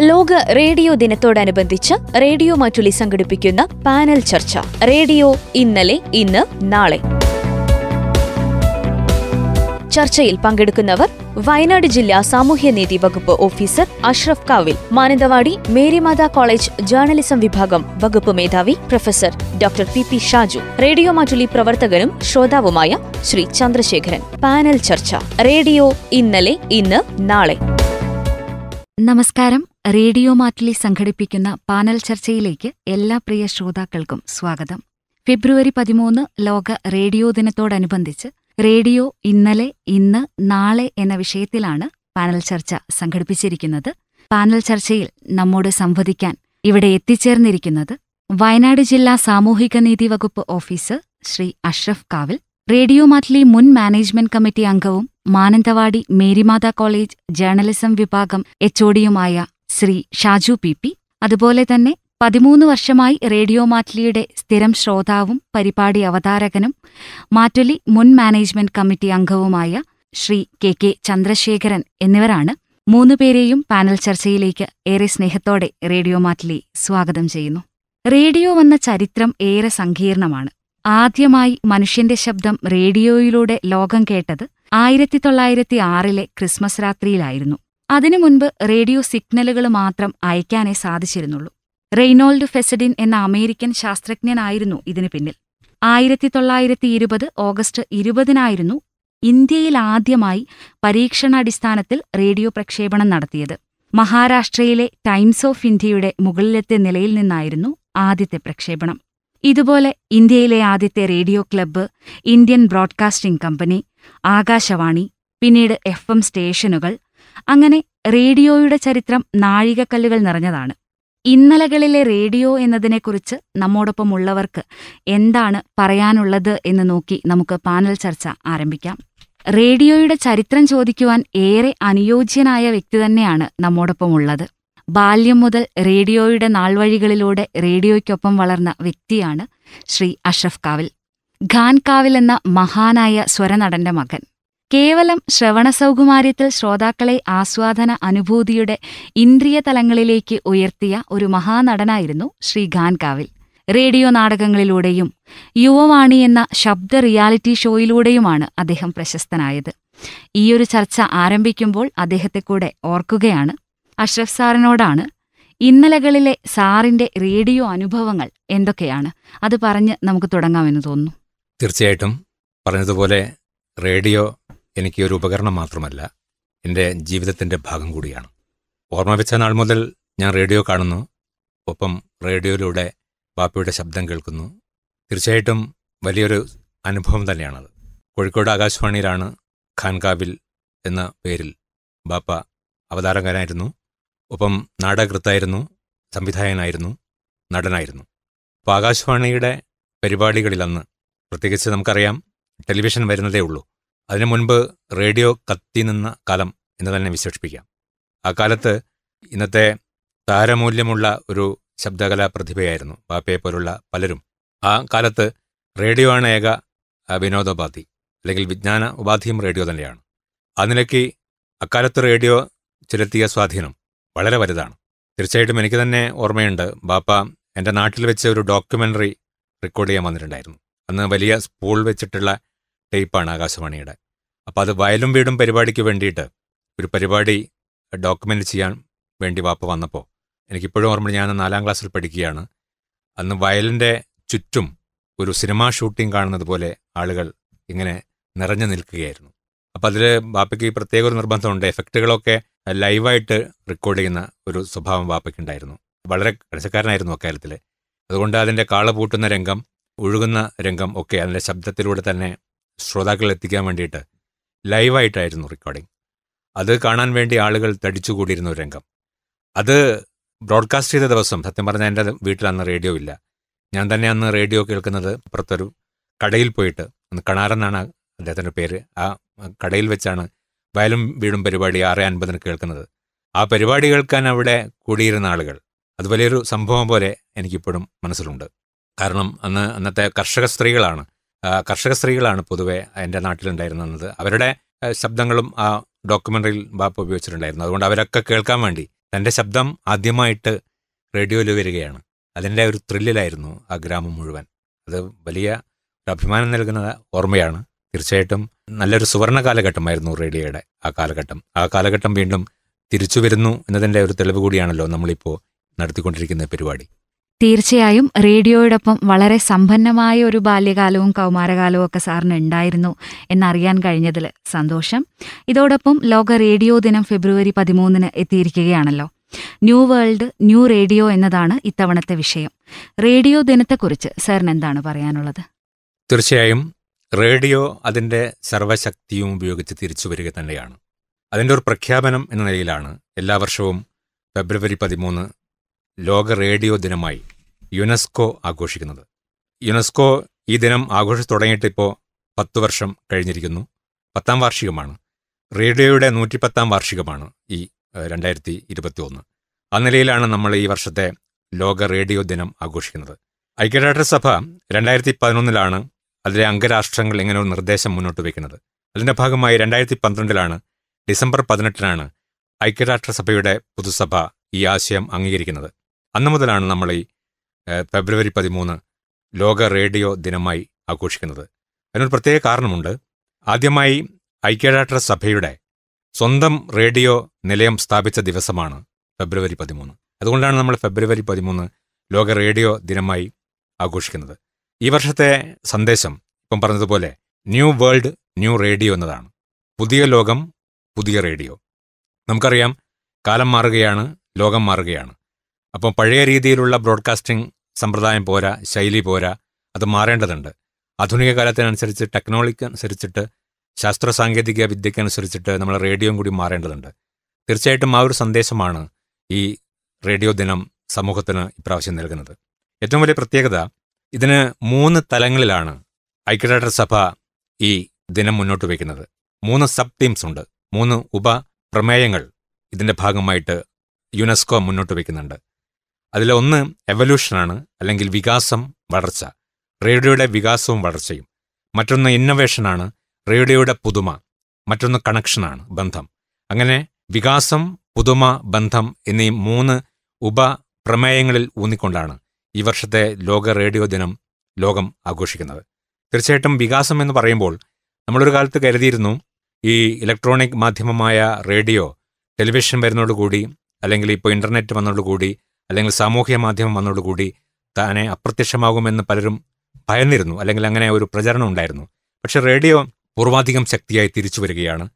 ലോക റേഡിയോ ദിനത്തോടനുബന്ധിച്ച് റേഡിയോ മാറ്റുലി സംഘടിപ്പിക്കുന്ന പാനൽ ചർച്ച. റേഡിയോ ഇന്നലെ ഇന്ന് നാളെ. ചർച്ചയിൽ പങ്കെടുക്കുന്നവർ വയനാട് ജില്ലാ സാമൂഹ്യനീതി വകുപ്പ് ഓഫീസർ അഷ്റഫ് കാവിൽ മാനന്തവാടി മേരിമാതാ കോളേജ് ജേർണലിസം വിഭാഗം വകുപ്പ് മേധാവി professor doctor P P Shaju radio Mattoli പ്രവർത്തകനും ശ്രോതാവുമായ ശ്രീ ചന്ദ്രശേഖരൻ. പാനൽ ചർച്ച. റേഡിയോ ഇന്നലെ ഇന്ന് നാളെ. നമസ്കാരം. റേഡിയോ മാറ്റിലി സംഘടിപ്പിക്കുന്ന പാനൽ ചർച്ചയിലേക്ക് എല്ലാ പ്രിയ ശ്രോതാക്കൾക്കും സ്വാഗതം. ഫെബ്രുവരി പതിമൂന്ന് ലോക റേഡിയോ ദിനത്തോടനുബന്ധിച്ച് റേഡിയോ ഇന്നലെ ഇന്ന് നാളെ എന്ന വിഷയത്തിലാണ് പാനൽ ചർച്ച സംഘടിപ്പിച്ചിരിക്കുന്നത്. പാനൽ ചർച്ചയിൽ നമ്മോട് സംവദിക്കാൻ ഇവിടെ എത്തിച്ചേർന്നിരിക്കുന്നത് വയനാട് ജില്ലാ സാമൂഹിക നീതി വകുപ്പ് ഓഫീസർ ശ്രീ അഷ്റഫ് കാവിൽ റേഡിയോ മാറ്റിലി മുൻ മാനേജ്മെന്റ് കമ്മിറ്റി അംഗവും മാനന്തവാടി മേരിമാതാ കോളേജ് ജേർണലിസം വിഭാഗം എച്ച്ഒഡിയുമായ ശ്രീ ഷാജു പി പി. അതുപോലെ തന്നെ പതിമൂന്ന് വർഷമായി റേഡിയോ മാറ്റ്ലിയുടെ സ്ഥിരം ശ്രോതാവും പരിപാടി അവതാരകനും മാറ്റൊലി മുൻ മാനേജ്മെന്റ് കമ്മിറ്റി അംഗവുമായ ശ്രീ കെ കെ ചന്ദ്രശേഖരൻ എന്നിവരാണ് മൂന്നുപേരെയും പാനൽ ചർച്ചയിലേക്ക് ഏറെ സ്നേഹത്തോടെ റേഡിയോ മാറ്റ്ലി സ്വാഗതം ചെയ്യുന്നു. റേഡിയോ വന്ന ചരിത്രം ഏറെ സങ്കീർണമാണ്. ആദ്യമായി മനുഷ്യന്റെ ശബ്ദം റേഡിയോയിലൂടെ ലോകം കേട്ടത് ആയിരത്തി തൊള്ളായിരത്തി ആറിലെ ക്രിസ്മസ് രാത്രിയിലായിരുന്നു. അതിനു മുൻപ് റേഡിയോ സിഗ്നലുകൾ മാത്രം അയക്കാനേ സാധിച്ചിരുന്നുള്ളൂ. റെയ്നോൾഡ് ഫെസഡിൻ എന്ന അമേരിക്കൻ ശാസ്ത്രജ്ഞനായിരുന്നു ഇതിനു പിന്നിൽ. ആയിരത്തി തൊള്ളായിരത്തി ഇരുപത് ഓഗസ്റ്റ് ഇരുപതിനായിരുന്നു ഇന്ത്യയിൽ ആദ്യമായി പരീക്ഷണാടിസ്ഥാനത്തിൽ റേഡിയോ പ്രക്ഷേപണം നടത്തിയത്. മഹാരാഷ്ട്രയിലെ ടൈംസ് ഓഫ് ഇന്ത്യയുടെ മുകളിലത്തെ നിലയിൽ നിന്നായിരുന്നു ആദ്യത്തെ പ്രക്ഷേപണം. ഇതുപോലെ ഇന്ത്യയിലെ ആദ്യത്തെ radio club Indian broadcasting company Akashvani പിന്നീട് എഫ് സ്റ്റേഷനുകൾ അങ്ങനെ റേഡിയോയുടെ ചരിത്രം നാഴികക്കല്ലുകൾ നിറഞ്ഞതാണ്. ഇന്നലകളിലെ റേഡിയോ എന്നതിനെക്കുറിച്ച് നമ്മോടൊപ്പമുള്ളവർക്ക് എന്താണ് പറയാനുള്ളത് എന്ന് നോക്കി നമുക്ക് പാനൽ ചർച്ച ആരംഭിക്കാം. റേഡിയോയുടെ ചരിത്രം ചോദിക്കുവാൻ ഏറെ അനുയോജ്യനായ വ്യക്തി തന്നെയാണ് നമ്മോടൊപ്പമുള്ളത്. ബാല്യം മുതൽ റേഡിയോയുടെ നാൾവഴികളിലൂടെ റേഡിയോയ്ക്കൊപ്പം വളർന്ന വ്യക്തിയാണ് ശ്രീ അഷ്റഫ് കാവിൽ. ഖാൻ കാവിൽ എന്ന മഹാനായ സ്വരനടന്റെ മകൻ. കേവലം ശ്രവണസൗകുമാര്യത്തിൽ ശ്രോതാക്കളെ ആസ്വാദന അനുഭൂതിയുടെ ഇന്ദ്രിയ തലങ്ങളിലേക്ക് ഉയർത്തിയ ഒരു മഹാനടനായിരുന്നു ശ്രീ ഖാൻകാവിൽ. റേഡിയോ നാടകങ്ങളിലൂടെയും യുവവാണി എന്ന ശബ്ദ റിയാലിറ്റി ഷോയിലൂടെയുമാണ് അദ്ദേഹം പ്രശസ്തനായത്. ഈയൊരു ചർച്ച ആരംഭിക്കുമ്പോൾ അദ്ദേഹത്തെ കൂടെ ഓർക്കുകയാണ്. അഷ്റഫ് സാറിനോടാണ് ഇന്നലകളിലെ സാറിന്റെ റേഡിയോ അനുഭവങ്ങൾ എന്തൊക്കെയാണ്? അത് പറഞ്ഞ് നമുക്ക് തുടങ്ങാമെന്ന് തോന്നുന്നു. തീർച്ചയായിട്ടും. പറഞ്ഞതുപോലെ റേഡിയോ എനിക്ക് ഒരു ഉപകരണം മാത്രമല്ല എന്റെ ജീവിതത്തിന്റെ ഭാഗം കൂടിയാണ്. ഓർമ്മ വെച്ച നാൾ മുതൽ ഞാൻ റേഡിയോ കാണുന്നു. ഒപ്പം റേഡിയോയിലൂടെ ബാപ്പയുടെ ശബ്ദം കേൾക്കുന്നു. തീർച്ചയായിട്ടും വലിയൊരു അനുഭവം തന്നെയാണത്. കോഴിക്കോട് ആകാശവാണിയിലാണ് ഖാൻകാവിൽ എന്ന പേരിൽ ബാപ്പ അവതാരകനായിരുന്നു. ഒപ്പം നാടകൃത്തായിരുന്നു സംവിധായകനായിരുന്നു നടനായിരുന്നു. അപ്പോൾ ആകാശവാണിയുടെ പരിപാടികളിൽ അന്ന് പ്രത്യേകിച്ച് നമുക്കറിയാം ടെലിവിഷൻ വരുന്നതേ ഉള്ളൂ. അതിനു മുൻപ് റേഡിയോ കത്തി നിന്ന കാലം എന്ന് തന്നെ വിശേഷിപ്പിക്കാം. ആ കാലത്ത് ഇന്നത്തെ താരമൂല്യമുള്ള ഒരു ശബ്ദകലാ പ്രതിഭയായിരുന്നു ബാപ്പയെ പോലുള്ള പലരും. ആ കാലത്ത് റേഡിയോ ആണ് ഏക വിനോദോപാധി അല്ലെങ്കിൽ വിജ്ഞാന ഉപാധിയും റേഡിയോ തന്നെയാണ്. ആ നിലയ്ക്ക് അക്കാലത്ത് റേഡിയോ ചെലുത്തിയ സ്വാധീനം വളരെ വലുതാണ്. തീർച്ചയായിട്ടും എനിക്ക് തന്നെ ഓർമ്മയുണ്ട് ബാപ്പ എന്റെ നാട്ടിൽ വെച്ച് ഒരു ഡോക്യുമെന്ററി റെക്കോർഡ് ചെയ്യാൻ വന്നിട്ടുണ്ടായിരുന്നു. അന്ന് വലിയ സ്പൂൾ വെച്ചിട്ടുള്ള ടേപ്പാണ് ആകാശവാണിയുടെ. അപ്പോൾ അത് വയലും വീടും പരിപാടിക്ക് വേണ്ടിയിട്ട് ഒരു പരിപാടി ഡോക്യുമെന്റ് ചെയ്യാൻ വേണ്ടി വാപ്പ വന്നപ്പോൾ എനിക്കിപ്പോഴും ഓർമ്മ ഞാൻ നാലാം ക്ലാസ്സിൽ പഠിക്കുകയാണ്. അന്ന് വയലിന്റെ ചുറ്റും ഒരു സിനിമാ ഷൂട്ടിംഗ് കാണുന്നത് പോലെ ആളുകൾ ഇങ്ങനെ നിറഞ്ഞു നിൽക്കുകയായിരുന്നു. അപ്പോൾ അതിൽ ബാപ്പയ്ക്ക് പ്രത്യേക ഒരു നിർബന്ധമുണ്ട്. എഫക്റ്റുകളൊക്കെ ലൈവായിട്ട് റെക്കോർഡ് ചെയ്യുന്ന ഒരു സ്വഭാവം ബാപ്പയ്ക്കുണ്ടായിരുന്നു വളരെ കടച്ചക്കാരനായിരുന്നു അക്കാര്യത്തിൽ അതുകൊണ്ട് അതിന്റെ കാള പൂട്ടുന്ന രംഗം ഒഴുകുന്ന രംഗം ഒക്കെ അതിന്റെ ശബ്ദത്തിലൂടെ തന്നെ ശ്രോതാക്കളിൽ എത്തിക്കാൻ വേണ്ടിയിട്ട് ലൈവായിട്ടായിരുന്നു റെക്കോർഡിംഗ് അത് കാണാൻ വേണ്ടി ആളുകൾ തടിച്ചുകൂടിയിരുന്ന ഒരു രംഗം. അത് ബ്രോഡ്കാസ്റ്റ് ചെയ്ത ദിവസം സത്യം പറഞ്ഞാൽ എന്റെ വീട്ടിൽ അന്ന് റേഡിയോ ഇല്ല. ഞാൻ തന്നെ അന്ന് റേഡിയോ കേൾക്കുന്നത് അപ്പുറത്തൊരു കടയിൽ പോയിട്ട് അന്ന് കണാറെന്നാണ് അദ്ദേഹത്തിന്റെ പേര്. ആ കടയിൽ വെച്ചാണ് വയലും വീടും പരിപാടി ആറ് അൻപതിന് കേൾക്കുന്നത്. ആ പരിപാടി കേൾക്കാൻ അവിടെ കൂടിയിരുന്ന ആളുകൾ. അത് വലിയൊരു സംഭവം പോലെ എനിക്കിപ്പോഴും മനസ്സിലുണ്ട്. കാരണം അന്ന് അന്നത്തെ കർഷക സ്ത്രീകളാണ് കർഷക സ്ത്രീകളാണ് പൊതുവെ എന്റെ നാട്ടിലുണ്ടായിരുന്നത്. അവരുടെ ശബ്ദങ്ങളും ആ ഡോക്യുമെന്ററിയിൽ ബാപ്പ ഉപയോഗിച്ചിട്ടുണ്ടായിരുന്നു. അതുകൊണ്ട് അവരൊക്കെ കേൾക്കാൻ വേണ്ടി തന്റെ ശബ്ദം ആദ്യമായിട്ട് റേഡിയോയിൽ വരികയാണ്. അതിന്റെ ഒരു ത്രില്ലിലായിരുന്നു ആ ഗ്രാമം മുഴുവൻ. അത് വലിയ അഭിമാനം നൽകുന്ന ഓർമ്മയാണ്. തീർച്ചയായിട്ടും നല്ലൊരു സുവർണ കാലഘട്ടമായിരുന്നു റേഡിയോയുടെ ആ കാലഘട്ടം. ആ കാലഘട്ടം വീണ്ടും തിരിച്ചു വരുന്നു എന്നതിന്റെ ഒരു തെളിവ് കൂടിയാണല്ലോ നമ്മളിപ്പോൾ നടത്തിക്കൊണ്ടിരിക്കുന്ന പരിപാടി. തീർച്ചയായും റേഡിയോയോടൊപ്പം വളരെ സമ്പന്നമായ ഒരു ബാല്യകാലവും കൗമാരകാലവും ഒക്കെ സാറിന് ഉണ്ടായിരുന്നു എന്നറിയാൻ കഴിഞ്ഞതിൽ സന്തോഷം. ഇതോടൊപ്പം ലോക റേഡിയോ ദിനം ഫെബ്രുവരി പതിമൂന്നിന് എത്തിയിരിക്കുകയാണല്ലോ. ന്യൂ വേൾഡ് ന്യൂ റേഡിയോ എന്നതാണ് ഇത്തവണത്തെ വിഷയം. റേഡിയോ ദിനത്തെക്കുറിച്ച് സാറിന് എന്താണ് പറയാനുള്ളത്? തീർച്ചയായും റേഡിയോ അതിന്റെ സർവശക്തിയും ഉപയോഗിച്ച് തിരിച്ചു വരിക തന്നെയാണ്. അതിന്റെ ഒരു പ്രഖ്യാപനം എന്ന നിലയിലാണ് എല്ലാ വർഷവും ഫെബ്രുവരി പതിമൂന്ന് ലോക റേഡിയോ ദിനമായി യുനെസ്കോ ആഘോഷിക്കുന്നത്. യുനെസ്കോ ഈ ദിനം ആഘോഷിച്ചു തുടങ്ങിയിട്ടിപ്പോൾ പത്ത് വർഷം കഴിഞ്ഞിരിക്കുന്നു. പത്താം വാർഷികമാണ്. റേഡിയോയുടെ നൂറ്റിപ്പത്താം വാർഷികമാണ് ഈ രണ്ടായിരത്തി ഇരുപത്തി ഒന്ന് ആ നിലയിലാണ് നമ്മൾ ഈ വർഷത്തെ ലോക റേഡിയോ ദിനം ആഘോഷിക്കുന്നത്. ഐക്യരാഷ്ട്രസഭ രണ്ടായിരത്തി പതിനൊന്നിലാണ് അതിലെ അംഗരാഷ്ട്രങ്ങൾ ഇങ്ങനെ ഒരു നിർദ്ദേശം മുന്നോട്ട് വയ്ക്കുന്നത്. അതിന്റെ ഭാഗമായി രണ്ടായിരത്തി പന്ത്രണ്ടിലാണ് ഡിസംബർ പതിനെട്ടിനാണ് ഐക്യരാഷ്ട്രസഭയുടെ പൊതുസഭ ഈ ആശയം അംഗീകരിക്കുന്നത്. അന്നു മുതലാണ് നമ്മൾ ഈ ഫെബ്രുവരി പതിമൂന്ന് ലോക റേഡിയോ ദിനമായി ആഘോഷിക്കുന്നത്. അതിനൊരു പ്രത്യേക കാരണമുണ്ട്. ആദ്യമായി ഐക്യരാഷ്ട്രസഭയുടെ സ്വന്തം റേഡിയോ നിലയം സ്ഥാപിച്ച ദിവസമാണ് ഫെബ്രുവരി പതിമൂന്ന്. അതുകൊണ്ടാണ് നമ്മൾ ഫെബ്രുവരി പതിമൂന്ന് ലോക റേഡിയോ ദിനമായി ആഘോഷിക്കുന്നത്. ഈ വർഷത്തെ സന്ദേശം ഇപ്പം പറഞ്ഞതുപോലെ ന്യൂ വേൾഡ് ന്യൂ റേഡിയോ എന്നതാണ്. പുതിയ ലോകം പുതിയ റേഡിയോ. നമുക്കറിയാം കാലം മാറുകയാണ് ലോകം മാറുകയാണ്. അപ്പം പഴയ രീതിയിലുള്ള ബ്രോഡ്കാസ്റ്റിംഗ് സമ്പ്രദായം പോരാ ശൈലി പോരാ അത് മാറേണ്ടതുണ്ട്. ആധുനിക കാലത്തിനനുസരിച്ച് ടെക്നോളജിക്ക് അനുസരിച്ചിട്ട് ശാസ്ത്ര സാങ്കേതിക വിദ്യക്കനുസരിച്ചിട്ട് നമ്മൾ റേഡിയോയും കൂടി മാറേണ്ടതുണ്ട്. തീർച്ചയായിട്ടും ആ ഒരു സന്ദേശമാണ് ഈ റേഡിയോ ദിനം സമൂഹത്തിന് ഇപ്രാവശ്യം നൽകുന്നത്. ഏറ്റവും വലിയ പ്രത്യേകത ഇതിന് മൂന്ന് തലങ്ങളിലാണ് ഐക്യരാഷ്ട്രസഭ ഈ ദിനം മുന്നോട്ട് വയ്ക്കുന്നത്. മൂന്ന് സബ് തീംസ് ഉണ്ട്. മൂന്ന് ഉപ പ്രമേയങ്ങൾ ഇതിന്റെ ഭാഗമായിട്ട് യുനെസ്കോ മുന്നോട്ട് വയ്ക്കുന്നുണ്ട്. അതിലൊന്ന് എവല്യൂഷനാണ് അല്ലെങ്കിൽ വികാസം വളർച്ച. റേഡിയോയുടെ വികാസവും വളർച്ചയും. മറ്റൊന്ന് ഇന്നൊവേഷനാണ് റേഡിയോയുടെ പുതുമ. മറ്റൊന്ന് കണക്ഷനാണ് ബന്ധം. അങ്ങനെ വികാസം പുതുമ ബന്ധം എന്നീ മൂന്ന് ഉപ പ്രമേയങ്ങളിൽ ഊന്നിക്കൊണ്ടാണ് ഈ വർഷത്തെ ലോക റേഡിയോ ദിനം ലോകം ആഘോഷിക്കുന്നത്. തീർച്ചയായിട്ടും വികാസം എന്ന് പറയുമ്പോൾ നമ്മളൊരു കാലത്ത് കരുതിയിരുന്നു ഈ ഇലക്ട്രോണിക് മാധ്യമമായ റേഡിയോ ടെലിവിഷൻ വരുന്നതോടുകൂടി അല്ലെങ്കിൽ ഇപ്പോൾ ഇന്റർനെറ്റ് വന്നതോടുകൂടി അല്ലെങ്കിൽ സാമൂഹ്യ മാധ്യമം വന്നതോടുകൂടി താനെ അപ്രത്യക്ഷമാകുമെന്ന് പലരും ഭയന്നിരുന്നു. അല്ലെങ്കിൽ അങ്ങനെ ഒരു പ്രചരണം ഉണ്ടായിരുന്നു. പക്ഷെ റേഡിയോ പൂർവാധികം ശക്തിയായി തിരിച്ചു വരികയാണ്.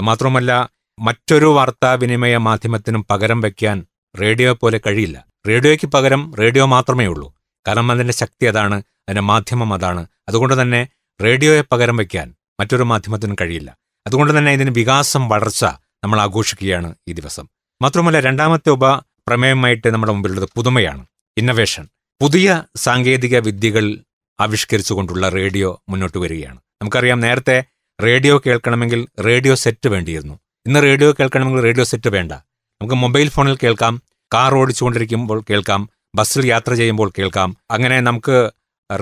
മാത്രമല്ല മറ്റൊരു വാർത്താവിനിമയ മാധ്യമത്തിനും പകരം വയ്ക്കാൻ റേഡിയോ പോലെ കഴിയില്ല. റേഡിയോയ്ക്ക് പകരം റേഡിയോ മാത്രമേ ഉള്ളൂ. കാരണം അതിന്റെ ശക്തി അതാണ് അതിന്റെ മാധ്യമം അതാണ്. അതുകൊണ്ട് തന്നെ റേഡിയോയെ പകരം വയ്ക്കാൻ മറ്റൊരു മാധ്യമത്തിനും കഴിയില്ല. അതുകൊണ്ട് തന്നെ ഇതിന് വികാസം വളർച്ച നമ്മൾ ആഘോഷിക്കുകയാണ് ഈ ദിവസം. മാത്രമല്ല രണ്ടാമത്തെ ഉപ പ്രമേയമായിട്ട് നമ്മുടെ മുമ്പിലുള്ളത് പുതുമയാണ് ഇന്നവേഷൻ പുതിയ സാങ്കേതിക വിദ്യകൾ ആവിഷ്കരിച്ചുകൊണ്ടുള്ള റേഡിയോ മുന്നോട്ട് വരികയാണ്. നമുക്കറിയാം നേരത്തെ റേഡിയോ കേൾക്കണമെങ്കിൽ റേഡിയോ സെറ്റ് വേണ്ടിയിരുന്നു. ഇന്ന് റേഡിയോ കേൾക്കണമെങ്കിൽ റേഡിയോ സെറ്റ് വേണ്ട. നമുക്ക് മൊബൈൽ ഫോണിൽ കേൾക്കാം കാർ ഓടിച്ചുകൊണ്ടിരിക്കുമ്പോൾ കേൾക്കാം ബസ്സിൽ യാത്ര ചെയ്യുമ്പോൾ കേൾക്കാം. അങ്ങനെ നമുക്ക്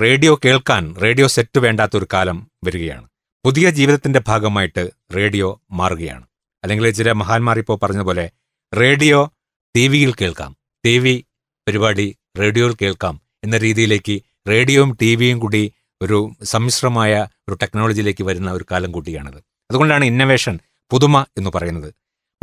റേഡിയോ കേൾക്കാൻ റേഡിയോ സെറ്റ് വേണ്ടാത്തൊരു കാലം വരികയാണ്. പുതിയ ജീവിതത്തിന്റെ ഭാഗമായിട്ട് റേഡിയോ മാറുകയാണ്. അല്ലെങ്കിൽ ചില മഹാന്മാർ ഇപ്പോൾ പറഞ്ഞതുപോലെ റേഡിയോ ടി വിയിൽ കേൾക്കാം. ടി വി പരിപാടി റേഡിയോയിൽ കേൾക്കാം എന്ന രീതിയിലേക്ക് റേഡിയോയും ടി വിയും കൂടി ഒരു സമ്മിശ്രമായ ഒരു ടെക്നോളജിയിലേക്ക് വരുന്ന ഒരു കാലം കൂടിയാണത്. അതുകൊണ്ടാണ് ഇന്നവേഷൻ പുതുമ എന്ന് പറയുന്നത്.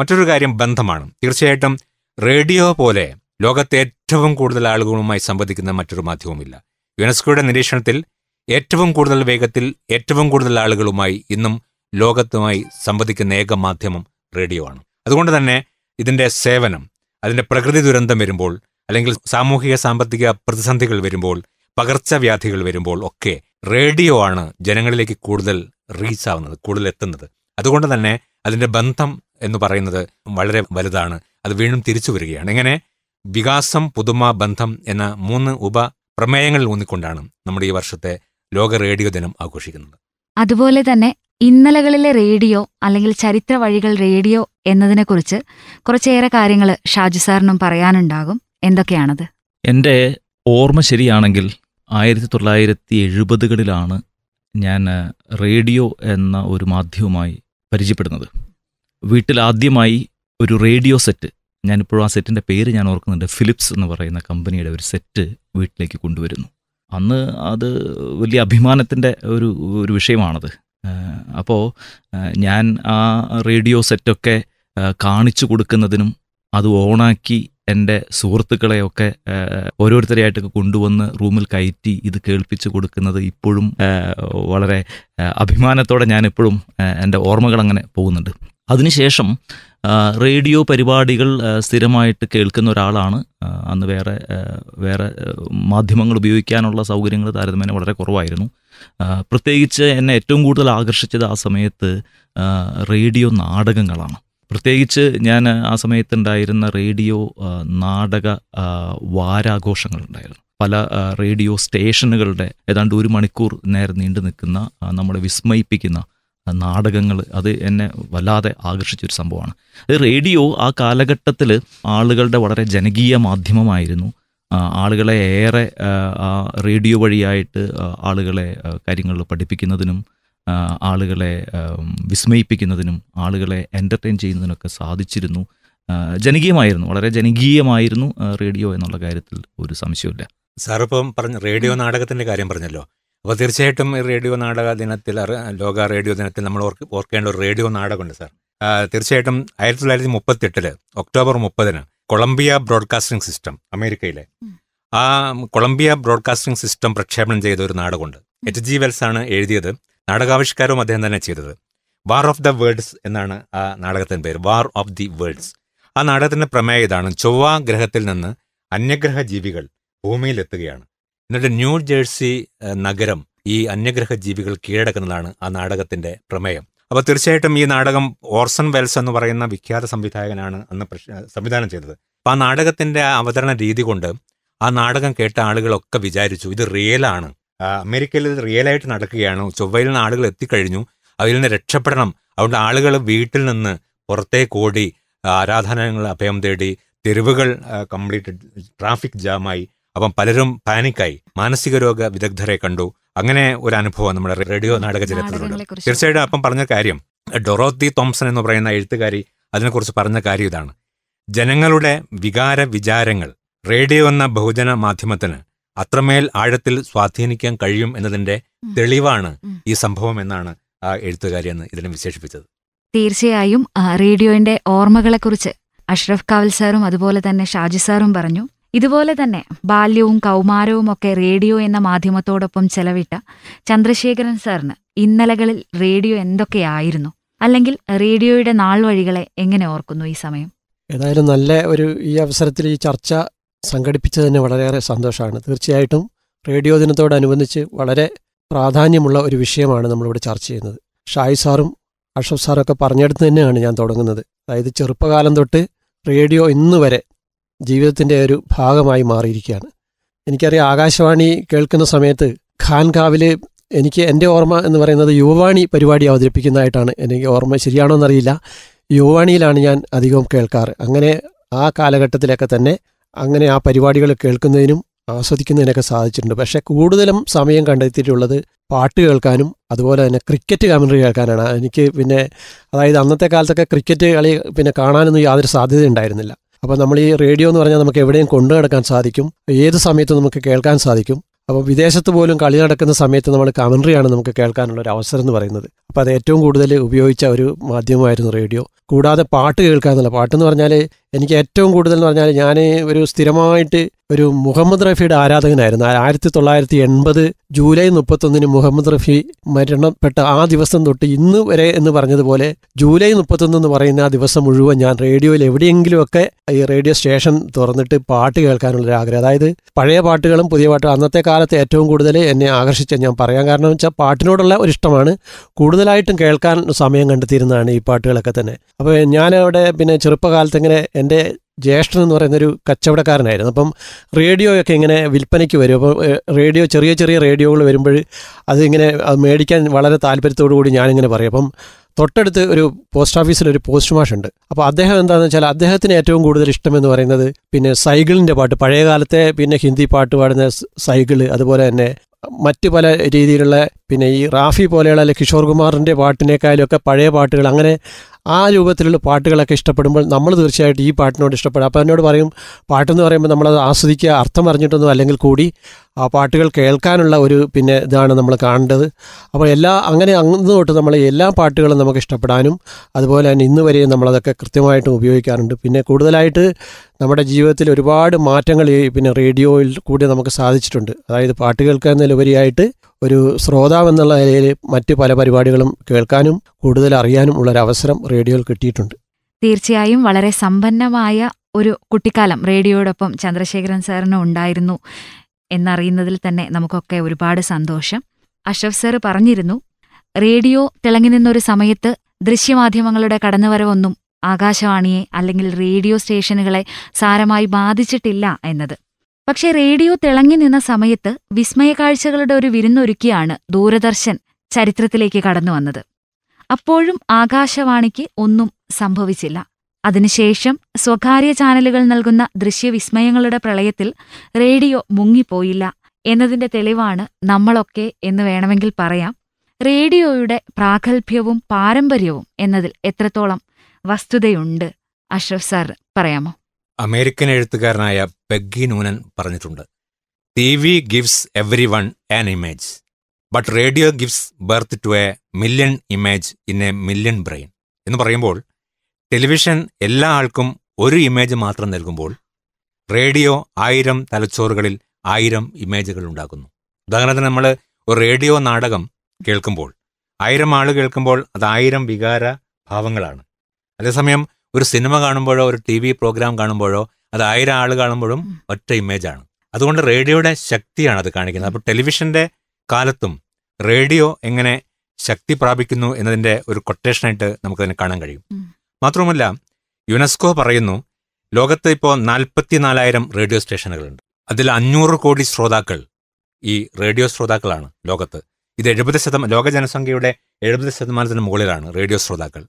മറ്റൊരു കാര്യം ബന്ധമാണ്. തീർച്ചയായിട്ടും റേഡിയോ പോലെ ലോകത്തെ ഏറ്റവും കൂടുതൽ ആളുകളുമായി സംവദിക്കുന്ന മറ്റൊരു മാധ്യമമില്ല യുനെസ്കോയുടെ നിരീക്ഷണത്തിൽ ഏറ്റവും കൂടുതൽ വേഗത്തിൽ ഏറ്റവും കൂടുതൽ ആളുകളുമായി ഇന്നും ലോകത്തുമായി സംവദിക്കുന്ന ഏക മാധ്യമം റേഡിയോ ആണ്. അതുകൊണ്ട് തന്നെ ഇതിന്റെ സേവനം അതിന്റെ പ്രകൃതി ദുരന്തം വരുമ്പോൾ അല്ലെങ്കിൽ സാമൂഹിക സാമ്പത്തിക പ്രതിസന്ധികൾ വരുമ്പോൾ പകർച്ചവ്യാധികൾ വരുമ്പോൾ ഒക്കെ റേഡിയോ ആണ് ജനങ്ങളിലേക്ക് കൂടുതൽ റീച്ച് ആവുന്നത് കൂടുതൽ എത്തുന്നത്. അതുകൊണ്ട് തന്നെ അതിന്റെ ബന്ധം എന്ന് പറയുന്നത് വളരെ വലുതാണ്. അത് വീണ്ടും തിരിച്ചു വരികയാണ്. ഇങ്ങനെ വികാസം പുതുമ ബന്ധം എന്ന മൂന്ന് ഉപ പ്രമേയങ്ങളിൽ ഊന്നിക്കൊണ്ടാണ് നമ്മുടെ ഈ വർഷത്തെ ലോക റേഡിയോ ദിനം ആഘോഷിക്കുന്നത്. അതുപോലെ തന്നെ ഇന്നലകളിലെ റേഡിയോ അല്ലെങ്കിൽ ചരിത്ര വഴികൾ റേഡിയോ എന്നതിനെക്കുറിച്ച് കുറച്ചേറെ കാര്യങ്ങൾ ഷാജു സാറിനും പറയാനുണ്ടാകും. എന്തൊക്കെയാണത്? എന്റെ ഓർമ്മ ശരിയാണെങ്കിൽ ആയിരത്തി തൊള്ളായിരത്തി എഴുപതുകളിലാണ് ഞാൻ റേഡിയോ എന്ന ഒരു മാധ്യമമായി പരിചയപ്പെടുന്നത്. വീട്ടിൽ ആദ്യമായി ഒരു റേഡിയോ സെറ്റ് ഞാനിപ്പോഴും ആ സെറ്റിന്റെ പേര് ഞാൻ ഓർക്കുന്നുണ്ട് ഫിലിപ്സ് എന്ന് പറയുന്ന കമ്പനിയുടെ ഒരു സെറ്റ് വീട്ടിലേക്ക് കൊണ്ടുവരുന്നു. അന്ന് അത് വലിയ അഭിമാനത്തിന്റെ ഒരു ഒരു വിഷയമാണത്. അപ്പോൾ ഞാൻ ആ റേഡിയോ സെറ്റൊക്കെ കാണിച്ചു കൊടുക്കുന്നതിനും അത് ഓണാക്കി എന്റെ സുഹൃത്തുക്കളെയൊക്കെ ഓരോരുത്തരെയായിട്ടൊക്കെ കൊണ്ടുവന്ന് റൂമിൽ കയറ്റി ഇത് കേൾപ്പിച്ച് കൊടുക്കുന്നത് ഇപ്പോഴും വളരെ അഭിമാനത്തോടെ ഞാനിപ്പോഴും ഇപ്പോഴും എന്റെ ഓർമ്മകൾ അങ്ങനെ പോകുന്നുണ്ട്. അതിനുശേഷം റേഡിയോ പരിപാടികൾ സ്ഥിരമായിട്ട് കേൾക്കുന്ന ഒരാളാണ്. അന്ന് വേറെ വേറെ മാധ്യമങ്ങൾ ഉപയോഗിക്കാനുള്ള സൗകര്യങ്ങൾ താരതമ്യേന വളരെ കുറവായിരുന്നു. പ്രത്യേകിച്ച് എന്നെ ഏറ്റവും കൂടുതൽ ആകർഷിച്ചത് ആ സമയത്ത് റേഡിയോ നാടകങ്ങളാണ്. പ്രത്യേകിച്ച് ഞാൻ ആ സമയത്തുണ്ടായിരുന്ന റേഡിയോ നാടക വാരാഘോഷങ്ങളുണ്ടായിരുന്നു. പല റേഡിയോ സ്റ്റേഷനുകളുടെ ഏതാണ്ട് ഒരു മണിക്കൂർ നേരം നീണ്ടു നിൽക്കുന്ന നമ്മളെ വിസ്മയിപ്പിക്കുന്ന നാടകങ്ങൾ അത് എന്നെ വല്ലാതെ ആകർഷിച്ചൊരു സംഭവമാണ്. അത് റേഡിയോ ആ കാലഘട്ടത്തിൽ ആളുകളുടെ വളരെ ജനകീയ മാധ്യമമായിരുന്നു. ആളുകളെ ഏറെ റേഡിയോ വഴിയായിട്ട് ആളുകളെ കാര്യങ്ങൾ പഠിപ്പിക്കുന്നതിനും ആളുകളെ വിസ്മയിപ്പിക്കുന്നതിനും ആളുകളെ എന്റർടൈൻ ചെയ്യുന്നതിനൊക്കെ സാധിച്ചിരുന്നു. ജനകീയമായിരുന്നു. വളരെ ജനകീയമായിരുന്നു റേഡിയോ എന്നുള്ള കാര്യത്തിൽ ഒരു സംശയമില്ല സാറിപ്പം പറഞ്ഞ റേഡിയോ നാടകത്തിന്റെ കാര്യം പറഞ്ഞല്ലോ. അപ്പോൾ തീർച്ചയായിട്ടും ഈ റേഡിയോ നാടക ദിനത്തിൽ ലോക റേഡിയോ ദിനത്തിൽ നമ്മൾ ഓർക്ക് ഓർക്കേണ്ട ഒരു റേഡിയോ നാടകമുണ്ട് സാർ. തീർച്ചയായിട്ടും ആയിരത്തി തൊള്ളായിരത്തി മുപ്പത്തെട്ടിൽ ഒക്ടോബർ മുപ്പതിന് കൊളംബിയ ബ്രോഡ്കാസ്റ്റിംഗ് സിസ്റ്റം അമേരിക്കയിലെ ആ കൊളംബിയ ബ്രോഡ്കാസ്റ്റിംഗ് സിസ്റ്റം പ്രക്ഷേപണം ചെയ്ത ഒരു നാടകമുണ്ട്. എച്ച് ജി വെൽസ് ആണ് എഴുതിയത്. നാടകാവിഷ്കാരവും അദ്ദേഹം തന്നെ ചെയ്തത്. വാർ ഓഫ് ദ വേൾഡ്സ് എന്നാണ് ആ നാടകത്തിന്റെ പേര്. War of the worlds. ആ നാടകത്തിന്റെ പ്രമേയം ഇതാണ്. ചൊവ്വ ഗ്രഹത്തിൽ നിന്ന് അന്യഗ്രഹ ജീവികൾ ഭൂമിയിലെത്തുകയാണ്. എന്നിട്ട് ന്യൂ ജേഴ്സി നഗരം ഈ അന്യഗ്രഹ ജീവികൾ കീഴടക്കുന്നതാണ് ആ നാടകത്തിന്റെ പ്രമേയം. അപ്പോൾ തീർച്ചയായിട്ടും ഈ നാടകം ഓർസൺ വെൽസ് എന്ന് പറയുന്ന വിഖ്യാത സംവിധായകനാണ് അന്ന് സംവിധാനം ചെയ്തത്. അപ്പോൾ ആ നാടകത്തിന്റെ അവതരണ രീതി കൊണ്ട് ആ നാടകം കേട്ട ആളുകളൊക്കെ വിചാരിച്ചു ഇത് റിയലാണ് അമേരിക്കയിൽ ഇത് റിയലായിട്ട് നടക്കുകയാണ്. ചൊവ്വയിൽ നിന്ന് ആളുകൾ എത്തിക്കഴിഞ്ഞു. അതിൽ നിന്ന് രക്ഷപ്പെടണം. അതുകൊണ്ട് ആളുകൾ വീട്ടിൽ നിന്ന് പുറത്തേക്ക് ഓടി ആരാധനകൾ അഭയം തേടി തെരുവുകൾ കംപ്ലീറ്റ് ട്രാഫിക് ജാമായി അപ്പം പലരും പാനിക്കായി. മാനസിക രോഗ വിദഗ്ധരെ കണ്ടു. അങ്ങനെ ഒരു അനുഭവം നമ്മുടെ റേഡിയോ നാടക ചരിത്രത്തിലുണ്ട് തീർച്ചയായിട്ടും അപ്പം പറഞ്ഞ കാര്യം ഡൊറോത്തി തോംസൺ എന്ന് പറയുന്ന എഴുത്തുകാരി അതിനെക്കുറിച്ച് പറഞ്ഞ കാര്യം ഇതാണ്. ജനങ്ങളുടെ വികാര വിചാരങ്ങൾ റേഡിയോ എന്ന ബഹുജന മാധ്യമത്തിന് അത്രമേൽ ആഴത്തിൽ സ്വാധീനിക്കാൻ കഴിയും എന്നതിന്റെ തെളിവാണ് ഈ സംഭവം എന്നാണ് ആ എഴുത്തുകാരി എന്ന് ഇതിനെ വിശേഷിപ്പിച്ചത്. തീർച്ചയായും റേഡിയോയുടെ ഓർമ്മകളെക്കുറിച്ച് അഷ്റഫ് കാവൽ സാറും അതുപോലെ തന്നെ ഷാജി സാറും പറഞ്ഞു. ഇതുപോലെ തന്നെ ബാല്യവും കൗമാരവും ഒക്കെ റേഡിയോ എന്ന മാധ്യമത്തോടൊപ്പം ചെലവിട്ട ചന്ദ്രശേഖരൻ സാറിന് ഇന്നലകളിൽ റേഡിയോ എന്തൊക്കെയായിരുന്നു? അല്ലെങ്കിൽ റേഡിയോയുടെ നാൾ വഴികളെ എങ്ങനെ ഓർക്കുന്നു ഈ സമയം? ഏതായാലും നല്ല ഒരു ഈ അവസരത്തിൽ ഈ ചർച്ച സംഘടിപ്പിച്ചതിന് വളരെയേറെ സന്തോഷമാണ്. തീർച്ചയായിട്ടും റേഡിയോ ദിനത്തോടനുബന്ധിച്ച് വളരെ പ്രാധാന്യമുള്ള ഒരു വിഷയമാണ് നമ്മളിവിടെ ചർച്ച ചെയ്യുന്നത്. ഷായി സാറും അഷഫ് സാറും ഒക്കെ പറഞ്ഞെടുത്ത് തന്നെയാണ് ഞാൻ തുടങ്ങുന്നത്. അതായത് ചെറുപ്പകാലം തൊട്ട് റേഡിയോ ഇന്ന് വരെ ജീവിതത്തിന്റെ ഒരു ഭാഗമായി മാറിയിരിക്കുകയാണ്. എനിക്കറിയാം ആകാശവാണി കേൾക്കുന്ന സമയത്ത് ഖാൻകാവിൽ എനിക്ക് എന്റെ ഓർമ്മ എന്ന് പറയുന്നത് യുവവാണി പരിപാടി അവതരിപ്പിക്കുന്നതായിട്ടാണ്. എനിക്ക് ഓർമ്മ ശരിയാണോ എന്നറിയില്ല യുവവാണിയിലാണ് ഞാൻ അധികവും കേൾക്കാറ്. അങ്ങനെ ആ കാലഘട്ടത്തിലൊക്കെ തന്നെ അങ്ങനെ ആ പരിപാടികൾ കേൾക്കുന്നതിനും ആസ്വദിക്കുന്നതിനൊക്കെ സാധിച്ചിട്ടുണ്ട്. പക്ഷേ കൂടുതലും സമയം കണ്ടെത്തിയിട്ടുള്ളത് പാട്ട് കേൾക്കാനും അതുപോലെ തന്നെ ക്രിക്കറ്റ് കമൻട്രി കേൾക്കാനാണ്. എനിക്ക് പിന്നെ അതായത് അന്നത്തെ കാലത്തൊക്കെ ക്രിക്കറ്റ് കളി പിന്നെ കാണാനൊന്നും യാതൊരു സാധ്യത ഉണ്ടായിരുന്നില്ല അപ്പോൾ നമ്മൾ ഈ റേഡിയോ എന്ന് പറഞ്ഞാൽ നമുക്ക് എവിടെയും കൊണ്ടു നടക്കാൻ സാധിക്കും. ഏത് സമയത്തും നമുക്ക് കേൾക്കാൻ സാധിക്കും. അപ്പോൾ വിദേശത്ത് പോലും കളി നടക്കുന്ന സമയത്ത് നമ്മൾ കമൻട്രിയാണ് നമുക്ക് കേൾക്കാനുള്ള ഒരു അവസരം എന്ന് പറയുന്നത്. അപ്പോൾ അത് ഏറ്റവും കൂടുതൽ ഉപയോഗിച്ച ഒരു മാധ്യമമായിരുന്നു റേഡിയോ. കൂടാതെ പാട്ട് കേൾക്കുക പാട്ടെന്ന് പറഞ്ഞാൽ എനിക്ക് ഏറ്റവും കൂടുതൽ എന്ന് പറഞ്ഞാൽ ഞാൻ ഒരു സ്ഥിരമായിട്ട് ഒരു മുഹമ്മദ് റഫിയുടെ ആരാധകനായിരുന്നു. ആയിരത്തി തൊള്ളായിരത്തി എൺപത് ജൂലൈ മുപ്പത്തൊന്നിന് മുഹമ്മദ് റഫി മരണപ്പെട്ട ആ ദിവസം തൊട്ട് ഇന്ന് വരെ എന്ന് പറഞ്ഞതുപോലെ ജൂലൈ മുപ്പത്തൊന്ന് എന്ന് പറയുന്ന ആ ദിവസം മുഴുവൻ ഞാൻ റേഡിയോയിൽ എവിടെയെങ്കിലുമൊക്കെ ഈ റേഡിയോ സ്റ്റേഷൻ തുറന്നിട്ട് പാട്ട് കേൾക്കാനുള്ള ആഗ്രഹം. അതായത് പഴയ പാട്ടുകളും പുതിയ പാട്ടുകളും അന്നത്തെ കാലത്ത് ഏറ്റവും കൂടുതൽ എന്നെ ആകർഷിച്ച ഞാൻ പറയാൻ കാരണം വെച്ചാൽ പാട്ടിനോടുള്ള ഒരു ഇഷ്ടമാണ്. കൂടുതലായിട്ടും കേൾക്കാൻ സമയം കണ്ടെത്തിയിരുന്നതാണ് ഈ പാട്ടുകളൊക്കെ തന്നെ. അപ്പോൾ ഞാൻ അവിടെ പിന്നെ ചെറുപ്പകാലത്ത് ഇങ്ങനെ എന്റെ ജ്യേഷ്ഠൻ എന്ന് പറയുന്നൊരു കച്ചവടക്കാരനായിരുന്നു. അപ്പം റേഡിയോയൊക്കെ ഇങ്ങനെ വിൽപ്പനയ്ക്ക് വരും. അപ്പോൾ റേഡിയോ ചെറിയ ചെറിയ റേഡിയോകൾ വരുമ്പോൾ അതിങ്ങനെ അത് മേടിക്കാൻ വളരെ താല്പര്യത്തോടു കൂടി ഞാനിങ്ങനെ പറയും. അപ്പം തൊട്ടടുത്ത് ഒരു പോസ്റ്റ് ഓഫീസിൽ ഒരു പോസ്റ്റ് ഉണ്ട്. അപ്പോൾ അദ്ദേഹം എന്താണെന്ന് വെച്ചാൽ അദ്ദേഹത്തിന് ഏറ്റവും കൂടുതൽ ഇഷ്ടമെന്ന് പറയുന്നത് പിന്നെ സൈക്കിളിന്റെ പാട്ട്. പഴയ കാലത്തെ പിന്നെ ഹിന്ദി പാട്ട് പാടുന്ന സൈക്കിൾ അതുപോലെ തന്നെ മറ്റു പല രീതിയിലുള്ള പിന്നെ ഈ റാഫി പോലെയുള്ള അല്ലെങ്കിൽ കിഷോർ കുമാറിന്റെ പാട്ടിനേക്കാളും ഒക്കെ പഴയ പാട്ടുകൾ അങ്ങനെ ആ രൂപത്തിലുള്ള പാട്ടുകളൊക്കെ ഇഷ്ടപ്പെടുമ്പോൾ നമ്മൾ തീർച്ചയായിട്ടും ഈ പാട്ടിനോട് ഇഷ്ടപ്പെടും. അപ്പോൾ എന്നോട് പറയും പാട്ടെന്ന് പറയുമ്പോൾ നമ്മളത് ആസ്വദിക്കുക അർത്ഥം അറിഞ്ഞിട്ടൊന്നും അല്ലെങ്കിൽ കൂടി ആ പാട്ടുകൾ കേൾക്കാനുള്ള ഒരു പിന്നെ ഇതാണ് നമ്മൾ കാണേണ്ടത്. അപ്പോൾ എല്ലാ അങ്ങനെ അന്ന് തൊട്ട് നമ്മൾ എല്ലാ പാട്ടുകളും നമുക്ക് ഇഷ്ടപ്പെടാനും അതുപോലെ തന്നെ ഇന്ന് വരെയും നമ്മളതൊക്കെ കൃത്യമായിട്ടും ഉപയോഗിക്കാറുണ്ട്. പിന്നെ കൂടുതലായിട്ട് നമ്മുടെ ജീവിതത്തിൽ ഒരുപാട് മാറ്റങ്ങൾ ഈ പിന്നെ റേഡിയോയിൽ കൂടി നമുക്ക് സാധിച്ചിട്ടുണ്ട്. അതായത് പാട്ട് കേൾക്കുന്നതിലുപരിയായിട്ട് ഒരു ശ്രോതാവ് എന്നുള്ള നിലയിൽ മറ്റ് പല പരിപാടികളും കേൾക്കാനും കൂടുതൽ അറിയാനും അവസരം റേഡിയോയിൽ കിട്ടിയിട്ടുണ്ട്. തീർച്ചയായും വളരെ സമ്പന്നമായ ഒരു കുട്ടിക്കാലം റേഡിയോയോടൊപ്പം ചന്ദ്രശേഖരൻ സാറിന് ഉണ്ടായിരുന്നു എന്നറിയുന്നതിൽ തന്നെ നമുക്കൊക്കെ ഒരുപാട് സന്തോഷം. അഷ്റഫ് സാർ പറഞ്ഞിരുന്നു റേഡിയോ തിളങ്ങി നിന്നൊരു സമയത്ത് ദൃശ്യമാധ്യമങ്ങളുടെ കടന്നുവരവൊന്നും ആകാശവാണിയെ അല്ലെങ്കിൽ റേഡിയോ സ്റ്റേഷനുകളെ സാരമായി ബാധിച്ചിട്ടില്ല എന്നത്. പക്ഷേ റേഡിയോ തിളങ്ങി നിന്ന സമയത്ത് വിസ്മയകാഴ്ചകളുടെ ഒരു വിരുന്നൊരുക്കിയാണ് ദൂരദർശൻ ചരിത്രത്തിലേക്ക് കടന്നു വന്നത്. അപ്പോഴും ആകാശവാണിക്ക് ഒന്നും സംഭവിച്ചില്ല. അതിനുശേഷം സ്വകാര്യ ചാനലുകൾ നൽകുന്ന ദൃശ്യവിസ്മയങ്ങളുടെ പ്രളയത്തിൽ റേഡിയോ മുങ്ങിപ്പോയില്ല എന്നതിന്റെ തെളിവാണ് നമ്മളൊക്കെ എന്ന് വേണമെങ്കിൽ പറയാം. റേഡിയോയുടെ പ്രാഗൽഭ്യവും പാരമ്പര്യവും എന്നതിൽ എത്രത്തോളം വസ്തുതയുണ്ട് അഷ്റഫ് സാർ പറയാമോ? അമേരിക്കൻ എഴുത്തുകാരനായ പെഗ്ഗി നൂനൻ പറഞ്ഞിട്ടുണ്ട്. T V gives everyone an image but radio gives birth to a million image in a million brain എന്ന് പറയുമ്പോൾ ടെലിവിഷൻ എല്ലാ ആൾക്കും ഒരു ഇമേജ് മാത്രം നൽകുമ്പോൾ റേഡിയോ ആയിരം തലച്ചോറുകളിൽ ആയിരം ഇമേജുകൾ ഉണ്ടാക്കുന്നു. ഉദാഹരണത്തിന് നമ്മൾ ഒരു റേഡിയോ നാടകം കേൾക്കുമ്പോൾ ആയിരം ആൾ കേൾക്കുമ്പോൾ അത് ആയിരം വികാര ഭാവങ്ങളാണ്. അതേസമയം ഒരു സിനിമ കാണുമ്പോഴോ ഒരു ടി വി പ്രോഗ്രാം കാണുമ്പോഴോ അത് ആയിരം ആൾ കാണുമ്പോഴും ഒറ്റ ഇമേജാണ് അതുകൊണ്ട് റേഡിയോയുടെ ശക്തിയാണ് അത് കാണിക്കുന്നത്. അപ്പോൾ ടെലിവിഷന്റെ കാലത്തും റേഡിയോ എങ്ങനെ ശക്തി പ്രാപിക്കുന്നു എന്നതിന്റെ ഒരു കൊട്ടേഷനായിട്ട് നമുക്കതിനെ കാണാൻ കഴിയും. മാത്രമല്ല മാത്രവുമല്ല യുനെസ്കോ പറയുന്നു ലോകത്ത് ഇപ്പോൾ നാൽപ്പത്തിനാലായിരം റേഡിയോ സ്റ്റേഷനുകളുണ്ട്. അതിൽ അഞ്ഞൂറ് കോടി ശ്രോതാക്കൾ ഈ റേഡിയോ ശ്രോതാക്കളാണ് ലോകത്ത്. ഇത് എഴുപത് ശതമാനം ലോക ജനസംഖ്യയുടെ എഴുപത് ശതമാനത്തിന് മുകളിലാണ് റേഡിയോ ശ്രോതാക്കൾ.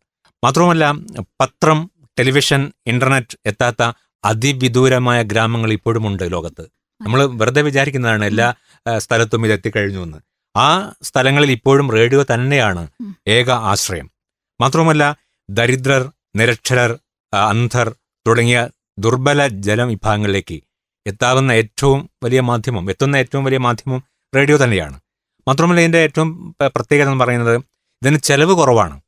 മാത്രവുമല്ല പത്രം ടെലിവിഷൻ ഇന്റർനെറ്റ് എത്താത്ത അതിവിദൂരമായ ഗ്രാമങ്ങൾ ഇപ്പോഴുമുണ്ട് ലോകത്ത്. നമ്മൾ വെറുതെ വിചാരിക്കുന്നതാണ് എല്ലാ സ്ഥലത്തും ഇത് എത്തിക്കഴിഞ്ഞു എന്ന്. ആ സ്ഥലങ്ങളിൽ ഇപ്പോഴും റേഡിയോ തന്നെയാണ് ഏക ആശ്രയം. മാത്രവുമല്ല ദരിദ്രർ നിരക്ഷരർ അന്ധർ തുടങ്ങിയ ദുർബല ജലവിഭാഗങ്ങളിലേക്ക് എത്താവുന്ന ഏറ്റവും വലിയ മാധ്യമം എത്തുന്ന ഏറ്റവും വലിയ മാധ്യമം റേഡിയോ തന്നെയാണ്. മാത്രമല്ല ഇതിന്റെ ഏറ്റവും പ്രത്യേകത എന്ന് പറയുന്നത് ഇതിന് ചെലവ് കുറവാണ്.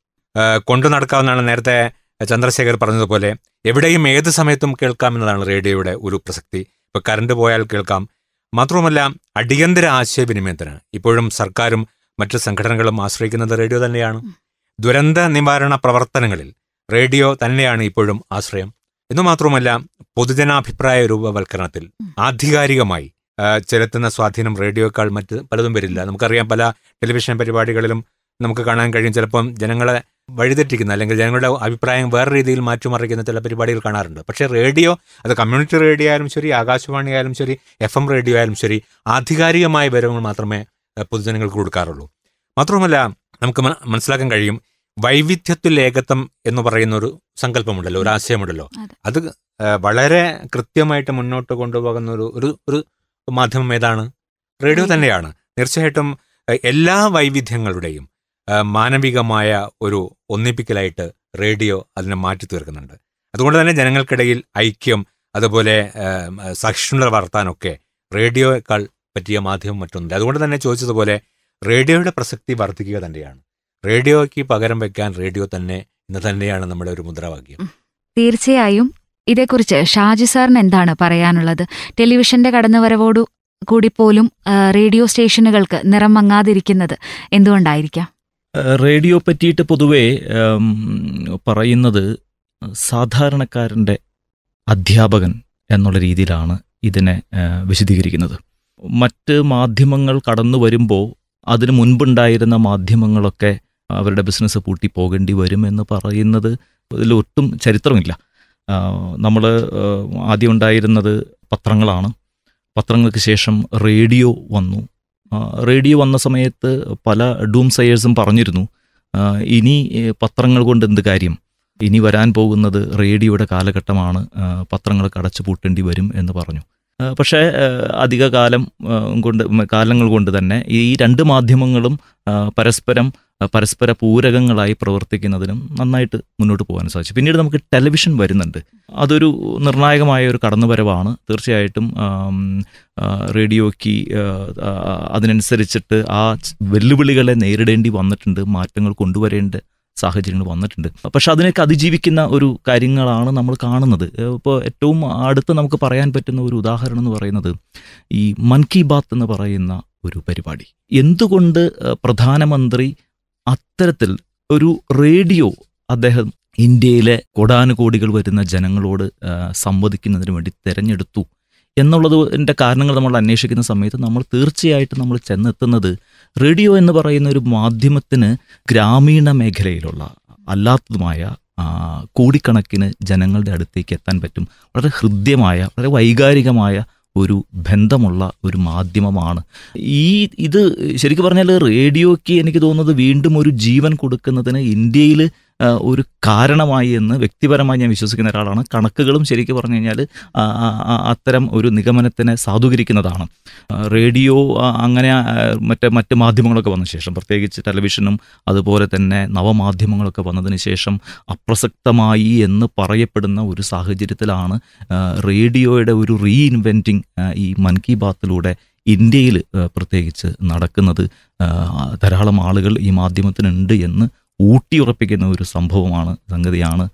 കൊണ്ടു നടക്കാവുന്നതാണ് നേരത്തെ ചന്ദ്രശേഖർ പറഞ്ഞതുപോലെ എവിടെയും ഏത് സമയത്തും കേൾക്കാം എന്നതാണ് റേഡിയോയുടെ ഒരു പ്രസക്തി. ഇപ്പൊ കറണ്ട് പോയാൽ കേൾക്കാം. മാത്രവുമല്ല അടിയന്തര ആശയവിനിമയത്തിന് ഇപ്പോഴും സർക്കാരും മറ്റ് സംഘടനകളും ആശ്രയിക്കുന്നത് റേഡിയോ തന്നെയാണ്. ദുരന്ത നിവാരണ പ്രവർത്തനങ്ങളിൽ റേഡിയോ തന്നെയാണ് ഇപ്പോഴും ആശ്രയം. എന്നു മാത്രവുമല്ല പൊതുജനാഭിപ്രായ രൂപവൽക്കരണത്തിൽ ആധികാരികമായി ചെലുത്തുന്ന സ്വാധീനം റേഡിയോക്കാൾ മറ്റ് പലതും വരില്ല. നമുക്കറിയാം പല ടെലിവിഷൻ പരിപാടികളിലും നമുക്ക് കാണാൻ കഴിയും. ചിലപ്പം ജനങ്ങളെ വഴിതെറ്റിക്കുന്ന അല്ലെങ്കിൽ ജനങ്ങളുടെ അഭിപ്രായം വേറെ രീതിയിൽ മാറ്റിമറിക്കുന്ന ചില പരിപാടികൾ കാണാറുണ്ട്. പക്ഷേ റേഡിയോ അത് കമ്മ്യൂണിറ്റി റേഡിയോ ആയാലും ശരി ആകാശവാണി ആയാലും ശരി എഫ് എം റേഡിയോ ആയാലും ശരി ആധികാരികമായ വിവരങ്ങൾ മാത്രമേ പൊതുജനങ്ങൾക്ക് കൊടുക്കാറുള്ളൂ. മാത്രമല്ല നമുക്ക് മനസ്സിലാക്കാൻ കഴിയും വൈവിധ്യത്തിൽ ഏകത്വം എന്ന് പറയുന്ന ഒരു സങ്കല്പമുണ്ടല്ലോ ഒരു ആശയമുണ്ടല്ലോ. അതെ. വളരെ കൃത്യമായിട്ട് മുന്നോട്ട് കൊണ്ടുപോകുന്ന ഒരു ഒരു ഒരു മാധ്യമം ഏതാണ്? റേഡിയോ തന്നെയാണ്. തീർച്ചയായിട്ടും എല്ലാ വൈവിധ്യങ്ങളുടെയും മാനവികമായ ഒരു ഒന്നിപ്പിക്കലായിട്ട് റേഡിയോ അതിനെ മാറ്റി തീർക്കുന്നുണ്ട്. അതുകൊണ്ട് തന്നെ ജനങ്ങൾക്കിടയിൽ ഐക്യം അതുപോലെ സഹിഷ്ണുത വളർത്താനൊക്കെ റേഡിയോയേക്കാൾ പറ്റിയ മാധ്യമം മറ്റൊന്നുമില്ല. അതുകൊണ്ട് തന്നെ ചോദിച്ചതുപോലെ റേഡിയോയുടെ പ്രസക്തി വർദ്ധിക്കുക തന്നെയാണ്. റേഡിയോയ്ക്ക് പകരം വെക്കാൻ റേഡിയോ തന്നെ ഇന്ന് തന്നെയാണ് നമ്മുടെ ഒരു മുദ്രാവാക്യം. തീർച്ചയായും ഇതേക്കുറിച്ച് ഷാജി സാറിന് എന്താണ് പറയാനുള്ളത്? ടെലിവിഷന്റെ കടന്നുവരവോടു കൂടി പോലും റേഡിയോ സ്റ്റേഷനുകൾക്ക് നിറം മങ്ങാതിരിക്കുന്നത് എന്തുകൊണ്ടായിരിക്കാം? റേഡിയോ പറ്റിയിട്ട് പൊതുവേ പറയുന്നത് സാധാരണക്കാരന്റെ അധ്യാപകൻ എന്നുള്ള രീതിയിലാണ് ഇതിനെ വിശദീകരിക്കുന്നത്. മറ്റ് മാധ്യമങ്ങൾ കടന്നു വരുമ്പോൾ അതിന് മുൻപുണ്ടായിരുന്ന മാധ്യമങ്ങളൊക്കെ അവരുടെ ബിസിനസ് പൂട്ടി പോകേണ്ടി വരും എന്ന് പറയുന്നത് ഇതിൽ ഒട്ടും ചരിത്രമില്ല. നമ്മൾ ആദ്യം ഉണ്ടായിരുന്നത് പത്രങ്ങളാണ്. പത്രങ്ങൾക്ക് ശേഷം റേഡിയോ വന്നു. റേഡിയോ വന്ന സമയത്ത് പല ഡൂം സയേഴ്സും പറഞ്ഞിരുന്നു. ഇനി പത്രങ്ങൾ കൊണ്ട് എന്ത് കാര്യം? ഇനി വരാൻ പോകുന്നത് റേഡിയോയുടെ കാലഘട്ടമാണ് പത്രങ്ങൾ അടച്ചു പൂട്ടേണ്ടി വരും എന്ന് പറഞ്ഞു. പക്ഷേ അധിക കാലം കൊണ്ട് കാലങ്ങൾ കൊണ്ട് തന്നെ ഈ രണ്ട് മാധ്യമങ്ങളും പരസ്പരം പരസ്പര പൂരകങ്ങളായി പ്രവർത്തിക്കുന്നതിനും നന്നായിട്ട് മുന്നോട്ട് പോകാൻ സാധിച്ചു. പിന്നീട് നമുക്ക് ടെലിവിഷൻ വരുന്നുണ്ട്. അതൊരു നിർണായകമായ ഒരു കടന്നുവരവാണ്. തീർച്ചയായിട്ടും റേഡിയോയ്ക്ക് അതിനനുസരിച്ചിട്ട് ആ വെല്ലുവിളികളെ നേരിടേണ്ടി വന്നിട്ടുണ്ട് മാറ്റങ്ങൾ കൊണ്ടുവരേണ്ട സാഹചര്യങ്ങൾ വന്നിട്ടുണ്ട്. പക്ഷെ അതിനൊക്കെ അതിജീവിക്കുന്ന ഒരു കാര്യങ്ങളാണ് നമ്മൾ കാണുന്നത്. ഇപ്പോൾ ഏറ്റവും അടുത്ത് നമുക്ക് പറയാൻ പറ്റുന്ന ഒരു ഉദാഹരണം എന്ന് പറയുന്നത് ഈ മൻ കി ബാത്ത് എന്ന് പറയുന്ന ഒരു പരിപാടി. എന്തുകൊണ്ട് പ്രധാനമന്ത്രി അത്തരത്തിൽ ഒരു റേഡിയോ അദ്ദേഹം ഇന്ത്യയിലെ കോടാനുകോടികൾ വരുന്ന ജനങ്ങളോട് സംവദിക്കുന്നതിന് വേണ്ടി തിരഞ്ഞെടുത്തു. എന്നുള്ളതിന്റെ കാരണങ്ങൾ നമ്മൾ അന്വേഷിക്കുന്ന സമയത്ത് നമ്മൾ തീർച്ചയായിട്ടും നമ്മൾ ചെന്നെത്തുന്നത് റേഡിയോ എന്ന് പറയുന്ന ഒരു മാധ്യമത്തിന് ഗ്രാമീണ മേഖലയിലുള്ള അല്ലാത്തതുമായ കോടിക്കണക്കിന് ജനങ്ങളുടെ അടുത്തേക്ക് എത്താൻ പറ്റും. വളരെ ഹൃദ്യമായ വളരെ വൈകാരികമായ ഒരു ബന്ധമുള്ള ഒരു മാധ്യമമാണ്. ഈ ഇത് ശരിക്കും പറഞ്ഞാൽ റേഡിയോയ്ക്ക് എനിക്ക് തോന്നുന്നത് വീണ്ടും ഒരു ജീവൻ കൊടുക്കുന്നതിന് ഇന്ത്യയിൽ ഒരു കാരണമായി എന്ന് വ്യക്തിപരമായി ഞാൻ വിശ്വസിക്കുന്ന ഒരാളാണ്. കണക്കുകളും ശരിക്കും പറഞ്ഞു കഴിഞ്ഞാൽ അത്തരം ഒരു നിഗമനത്തിനെ സാധൂകരിക്കുന്നതാണ്. റേഡിയോ അങ്ങനെ മറ്റേ മറ്റ് മാധ്യമങ്ങളൊക്കെ വന്ന ശേഷം പ്രത്യേകിച്ച് ടെലിവിഷനും അതുപോലെ തന്നെ നവമാധ്യമങ്ങളൊക്കെ വന്നതിന് ശേഷം അപ്രസക്തമായി എന്ന് പറയപ്പെടുന്ന ഒരു സാഹചര്യത്തിലാണ് റേഡിയോയുടെ ഒരു റീഇൻവെന്റിങ് ഈ മൻ കി ബാത്തിലൂടെ ഇന്ത്യയിൽ പ്രത്യേകിച്ച് നടക്കുന്നത്. ധാരാളം ആളുകൾ ഈ മാധ്യമത്തിനുണ്ട് എന്ന് ഊട്ടിയുറപ്പിക്കുന്ന ഒരു സംഭവമാണ് സംഗതിയാണ്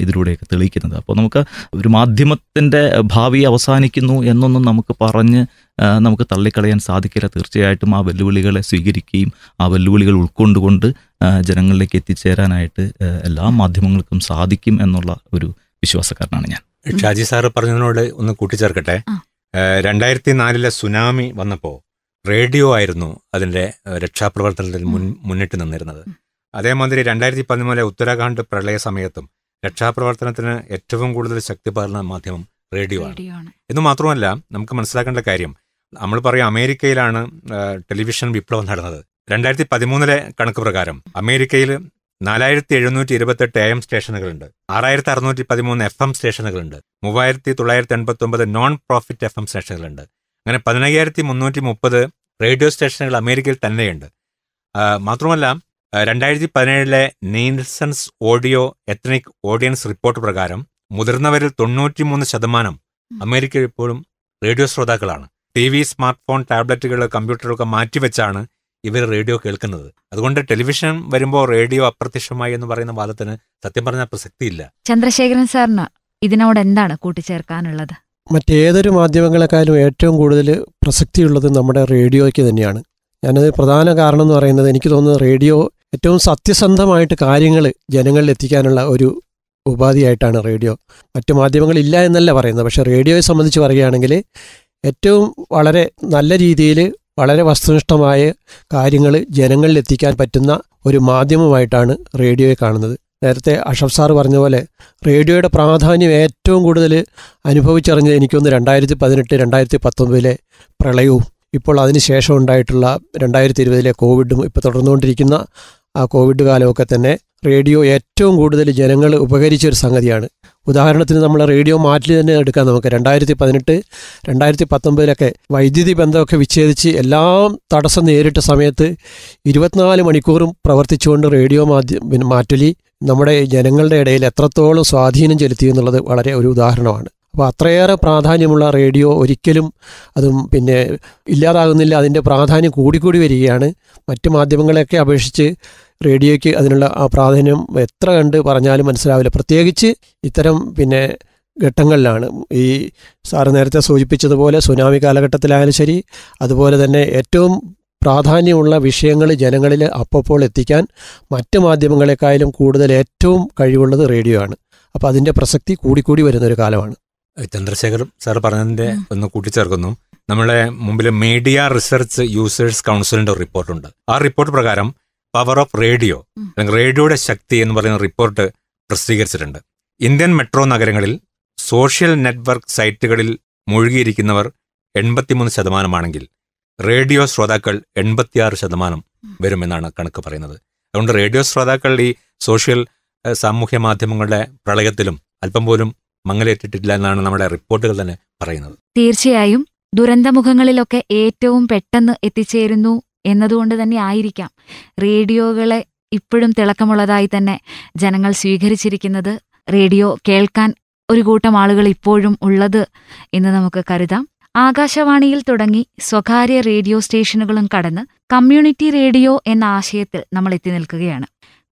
ഇതിലൂടെയൊക്കെ തെളിയിക്കുന്നത്. അപ്പോൾ നമുക്ക് ഒരു മാധ്യമത്തിന്റെ ഭാവി അവസാനിക്കുന്നു എന്നൊന്നും നമുക്ക് പറഞ്ഞ് നമുക്ക് തള്ളിക്കളയാൻ സാധിക്കില്ല. തീർച്ചയായിട്ടും ആ വെല്ലുവിളികളെ സ്വീകരിക്കുകയും ആ വെല്ലുവിളികൾ ഉൾക്കൊണ്ടുകൊണ്ട് ജനങ്ങളിലേക്ക് എത്തിച്ചേരാനായിട്ട് എല്ലാ മാധ്യമങ്ങൾക്കും സാധിക്കും എന്നുള്ള ഒരു വിശ്വാസക്കാരനാണ് ഞാൻ. ഷാജി സാറ് പറഞ്ഞതിനോട് ഒന്ന് കൂട്ടിച്ചേർക്കട്ടെ. രണ്ടായിരത്തി നാലിലെ സുനാമി വന്നപ്പോൾ റേഡിയോ ആയിരുന്നു അതിന്റെ രക്ഷാപ്രവർത്തനത്തിൽ മുൻ മുന്നിട്ട് നിന്നിരുന്നത്. അതേമാതിരി രണ്ടായിരത്തി പതിമൂന്നിലെ ഉത്തരാഖണ്ഡ് പ്രളയ സമയത്തും രക്ഷാപ്രവർത്തനത്തിന് ഏറ്റവും കൂടുതൽ ശക്തി പകർന്ന മാധ്യമം റേഡിയോ ആണ്. എന്ന് മാത്രമല്ല നമുക്ക് മനസ്സിലാക്കേണ്ട കാര്യം നമ്മൾ പറയും അമേരിക്കയിലാണ് ടെലിവിഷൻ വിപ്ലവം നടന്നത്. രണ്ടായിരത്തി പതിമൂന്നിലെ കണക്ക് പ്രകാരം അമേരിക്കയിൽ നാലായിരത്തി എഴുന്നൂറ്റി ഇരുപത്തെട്ട് എ എം സ്റ്റേഷനുകളുണ്ട് ആറായിരത്തി അറുന്നൂറ്റി പതിമൂന്ന് എഫ് എം സ്റ്റേഷനുകളുണ്ട് മൂവായിരത്തി തൊള്ളായിരത്തി എൺപത്തി ഒമ്പത് നോൺ പ്രോഫിറ്റ് എഫ് എം സ്റ്റേഷനുകളുണ്ട്. അങ്ങനെ പതിനയ്യായിരത്തി മുന്നൂറ്റി മുപ്പത് റേഡിയോ സ്റ്റേഷനുകൾ അമേരിക്കയിൽ തന്നെയുണ്ട്. മാത്രമല്ല രണ്ടായിരത്തി പതിനേഴിലെ Nielsen's audio ethnic audience report പ്രകാരം മുതിർന്നവരിൽ തൊണ്ണൂറ്റിമൂന്ന് ശതമാനം അമേരിക്ക ഇപ്പോഴും റേഡിയോ ശ്രോതാക്കളാണ്. ടി വി സ്മാർട്ട് ഫോൺ ടാബ്ലറ്റുകൾ കമ്പ്യൂട്ടറുകളൊക്കെ മാറ്റിവെച്ചാണ് ഇവർ റേഡിയോ കേൾക്കുന്നത്. അതുകൊണ്ട് ടെലിവിഷൻ വരുമ്പോൾ റേഡിയോ അപ്രത്യക്ഷമായി എന്ന് പറയുന്ന വാദത്തിന് സത്യം പറഞ്ഞാൽ പ്രസക്തിയില്ല. ചന്ദ്രശേഖരൻ സാറിന് ഇതിനോട് എന്താണ് കൂട്ടിച്ചേർക്കാനുള്ളത്? മറ്റേതൊരു മാധ്യമങ്ങളെക്കാളും ഏറ്റവും കൂടുതൽ പ്രസക്തിയുള്ളത് നമ്മുടെ റേഡിയോയ്ക്ക് തന്നെയാണ്. ഞാനത് പ്രധാന കാരണം എന്ന് പറയുന്നത് എനിക്ക് തോന്നുന്നത് റേഡിയോ ഏറ്റവും സത്യസന്ധമായിട്ട് കാര്യങ്ങൾ ജനങ്ങളിൽ എത്തിക്കാനുള്ള ഒരു ഉപാധിയായിട്ടാണ് റേഡിയോ. മറ്റു മാധ്യമങ്ങളില്ല എന്നല്ല പറയുന്നത്. പക്ഷേ റേഡിയോയെ സംബന്ധിച്ച് പറയുകയാണെങ്കിൽ ഏറ്റവും വളരെ നല്ല രീതിയിൽ വളരെ വസ്തുനിഷ്ഠമായ കാര്യങ്ങൾ ജനങ്ങളിൽ എത്തിക്കാൻ പറ്റുന്ന ഒരു മാധ്യമമായിട്ടാണ് റേഡിയോയെ കാണുന്നത്. നേരത്തെ അഷഫ് സാർ പറഞ്ഞ പോലെ റേഡിയോയുടെ പ്രാധാന്യം ഏറ്റവും കൂടുതൽ അനുഭവിച്ചറിഞ്ഞത് എനിക്കൊന്ന് രണ്ടായിരത്തി പതിനെട്ട് രണ്ടായിരത്തി പത്തൊമ്പതിലെ പ്രളയവും ഇപ്പോൾ അതിന് ശേഷം ഉണ്ടായിട്ടുള്ള രണ്ടായിരത്തി ഇരുപതിലെ കോവിഡും ഇപ്പോൾ തുടർന്നുകൊണ്ടിരിക്കുന്ന ആ കോവിഡ് കാലമൊക്കെ തന്നെ റേഡിയോ ഏറ്റവും കൂടുതൽ ജനങ്ങൾ ഉപകരിച്ച ഒരു സംഗതിയാണ്. ഉദാഹരണത്തിന് നമ്മൾ റേഡിയോ മാറ്റിൽ തന്നെ എടുക്കാം നമുക്ക്. രണ്ടായിരത്തി പതിനെട്ട് രണ്ടായിരത്തി പത്തൊമ്പതിലൊക്കെ വൈദ്യുതി ബന്ധമൊക്കെ വിച്ഛേദിച്ച് എല്ലാം തടസ്സം നേരിട്ട സമയത്ത് ഇരുപത്തിനാല് മണിക്കൂറും പ്രവർത്തിച്ചുകൊണ്ട് റേഡിയോ മാധ്യ മാറ്റലി നമ്മുടെ ജനങ്ങളുടെ ഇടയിൽ എത്രത്തോളം സ്വാധീനം ചെലുത്തി എന്നുള്ളത് വളരെ ഒരു ഉദാഹരണമാണ്. അപ്പോൾ അത്രയേറെ പ്രാധാന്യമുള്ള റേഡിയോ ഒരിക്കലും അതും പിന്നെ ഇല്ലാതാകുന്നില്ല. അതിന്റെ പ്രാധാന്യം കൂടിക്കൂടി വരികയാണ്. മറ്റ് മാധ്യമങ്ങളെയൊക്കെ അപേക്ഷിച്ച് റേഡിയോയ്ക്ക് അതിനുള്ള ആ പ്രാധാന്യം എത്ര കണ്ട് പറഞ്ഞാലും മനസ്സിലാവില്ല. പ്രത്യേകിച്ച് ഇത്തരം പിന്നെ ഘട്ടങ്ങളിലാണ്. ഈ സാറ് നേരത്തെ സൂചിപ്പിച്ചതുപോലെ സുനാമി കാലഘട്ടത്തിലായാലും ശരി അതുപോലെ തന്നെ ഏറ്റവും പ്രാധാന്യമുള്ള വിഷയങ്ങൾ ജനങ്ങളിൽ അപ്പോൾ എത്തിക്കാൻ മറ്റ് മാധ്യമങ്ങളെക്കാളും കൂടുതൽ ഏറ്റവും കഴിവുള്ളത് റേഡിയോ ആണ്. അപ്പോൾ അതിന്റെ പ്രസക്തി കൂടിക്കൂടി വരുന്നൊരു കാലമാണ്. ചന്ദ്രശേഖർ സാർ പറഞ്ഞതിന്റെ. ഒന്ന് കൂട്ടിച്ചേർക്കുന്നു. നമ്മളെ മുമ്പിൽ മീഡിയ റിസർച്ച് യൂസേഴ്സ് കൗൺസിലിന്റെ ഒരു റിപ്പോർട്ടുണ്ട് ആ റിപ്പോർട്ട് പ്രകാരം പവർ ഓഫ് റേഡിയോ അല്ലെങ്കിൽ റേഡിയോയുടെ ശക്തി എന്ന് പറയുന്ന റിപ്പോർട്ട് പ്രസിദ്ധീകരിച്ചിട്ടുണ്ട്. ഇന്ത്യൻ മെട്രോ നഗരങ്ങളിൽ സോഷ്യൽ നെറ്റ്വർക്ക് സൈറ്റുകളിൽ മുഴുകിയിരിക്കുന്നവർ എൺപത്തിമൂന്ന് ശതമാനമാണെങ്കിൽ റേഡിയോ ശ്രോതാക്കൾ എൺപത്തിയാറ് ശതമാനം വരുമെന്നാണ് കണക്ക് പറയുന്നത്. അതുകൊണ്ട് റേഡിയോ ശ്രോതാക്കൾ ഈ സോഷ്യൽ സാമൂഹ്യ മാധ്യമങ്ങളുടെ പ്രളയത്തിലും അല്പം പോലും മങ്ങലേറ്റിട്ടില്ല എന്നാണ് നമ്മുടെ റിപ്പോർട്ടുകൾ തന്നെ പറയുന്നത്. തീർച്ചയായും ദുരന്തമുഖങ്ങളിലൊക്കെ ഏറ്റവും പെട്ടെന്ന് എത്തിച്ചേരുന്നു എന്നതുകൊണ്ട് തന്നെ ആയിരിക്കാം. റേഡിയോകളെ ഇപ്പോഴും തിളക്കമുള്ളതായി തന്നെ ജനങ്ങൾ സ്വീകരിച്ചിരിക്കുന്നത്. റേഡിയോ കേൾക്കാൻ ഒരു കൂട്ടം ആളുകൾ ഇപ്പോഴും ഉള്ളത് എന്ന് നമുക്ക് കരുതാം. ആകാശവാണിയിൽ തുടങ്ങി സ്വകാര്യ റേഡിയോ സ്റ്റേഷനുകളും കടന്ന് കമ്മ്യൂണിറ്റി റേഡിയോ എന്ന ആശയത്തിൽ നമ്മൾ എത്തി നിൽക്കുകയാണ്.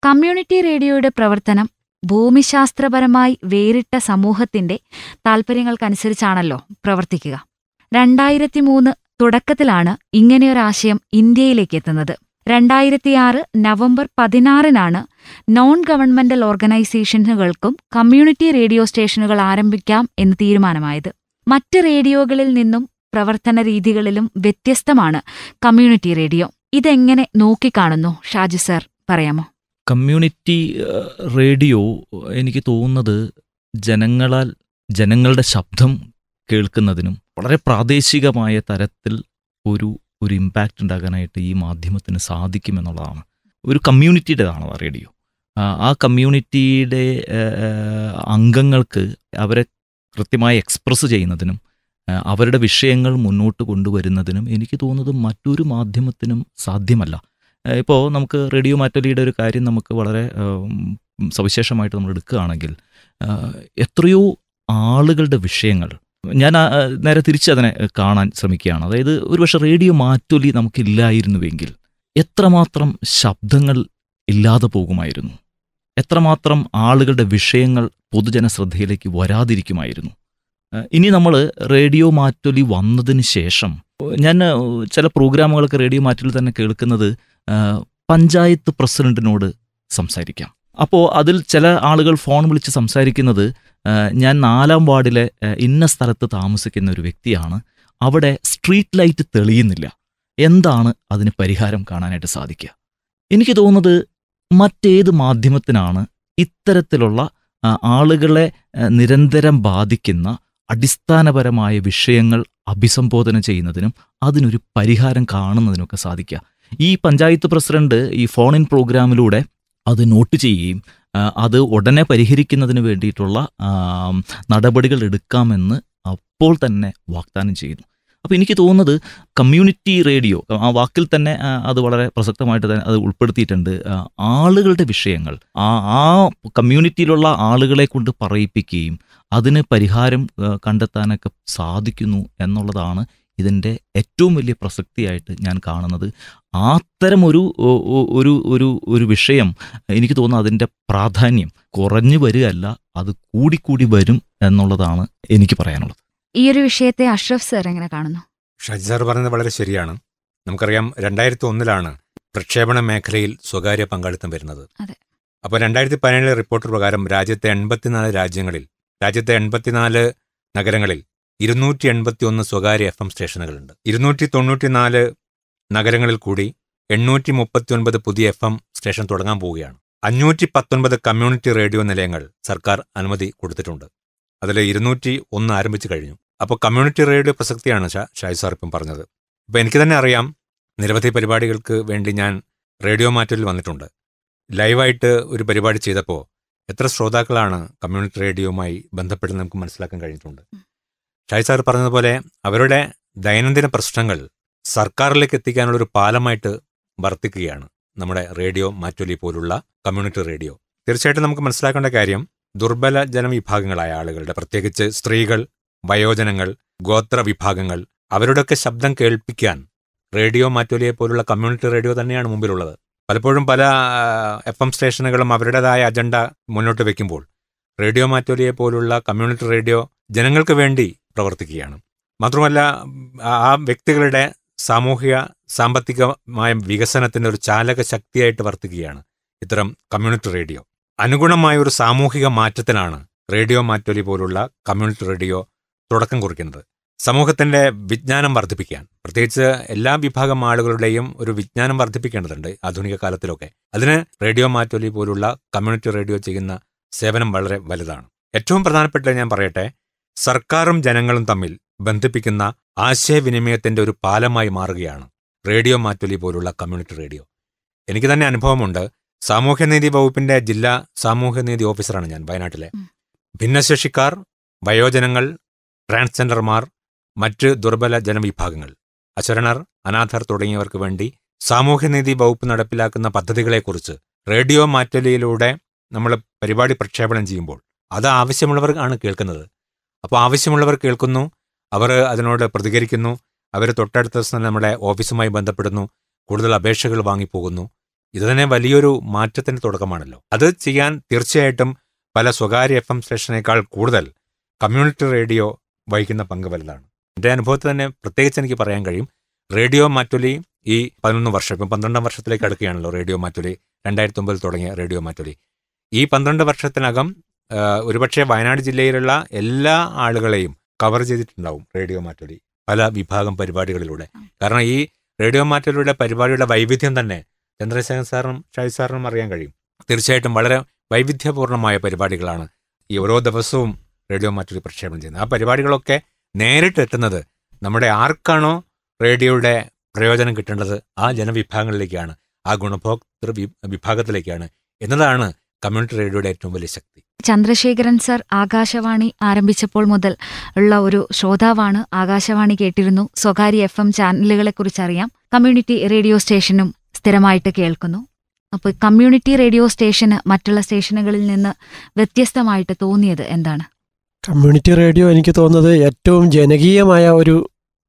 കമ്മ്യൂണിറ്റി റേഡിയോയുടെ പ്രവർത്തനം ഭൂമിശാസ്ത്രപരമായി വേറിട്ട സമൂഹത്തിന്റെ താൽപ്പര്യങ്ങൾക്കനുസരിച്ചാണല്ലോ പ്രവർത്തിക്കുക. രണ്ടായിരത്തി മൂന്ന് തുടക്കത്തിലാണ് ഇങ്ങനെയൊരാശയം ഇന്ത്യയിലേക്ക് എത്തുന്നത് രണ്ടായിരത്തിയാറ് നവംബർ പതിനാറിനാണ് നോൺ ഗവൺമെന്റൽ ഓർഗനൈസേഷനുകൾക്കും കമ്മ്യൂണിറ്റി റേഡിയോ സ്റ്റേഷനുകൾ ആരംഭിക്കാം എന്ന് തീരുമാനമായത്. മറ്റ് റേഡിയോകളിൽ നിന്നും പ്രവർത്തന രീതികളിലും വ്യത്യസ്തമാണ് കമ്മ്യൂണിറ്റി റേഡിയോ. ഇതെങ്ങനെ നോക്കിക്കാണുന്നു ഷാജു സർ പറയാമോ? കമ്മ്യൂണിറ്റി റേഡിയോ എനിക്ക് തോന്നുന്നത് ജനങ്ങളാൽ ജനങ്ങളുടെ ശബ്ദം കേൾക്കുന്നതിനും വളരെ പ്രാദേശികമായ തരത്തിൽ ഒരു ഒരു ഇമ്പാക്റ്റ് ഉണ്ടാകാനായിട്ട് ഈ മാധ്യമത്തിന് സാധിക്കുമെന്നുള്ളതാണ്. ഒരു കമ്മ്യൂണിറ്റിയുടേതാണ് റേഡിയോ. ആ കമ്മ്യൂണിറ്റിയുടെ അംഗങ്ങൾക്ക് അവരെ കൃത്യമായി എക്സ്പ്രസ് ചെയ്യുന്നതിനും അവരുടെ വിഷയങ്ങൾ മുന്നോട്ട് കൊണ്ടുവരുന്നതിനും എനിക്ക് തോന്നുന്നത് മറ്റൊരു മാധ്യമത്തിനും സാധ്യമല്ല. ഇപ്പോൾ നമുക്ക് റേഡിയോ മാറ്റലിയുടെ ഒരു കാര്യം നമുക്ക് വളരെ സവിശേഷമായിട്ട് നമ്മൾ എടുക്കുകയാണെങ്കിൽ എത്രയോ ആളുകളുടെ വിഷയങ്ങൾ ഞാൻ നേരെ തിരിച്ചതിനെ കാണാൻ ശ്രമിക്കുകയാണ്. അതായത് ഒരുപക്ഷെ റേഡിയോ മാറ്റൊലി നമുക്കില്ലായിരുന്നുവെങ്കിൽ എത്രമാത്രം ശബ്ദങ്ങൾ ഇല്ലാതെ പോകുമായിരുന്നു? എത്രമാത്രം ആളുകളുടെ വിഷയങ്ങൾ പൊതുജന ശ്രദ്ധയിലേക്ക് വരാതിരിക്കുമായിരുന്നു ഇനി നമ്മൾ റേഡിയോ മാറ്റൊലി വന്നതിന് ശേഷം ഞാൻ ചില പ്രോഗ്രാമുകളൊക്കെ റേഡിയോ മാറ്റൊലി തന്നെ കേൾക്കുന്നത് പഞ്ചായത്ത് പ്രസിഡന്റിനോട് സംസാരിക്കാം. അപ്പോൾ അതിൽ ചില ആളുകൾ ഫോൺ വിളിച്ച് സംസാരിക്കുന്നത് ഞാൻ നാലാം വാർഡിലെ ഇന്ന സ്ഥലത്ത് താമസിക്കുന്ന ഒരു വ്യക്തിയാണ്. അവിടെ സ്ട്രീറ്റ് ലൈറ്റ് തെളിയുന്നില്ല. എന്താണ് അതിന് പരിഹാരം കാണാനായിട്ട് സാധിക്കുക? എനിക്ക് തോന്നുന്നത് മറ്റേത് മാധ്യമത്തിനാണ് ഇത്തരത്തിലുള്ള ആളുകളെ നിരന്തരം ബാധിക്കുന്ന അടിസ്ഥാനപരമായ വിഷയങ്ങൾ അഭിസംബോധന ചെയ്യുന്നതിനും അതിനൊരു പരിഹാരം കാണുന്നതിനൊക്കെ സാധിക്കുക. ഈ പഞ്ചായത്ത് പ്രസിഡന്റ് ഈ ഫോൺ ഇൻ പ്രോഗ്രാമിലൂടെ അത് നോട്ട് ചെയ്യുകയും അത് ഉടനെ പരിഹരിക്കുന്നതിന് വേണ്ടിയിട്ടുള്ള നടപടികൾ എടുക്കാമെന്ന് അപ്പോൾ തന്നെ വാഗ്ദാനം ചെയ്യുന്നു. അപ്പോൾ എനിക്ക് തോന്നുന്നത് കമ്മ്യൂണിറ്റി റേഡിയോ ആ വാക്കിൽ തന്നെ അത് വളരെ പ്രസക്തമായിട്ട് തന്നെ അത് ഉൾപ്പെടുത്തിയിട്ടുണ്ട്. ആളുകളുടെ വിഷയങ്ങൾ ആ ആ കമ്മ്യൂണിറ്റിയിലുള്ള ആളുകളെ കൊണ്ട് പറയിപ്പിക്കുകയും അതിന് പരിഹാരം കണ്ടെത്താനൊക്കെ സാധിക്കുന്നു എന്നുള്ളതാണ് ഇതിന്റെ ഏറ്റവും വലിയ പ്രസക്തിയായിട്ട് ഞാൻ കാണുന്നത് അത്തരം ഒരു ഒരു ഒരു ഒരു വിഷയം എനിക്ക് തോന്നുന്നു അതിന്റെ പ്രാധാന്യം കുറഞ്ഞു വരികയല്ല അത് കൂടിക്കൂടി വരും എന്നുള്ളതാണ് എനിക്ക് പറയാനുള്ളത്. ഈ ഒരു വിഷയത്തെ അഷ്റഫ് സാർ എങ്ങനെ കാണുന്നു? ഷാജി സാർ പറഞ്ഞത് വളരെ ശരിയാണ്. നമുക്കറിയാം രണ്ടായിരത്തി ഒന്നിലാണ് പ്രക്ഷേപണ മേഖലയിൽ സ്വകാര്യ പങ്കാളിത്തം വരുന്നത്. അതെ. അപ്പോൾ രണ്ടായിരത്തി പതിനേഴിലെ റിപ്പോർട്ട് പ്രകാരം രാജ്യത്തെ എൺപത്തിനാല് രാജ്യങ്ങളിൽ രാജ്യത്തെ എൺപത്തിനാല് നഗരങ്ങളിൽ ഇരുന്നൂറ്റി എൺപത്തി ഒന്ന് സ്വകാര്യ എഫ് എം സ്റ്റേഷനുകളുണ്ട്. ഇരുന്നൂറ്റി തൊണ്ണൂറ്റിനാല് നഗരങ്ങളിൽ കൂടി എണ്ണൂറ്റി മുപ്പത്തിയൊൻപത് പുതിയ എഫ് എം സ്റ്റേഷൻ തുടങ്ങാൻ പോവുകയാണ്. അഞ്ഞൂറ്റി പത്തൊൻപത് കമ്മ്യൂണിറ്റി റേഡിയോ നിലയങ്ങൾ സർക്കാർ അനുമതി കൊടുത്തിട്ടുണ്ട്. അതിൽ ഇരുന്നൂറ്റി ഒന്ന് ആരംഭിച്ചു കഴിഞ്ഞു. അപ്പോൾ കമ്മ്യൂണിറ്റി റേഡിയോ പ്രസക്തിയാണ് ഷായി സാർ ഇപ്പം പറഞ്ഞത്. അപ്പോൾ എനിക്ക് തന്നെ അറിയാം നിരവധി പരിപാടികൾക്ക് വേണ്ടി ഞാൻ റേഡിയോ മാറ്റലിൽ വന്നിട്ടുണ്ട്. ലൈവായിട്ട് ഒരു പരിപാടി ചെയ്തപ്പോൾ എത്ര ശ്രോതാക്കളാണ് കമ്മ്യൂണിറ്റി റേഡിയോയുമായി ബന്ധപ്പെട്ട് നമുക്ക് മനസ്സിലാക്കാൻ കഴിഞ്ഞിട്ടുണ്ട്. ഷായി സാർ പറഞ്ഞതുപോലെ അവരുടെ ദൈനംദിന പ്രശ്നങ്ങൾ സർക്കാരിലേക്ക് എത്തിക്കാനുള്ള ഒരു പാലമായിട്ട് വർത്തിക്കുകയാണ് നമ്മുടെ റേഡിയോ മാറ്റൊലി പോലുള്ള കമ്മ്യൂണിറ്റി റേഡിയോ. തീർച്ചയായിട്ടും നമുക്ക് മനസ്സിലാക്കേണ്ട കാര്യം ദുർബല ജനവിഭാഗങ്ങളായ ആളുകളുടെ പ്രത്യേകിച്ച് സ്ത്രീകൾ വയോജനങ്ങൾ ഗോത്ര വിഭാഗങ്ങൾ അവരുടെയൊക്കെ ശബ്ദം കേൾപ്പിക്കാൻ റേഡിയോ മാറ്റൊലിയെ പോലുള്ള കമ്മ്യൂണിറ്റി റേഡിയോ തന്നെയാണ് മുമ്പിലുള്ളത്. പലപ്പോഴും പല എഫ് എം സ്റ്റേഷനുകളും അവരുടേതായ അജണ്ട മുന്നോട്ട് വയ്ക്കുമ്പോൾ റേഡിയോ മാറ്റൊലിയെ പോലുള്ള കമ്മ്യൂണിറ്റി റേഡിയോ ജനങ്ങൾക്ക് വേണ്ടി പ്രവർത്തിക്കുകയാണ്. മാത്രമല്ല ആ- വ്യക്തികളുടെ സാമൂഹിക സാമ്പത്തികമായ വികസനത്തിന്റെ ഒരു ചാലക ശക്തിയായിട്ട് വർത്തിക്കുകയാണ് ഇത്തരം കമ്മ്യൂണിറ്റി റേഡിയോ. അനുഗുണമായ ഒരു സാമൂഹിക മാറ്റത്തിനാണ് റേഡിയോ മാറ്റൊലി പോലുള്ള കമ്മ്യൂണിറ്റി റേഡിയോ തുടക്കം കുറിക്കുന്നത്. സമൂഹത്തിന്റെ വിജ്ഞാനം വർദ്ധിപ്പിക്കാൻ. പ്രത്യേകിച്ച് എല്ലാ വിഭാഗം ആളുകളുടെയും ഒരു വിജ്ഞാനം വർദ്ധിപ്പിക്കേണ്ടതുണ്ട് ആധുനിക കാലത്തിലൊക്കെ. അതിന് റേഡിയോ മാറ്റൊലി പോലുള്ള കമ്മ്യൂണിറ്റി റേഡിയോ ചെയ്യുന്ന സേവനം വളരെ വലുതാണ്. ഏറ്റവും പ്രധാനപ്പെട്ട ഞാൻ പറയട്ടെ സർക്കാരും ജനങ്ങളും തമ്മിൽ ബന്ധിപ്പിക്കുന്ന ആശയവിനിമയത്തിന്റെ ഒരു പാലമായി മാറുകയാണ് റേഡിയോ മാറ്റൊലി പോലുള്ള കമ്മ്യൂണിറ്റി റേഡിയോ. എനിക്ക് തന്നെ അനുഭവമുണ്ട്. സാമൂഹ്യനീതി വകുപ്പിന്റെ ജില്ലാ സാമൂഹ്യനീതി ഓഫീസറാണ് ഞാൻ വയനാട്ടിലെ. ഭിന്നശേഷിക്കാർ വയോജനങ്ങൾ ട്രാൻസ്ജെൻഡർമാർ മറ്റ് ദുർബല ജനവിഭാഗങ്ങൾ അശരണർ അനാഥർ തുടങ്ങിയവർക്ക് വേണ്ടി സാമൂഹ്യനീതി വകുപ്പ് നടപ്പിലാക്കുന്ന പദ്ധതികളെക്കുറിച്ച് റേഡിയോ മാറ്റൊലിയിലൂടെ നമ്മൾ പരിപാടി പ്രക്ഷേപണം ചെയ്യുമ്പോൾ അത് ആവശ്യമുള്ളവർ ആണ് കേൾക്കുന്നത്. അപ്പോൾ ആവശ്യമുള്ളവർ കേൾക്കുന്നു അവർ അതിനോട് പ്രതികരിക്കുന്നു അവർ തൊട്ടടുത്ത ദിവസം നമ്മുടെ ഓഫീസുമായി ബന്ധപ്പെടുന്നു കൂടുതൽ അപേക്ഷകൾ വാങ്ങിപ്പോകുന്നു. ഇത് തന്നെ വലിയൊരു മാറ്റത്തിന്റെ തുടക്കമാണല്ലോ. അത് ചെയ്യാൻ തീർച്ചയായിട്ടും പല സ്വകാര്യ എഫ് എം സ്റ്റേഷനേക്കാൾ കൂടുതൽ കമ്മ്യൂണിറ്റി റേഡിയോ വഹിക്കുന്ന പങ്ക് വലുതാണ്. എന്റെ അനുഭവത്തിൽ തന്നെ പ്രത്യേകിച്ച് എനിക്ക് പറയാൻ കഴിയും റേഡിയോ മാറ്റൊലി ഈ പതിനൊന്ന് വർഷം ഇപ്പം പന്ത്രണ്ടാം വർഷത്തിലേക്ക് അടുക്കുകയാണല്ലോ റേഡിയോ മാറ്റൊലി രണ്ടായിരത്തി ഒമ്പതിൽ തുടങ്ങിയ റേഡിയോ മാറ്റൊലി. ഈ പന്ത്രണ്ട് വർഷത്തിനകം ഒരുപക്ഷെ വയനാട് ജില്ലയിലുള്ള എല്ലാ ആളുകളെയും കവർ ചെയ്തിട്ടുണ്ടാവും റേഡിയോ മാറ്റൊലി പല വിഭാഗം പരിപാടികളിലൂടെ. കാരണം ഈ റേഡിയോ മാറ്റൊലിയുടെ പരിപാടിയുടെ വൈവിധ്യം തന്നെ ചന്ദ്രശേഖരൻ സാറിനും ഷായി സാറിനും അറിയാൻ കഴിയും. തീർച്ചയായിട്ടും വളരെ വൈവിധ്യപൂർണമായ പരിപാടികളാണ് ഈ ഓരോ ദിവസവും റേഡിയോ മാറ്റൊലി പ്രക്ഷേപണം ചെയ്യുന്നത്. ആ പരിപാടികളൊക്കെ നേരിട്ട് എത്തുന്നത് നമ്മുടെ ആർക്കാണോ റേഡിയോയുടെ പ്രയോജനം കിട്ടേണ്ടത് ആ ജനവിഭാഗങ്ങളിലേക്കാണ് ആ ഗുണഭോക്തൃ വിഭാഗത്തിലേക്കാണ് എന്നതാണ് കമ്മ്യൂണിറ്റി റേഡിയോയുടെ ഏറ്റവും വലിയ ശക്തി. ചന്ദ്രശേഖരൻ സർ ആകാശവാണി ആരംഭിച്ചപ്പോൾ മുതൽ ഉള്ള ഒരു ശ്രോതാവാണ് ആകാശവാണി കേട്ടിരുന്നു. സ്വകാര്യ എഫ് എം അറിയാം കമ്മ്യൂണിറ്റി റേഡിയോ സ്റ്റേഷനും സ്ഥിരമായിട്ട് കേൾക്കുന്നു. അപ്പോൾ കമ്മ്യൂണിറ്റി റേഡിയോ സ്റ്റേഷന് മറ്റുള്ള സ്റ്റേഷനുകളിൽ നിന്ന് വ്യത്യസ്തമായിട്ട് തോന്നിയത് എന്താണ്? കമ്മ്യൂണിറ്റി റേഡിയോ എനിക്ക് തോന്നുന്നത് ഏറ്റവും ജനകീയമായ ഒരു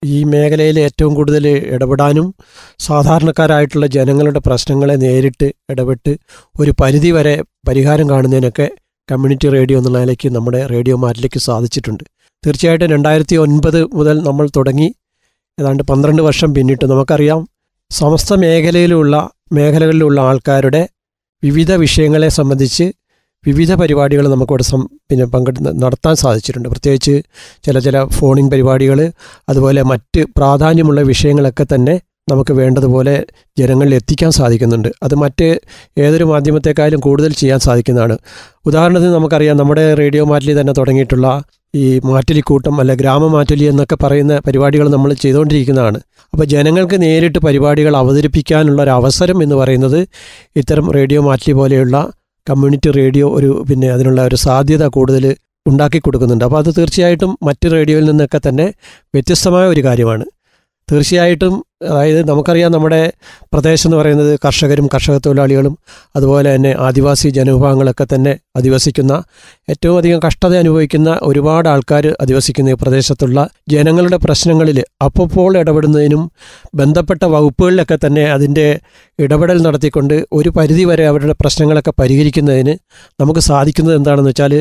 ഈ മേഖലയിൽ ഏറ്റവും കൂടുതൽ ഇടപെടാനും സാധാരണക്കാരായിട്ടുള്ള ജനങ്ങളുടെ പ്രശ്നങ്ങളെ നേരിട്ട് ഇടപെട്ട് ഒരു പരിധി വരെ പരിഹാരം കാണുന്നതിനൊക്കെ കമ്മ്യൂണിറ്റി റേഡിയോ എന്നുള്ള നിലയ്ക്ക് നമ്മുടെ റേഡിയോ മാറ്റിലേക്ക് സാധിച്ചിട്ടുണ്ട്. തീർച്ചയായിട്ടും രണ്ടായിരത്തി ഒൻപത് മുതൽ നമ്മൾ തുടങ്ങി. ഏതാണ്ട് പന്ത്രണ്ട് വർഷം പിന്നിട്ട് നമുക്കറിയാം സമസ്ത മേഖലയിലുള്ള മേഖലകളിലുള്ള ആൾക്കാരുടെ വിവിധ വിഷയങ്ങളെ സംബന്ധിച്ച് വിവിധ പരിപാടികൾ നമുക്കിവിടെ സം പിന്നെ പങ്കെടു നടത്താൻ സാധിച്ചിട്ടുണ്ട്. പ്രത്യേകിച്ച് ചില ചില ഫോണിംഗ് പരിപാടികൾ അതുപോലെ മറ്റ് പ്രാധാന്യമുള്ള വിഷയങ്ങളൊക്കെ തന്നെ നമുക്ക് വേണ്ടതുപോലെ ജനങ്ങളിൽ എത്തിക്കാൻ സാധിക്കുന്നുണ്ട്. അത് മറ്റ് ഏതൊരു മാധ്യമത്തെക്കാളും കൂടുതൽ ചെയ്യാൻ സാധിക്കുന്നതാണ്. ഉദാഹരണത്തിന് നമുക്കറിയാം നമ്മുടെ റേഡിയോ മാറ്റലി തന്നെ തുടങ്ങിയിട്ടുള്ള ഈ മാറ്റലിക്കൂട്ടം അല്ലെ ഗ്രാമമാറ്റലി എന്നൊക്കെ പറയുന്ന പരിപാടികൾ നമ്മൾ ചെയ്തുകൊണ്ടിരിക്കുന്നതാണ്. അപ്പോൾ ജനങ്ങൾക്ക് നേരിട്ട് പരിപാടികൾ അവതരിപ്പിക്കാനുള്ള ഒരു അവസരം എന്ന് പറയുന്നത് ഇത്തരം റേഡിയോ മാറ്റലി പോലെയുള്ള കമ്മ്യൂണിറ്റി റേഡിയോ ഒരു പിന്നെ അതിനുള്ള ഒരു സാധ്യത കൂടുതൽ ഉണ്ടാക്കി കൊടുക്കുന്നുണ്ട്. അപ്പോൾ അത് തീർച്ചയായിട്ടും മറ്റ് റേഡിയോയിൽ നിന്നൊക്കെ തന്നെ വ്യത്യസ്തമായ ഒരു കാര്യമാണ്. തീർച്ചയായിട്ടും അതായത് നമുക്കറിയാം നമ്മുടെ പ്രദേശം എന്ന് പറയുന്നത് കർഷകരും കർഷക തൊഴിലാളികളും അതുപോലെ തന്നെ ആദിവാസി ജനവിഭാഗങ്ങളൊക്കെ തന്നെ അധിവസിക്കുന്ന ഏറ്റവും അധികം കഷ്ടത അനുഭവിക്കുന്ന ഒരുപാട് ആൾക്കാർ അധിവസിക്കുന്ന ഈ പ്രദേശത്തുള്ള ജനങ്ങളുടെ പ്രശ്നങ്ങളിൽ അപ്പോൾ ഇടപെടുന്നതിനും ബന്ധപ്പെട്ട വകുപ്പുകളിലൊക്കെ തന്നെ അതിന്റെ ഇടപെടൽ നടത്തിക്കൊണ്ട് ഒരു പരിധി വരെ അവരുടെ പ്രശ്നങ്ങളൊക്കെ പരിഹരിക്കുന്നതിന് നമുക്ക് സാധിക്കുന്നത് എന്താണെന്ന് വെച്ചാൽ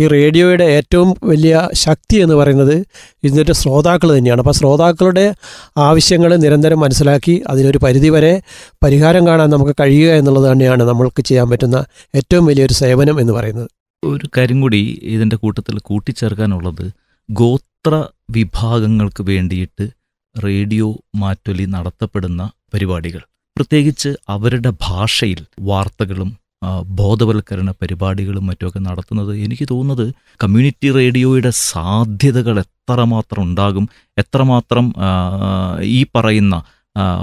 ഈ റേഡിയോയുടെ ഏറ്റവും വലിയ ശക്തി എന്ന് പറയുന്നത് ഇതിന്റെ ശ്രോതാക്കൾ തന്നെയാണ്. അപ്പോൾ ശ്രോതാക്കളുടെ ആവശ്യങ്ങൾ നിരന്തരം മനസ്സിലാക്കി അതിനൊരു പരിധി വരെ പരിഹാരം കാണാൻ നമുക്ക് കഴിയുക എന്നുള്ളത് തന്നെയാണ് നമ്മൾക്ക് ചെയ്യാൻ പറ്റുന്ന ഏറ്റവും വലിയൊരു സേവനം എന്ന് പറയുന്നത്. ഒരു കാര്യം കൂടി ഇതിന്റെ കൂട്ടത്തിൽ കൂട്ടിച്ചേർക്കാനുള്ളത് ഗോത്ര വിഭാഗങ്ങൾക്ക് വേണ്ടിയിട്ട് റേഡിയോ മാറ്റൊലി നടത്തപ്പെടുന്ന പരിപാടികൾ. പ്രത്യേകിച്ച് അവരുടെ ഭാഷയിൽ വാർത്തകളും ബോധവൽക്കരണ പരിപാടികളും മറ്റുമൊക്കെ നടത്തുന്നത് എനിക്ക് തോന്നുന്നത് കമ്മ്യൂണിറ്റി റേഡിയോയുടെ സാധ്യതകൾ എത്രമാത്രം ഉണ്ടാകും എത്രമാത്രം ഈ പറയുന്ന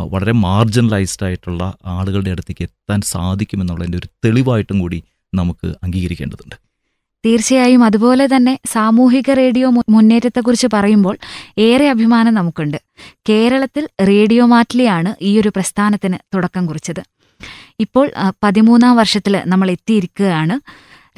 വളരെ മാർജിനലൈസ്ഡ് ആയിട്ടുള്ള ആളുകളുടെ അടുത്തേക്ക് എത്താൻ സാധിക്കുമെന്നുള്ളതിന്റെ ഒരു തെളിവായിട്ടും കൂടി നമുക്ക് അംഗീകരിക്കേണ്ടതുണ്ട്. തീർച്ചയായും അതുപോലെ തന്നെ സാമൂഹിക റേഡിയോ മുന്നേറ്റത്തെക്കുറിച്ച് പറയുമ്പോൾ ഏറെ അഭിമാനം നമുക്കുണ്ട്. കേരളത്തിൽ റേഡിയോ മാറ്റിലിയാണ് ഈ ഒരു പ്രസ്ഥാനത്തിന് തുടക്കം കുറിച്ചത്. ഇപ്പോൾ പതിമൂന്നാം വർഷത്തിൽ നമ്മൾ എത്തിയിരിക്കുകയാണ്.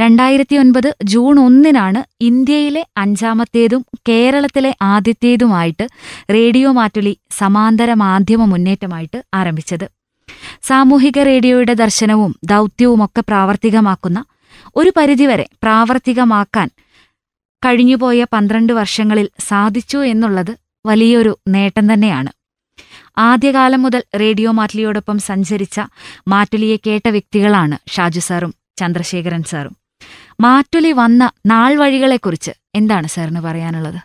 രണ്ടായിരത്തി ഒൻപത് ജൂൺ ഒന്നിനാണ് ഇന്ത്യയിലെ അഞ്ചാമത്തേതും കേരളത്തിലെ ആദ്യത്തേതുമായിട്ട് റേഡിയോ മാറ്റുലി സമാന്തര മാധ്യമ മുന്നേറ്റമായിട്ട് ആരംഭിച്ചത്. സാമൂഹിക റേഡിയോയുടെ ദർശനവും ദൗത്യവുമൊക്കെ പ്രാവർത്തികമാക്കുന്ന ഒരു പരിധിവരെ പ്രാവർത്തികമാക്കാൻ കഴിഞ്ഞുപോയ പന്ത്രണ്ട് വർഷങ്ങളിൽ സാധിച്ചു എന്നുള്ളത് വലിയൊരു നേട്ടം തന്നെയാണ്. ആദ്യകാലം മുതൽ റേഡിയോ മാറ്റുലിയോടൊപ്പം സഞ്ചരിച്ച മാറ്റുലിയെ കേട്ട വ്യക്തികളാണ് ഷാജു സാറും ചന്ദ്രശേഖരൻ സാറും. മാറ്റുലി വന്ന നാൾ വഴികളെക്കുറിച്ച് എന്താണ് സാറിന് പറയാനുള്ളത്?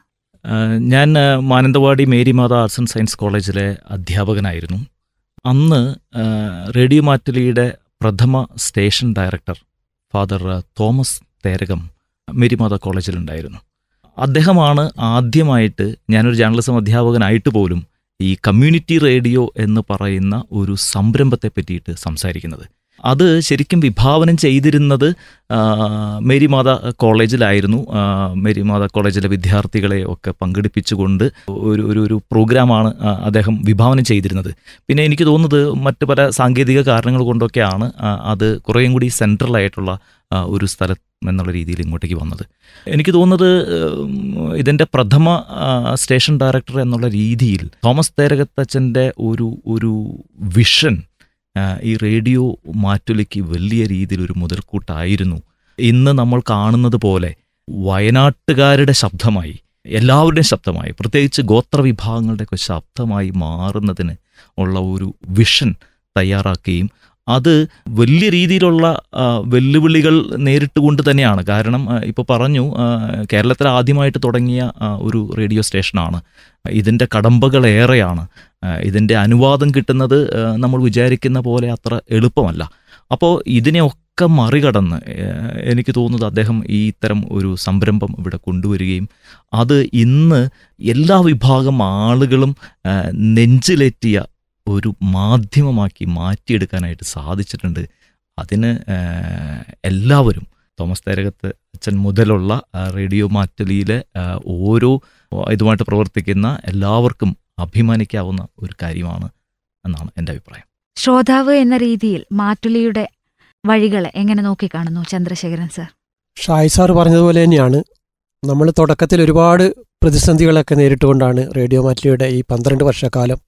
ഞാൻ Mananthavady Marymatha arts and science കോളേജിലെ അധ്യാപകനായിരുന്നു. അന്ന് റേഡിയോ മാറ്റുലിയുടെ പ്രഥമ station director father Thomas Therakam Marymatha കോളേജിലുണ്ടായിരുന്നു. അദ്ദേഹമാണ് ആദ്യമായിട്ട് ഞാനൊരു ജേർണലിസം അധ്യാപകനായിട്ട് പോലും ഈ കമ്മ്യൂണിറ്റി റേഡിയോ എന്ന് പറയുന്ന ഒരു സംരംഭത്തെ പറ്റിയിട്ട് സംസാരിക്കുന്നത്. അത് ശരിക്കും വിഭാവനം ചെയ്തിരുന്നത് മേരിമാത കോളേജിലായിരുന്നു. മേരിമാത കോളേജിലെ വിദ്യാർത്ഥികളെ ഒക്കെ പങ്കെടുപ്പിച്ചുകൊണ്ട് ഒരു ഒരു ഒരു പ്രോഗ്രാമാണ് അദ്ദേഹം വിഭാവനം ചെയ്തിരുന്നത്. പിന്നെ എനിക്ക് തോന്നുന്നത് മറ്റു പല സാങ്കേതിക കാരണങ്ങൾ കൊണ്ടൊക്കെയാണ് അത് കുറേയും കൂടി ആ, ഒരു സ്ഥലം എന്നുള്ള രീതിയിൽ ഇങ്ങോട്ടേക്ക് വന്നത്. എനിക്ക് തോന്നുന്നത് ഇതിന്റെ പ്രഥമ സ്റ്റേഷൻ ഡയറക്ടർ എന്നുള്ള രീതിയിൽ തോമസ് തേരകത്തച്ഛന്റെ ഒരു ഒരു വിഷൻ ഈ റേഡിയോ മാറ്റുലിക്ക് വലിയ രീതിയിൽ ഒരു മുതൽക്കൂട്ടായിരുന്നു. ഇന്ന് നമ്മൾ കാണുന്നത് പോലെ വയനാട്ടുകാരുടെ ശബ്ദമായി എല്ലാവരുടെയും ശബ്ദമായി പ്രത്യേകിച്ച് ഗോത്രവിഭാഗങ്ങളുടെയൊക്കെ ശബ്ദമായി മാറുന്നതിന് ഉള്ള ഒരു വിഷൻ തയ്യാറാക്കുകയും അത് വലിയ രീതിയിലുള്ള വെല്ലുവിളികൾ നേരിട്ടുകൊണ്ട് തന്നെയാണ്. കാരണം ഇപ്പോൾ പറഞ്ഞു കേരളത്തിൽ ആദ്യമായിട്ട് തുടങ്ങിയ ഒരു റേഡിയോ സ്റ്റേഷനാണ്. ഇതിന്റെ കടമ്പകൾ ഏറെയാണ്. ഇതിന്റെ അനുവാദം കിട്ടുന്നത് നമ്മൾ വിചാരിക്കുന്ന പോലെ അത്ര എളുപ്പമല്ല. അപ്പോൾ ഇതിനെയൊക്കെ മറികടന്ന് എനിക്ക് തോന്നുന്നത് അദ്ദേഹം ഈ ഇത്തരം ഒരു സംരംഭം ഇവിടെ കൊണ്ടുവരികയും അത് ഇന്ന് എല്ലാ വിഭാഗം ആളുകളും നെഞ്ചിലേറ്റിയ ഒരു മാധ്യമമാക്കി മാറ്റിയെടുക്കാനായിട്ട് സാധിച്ചിട്ടുണ്ട്. അതിന് എല്ലാവരും തോമസ് തേരകത്ത് അച്ഛൻ മുതലുള്ള റേഡിയോ മാറ്റലിയിലെ ഓരോ ഇതുമായിട്ട് പ്രവർത്തിക്കുന്ന എല്ലാവർക്കും അഭിമാനിക്കാവുന്ന ഒരു കാര്യമാണ് എന്നാണ് എന്റെ അഭിപ്രായം. ശ്രോതാവ് എന്ന രീതിയിൽ മാറ്റുലിയുടെ വഴികൾ എങ്ങനെ നോക്കിക്കാണുന്നു ചന്ദ്രശേഖരൻ സർ? ഷായ് സാർ പറഞ്ഞതുപോലെ തന്നെയാണ്. നമ്മൾ തുടക്കത്തിൽ ഒരുപാട് പ്രതിസന്ധികളൊക്കെ നേരിട്ടുകൊണ്ടാണ് റേഡിയോ മാറ്റുലിയുടെ ഈ പന്ത്രണ്ട് വർഷക്കാലം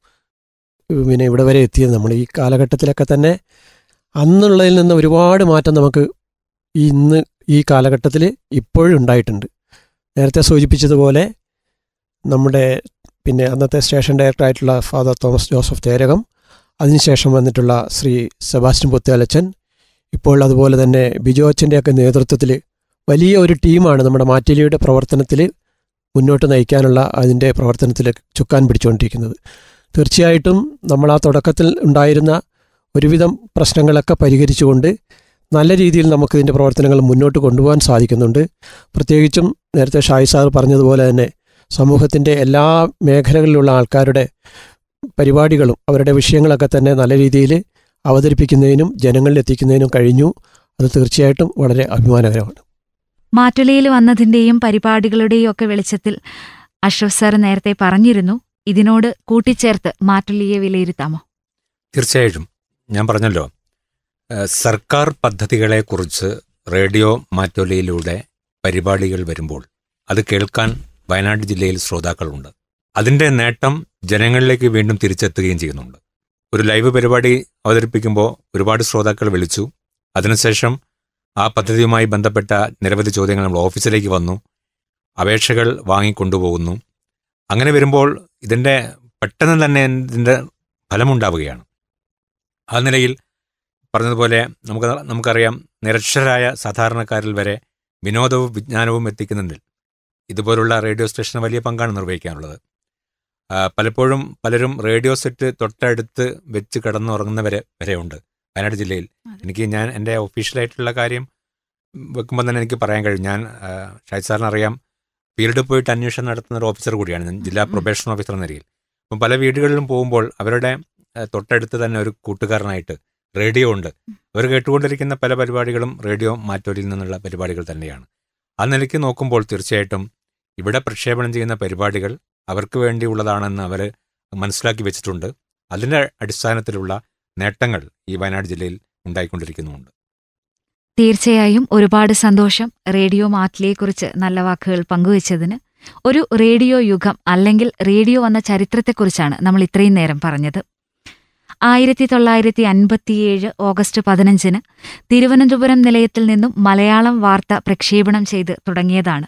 പിന്നെ ഇവിടെ വരെ എത്തിയത് നമ്മൾ ഈ കാലഘട്ടത്തിലൊക്കെ തന്നെ അന്നുള്ളതിൽ നിന്ന് ഒരുപാട് മാറ്റം നമുക്ക് ഇന്ന് ഈ കാലഘട്ടത്തിൽ ഇപ്പോഴും ഉണ്ടായിട്ടുണ്ട്. നേരത്തെ സൂചിപ്പിച്ചതുപോലെ നമ്മുടെ പിന്നെ അന്നത്തെ സ്റ്റേഷൻ ഡയറക്ടർ ആയിട്ടുള്ള ഫാദർ തോമസ് ജോസഫ് തേരകം അതിനുശേഷം വന്നിട്ടുള്ള ശ്രീ സെബാസ്റ്റ്യൻ പുത്തേലച്ചൻ ഇപ്പോൾ അതുപോലെ തന്നെ ബിജോ അച്ഛന്റെയൊക്കെ നേതൃത്വത്തിൽ വലിയ ഒരു ടീമാണ് നമ്മുടെ മാറ്റിലിയുടെ പ്രവർത്തനത്തിൽ മുന്നോട്ട് നയിക്കാനുള്ള അതിന്റെ പ്രവർത്തനത്തിൽ ചുക്കാൻ പിടിച്ചുകൊണ്ടിരിക്കുന്നത്. തീർച്ചയായിട്ടും നമ്മൾ ആ തുടക്കത്തിൽ ഉണ്ടായിരുന്ന ഒരുവിധം പ്രശ്നങ്ങളൊക്കെ പരിഹരിച്ചുകൊണ്ട് നല്ല രീതിയിൽ നമുക്കിതിന്റെ പ്രവർത്തനങ്ങൾ മുന്നോട്ട് കൊണ്ടുപോകാൻ സാധിക്കുന്നുണ്ട്. പ്രത്യേകിച്ചും നേരത്തെ ഷായി സാർ പറഞ്ഞതുപോലെ തന്നെ സമൂഹത്തിന്റെ എല്ലാ മേഖലകളിലുള്ള ആൾക്കാരുടെ പരിപാടികളും അവരുടെ വിഷയങ്ങളൊക്കെ തന്നെ നല്ല രീതിയിൽ അവതരിപ്പിക്കുന്നതിനും ജനങ്ങളിൽ എത്തിക്കുന്നതിനും കഴിഞ്ഞു. അത് തീർച്ചയായിട്ടും വളരെ അഭിമാനകരമാണ്. മാറ്റുലയിൽ വന്നതിന്റെയും പരിപാടികളുടെയും ഒക്കെ വെളിച്ചത്തിൽ അഷ്റഫ് സാർ നേരത്തെ പറഞ്ഞിരുന്നു. ഇതിനോട് കൂട്ടിച്ചേർത്ത് മാറ്റുള്ളിയെ വിലയിരുത്താമോ? തീർച്ചയായിട്ടും. ഞാൻ പറഞ്ഞല്ലോ. സർക്കാർ പദ്ധതികളെക്കുറിച്ച് റേഡിയോ മാറ്റൊലിയിലൂടെ പരിപാടികൾ വരുമ്പോൾ അത് കേൾക്കാൻ വയനാട് ജില്ലയിൽ ശ്രോതാക്കളുണ്ട്. അതിന്റെ നേട്ടം ജനങ്ങളിലേക്ക് വീണ്ടും തിരിച്ചെത്തുകയും ചെയ്യുന്നുണ്ട്. ഒരു ലൈവ് പരിപാടി അവതരിപ്പിക്കുമ്പോൾ ഒരുപാട് ശ്രോതാക്കൾ വിളിച്ചു. അതിനുശേഷം ആ പദ്ധതിയുമായി ബന്ധപ്പെട്ട നിരവധി ചോദ്യങ്ങൾ നമ്മൾ ഓഫീസിലേക്ക് വന്നു. അപേക്ഷകൾ വാങ്ങിക്കൊണ്ടുപോകുന്നു. അങ്ങനെ വരുമ്പോൾ ഇതിന്റെ പെട്ടെന്ന് തന്നെ ഇതിന്റെ ഫലമുണ്ടാവുകയാണ്. ആ നിലയിൽ പറഞ്ഞതുപോലെ നമുക്ക് നമുക്കറിയാം നിരക്ഷരായ സാധാരണക്കാരിൽ വരെ വിനോദവും വിജ്ഞാനവും എത്തിക്കുന്നതിൽ ഇതുപോലുള്ള റേഡിയോ സ്റ്റേഷൻ വലിയ പങ്കാണ് നിർവഹിക്കാനുള്ളത് പലപ്പോഴും പലരും റേഡിയോ സെറ്റ് തൊട്ടടുത്ത് വെച്ച് കിടന്നുറങ്ങുന്നവരെ ഉണ്ട് വയനാട് ജില്ലയിൽ. എനിക്ക് ഞാൻ എന്റെ ഒഫീഷ്യലായിട്ടുള്ള കാര്യം വെക്കുമ്പോൾ തന്നെ എനിക്ക് പറയാൻ കഴിയും. ഞാൻ ഷാജ് സാറിനറിയാം അറിയാം ഫീൽഡിൽ പോയിട്ട് അന്വേഷണം നടത്തുന്ന ഒരു ഓഫീസർ കൂടിയാണ് ഞാൻ ജില്ലാ പ്രൊബേഷൻ ഓഫീസർ എന്ന നിലയിൽ. അപ്പം പല വീടുകളിലും പോകുമ്പോൾ അവരുടെ തൊട്ടടുത്ത് തന്നെ ഒരു കൂട്ടുകാരനായിട്ട് റേഡിയോ ഉണ്ട്. അവർ കേട്ടുകൊണ്ടിരിക്കുന്ന പല പരിപാടികളും റേഡിയോ മാറ്റൂരിൽ നിന്നുള്ള പരിപാടികൾ തന്നെയാണ്. ആ നിലയ്ക്ക് നോക്കുമ്പോൾ തീർച്ചയായിട്ടും ഇവിടെ പ്രക്ഷേപണം ചെയ്യുന്ന പരിപാടികൾ അവർക്ക് വേണ്ടിയുള്ളതാണെന്ന് അവർ മനസ്സിലാക്കി വെച്ചിട്ടുണ്ട്. അതിന്റെ അടിസ്ഥാനത്തിലുള്ള നേട്ടങ്ങൾ ഈ വയനാട് ജില്ലയിൽ ഉണ്ടായിക്കൊണ്ടിരിക്കുന്നുമുണ്ട്. തീർച്ചയായും ഒരുപാട് സന്തോഷം റേഡിയോ മാറ്റിലിയെക്കുറിച്ച് നല്ല വാക്കുകൾ പങ്കുവച്ചതിന്. ഒരു റേഡിയോ യുഗം അല്ലെങ്കിൽ റേഡിയോ വന്ന ചരിത്രത്തെക്കുറിച്ചാണ് നമ്മൾ ഇത്രയും നേരം പറഞ്ഞത്. ആയിരത്തി തൊള്ളായിരത്തി അൻപത്തിയേഴ് ഓഗസ്റ്റ് പതിനഞ്ചിന് തിരുവനന്തപുരം നിലയത്തിൽ നിന്നും മലയാളം വാർത്ത പ്രക്ഷേപണം ചെയ്ത് തുടങ്ങിയതാണ്.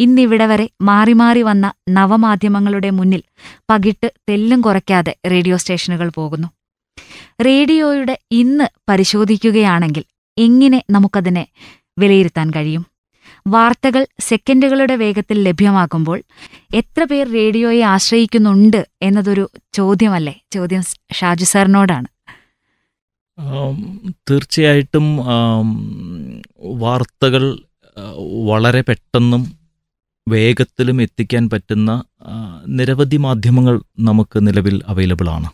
ഇന്നിവിടെ വരെ മാറി മാറി വന്ന നവമാധ്യമങ്ങളുടെ മുന്നിൽ പകിട്ട് തെല്ലും കുറയ്ക്കാതെ റേഡിയോ സ്റ്റേഷനുകൾ പോകുന്നു. റേഡിയോയുടെ ഇന്ന് പരിശോധിക്കുകയാണെങ്കിൽ എങ്ങനെ നമുക്കതിനെ വിലയിരുത്താൻ കഴിയും? വാർത്തകൾ സെക്കൻഡുകളുടെ വേഗത്തിൽ ലഭ്യമാകുമ്പോൾ എത്ര പേർ റേഡിയോയെ ആശ്രയിക്കുന്നുണ്ട് എന്നതൊരു ചോദ്യമല്ലേ? ചോദ്യം ഷാജു സാറിനോടാണ്. തീർച്ചയായിട്ടും വാർത്തകൾ വളരെ പെട്ടെന്നും വേഗത്തിലും എത്തിക്കാൻ പറ്റുന്ന നിരവധി മാധ്യമങ്ങൾ നമുക്ക് നിലവിൽ അവൈലബിൾ ആണ്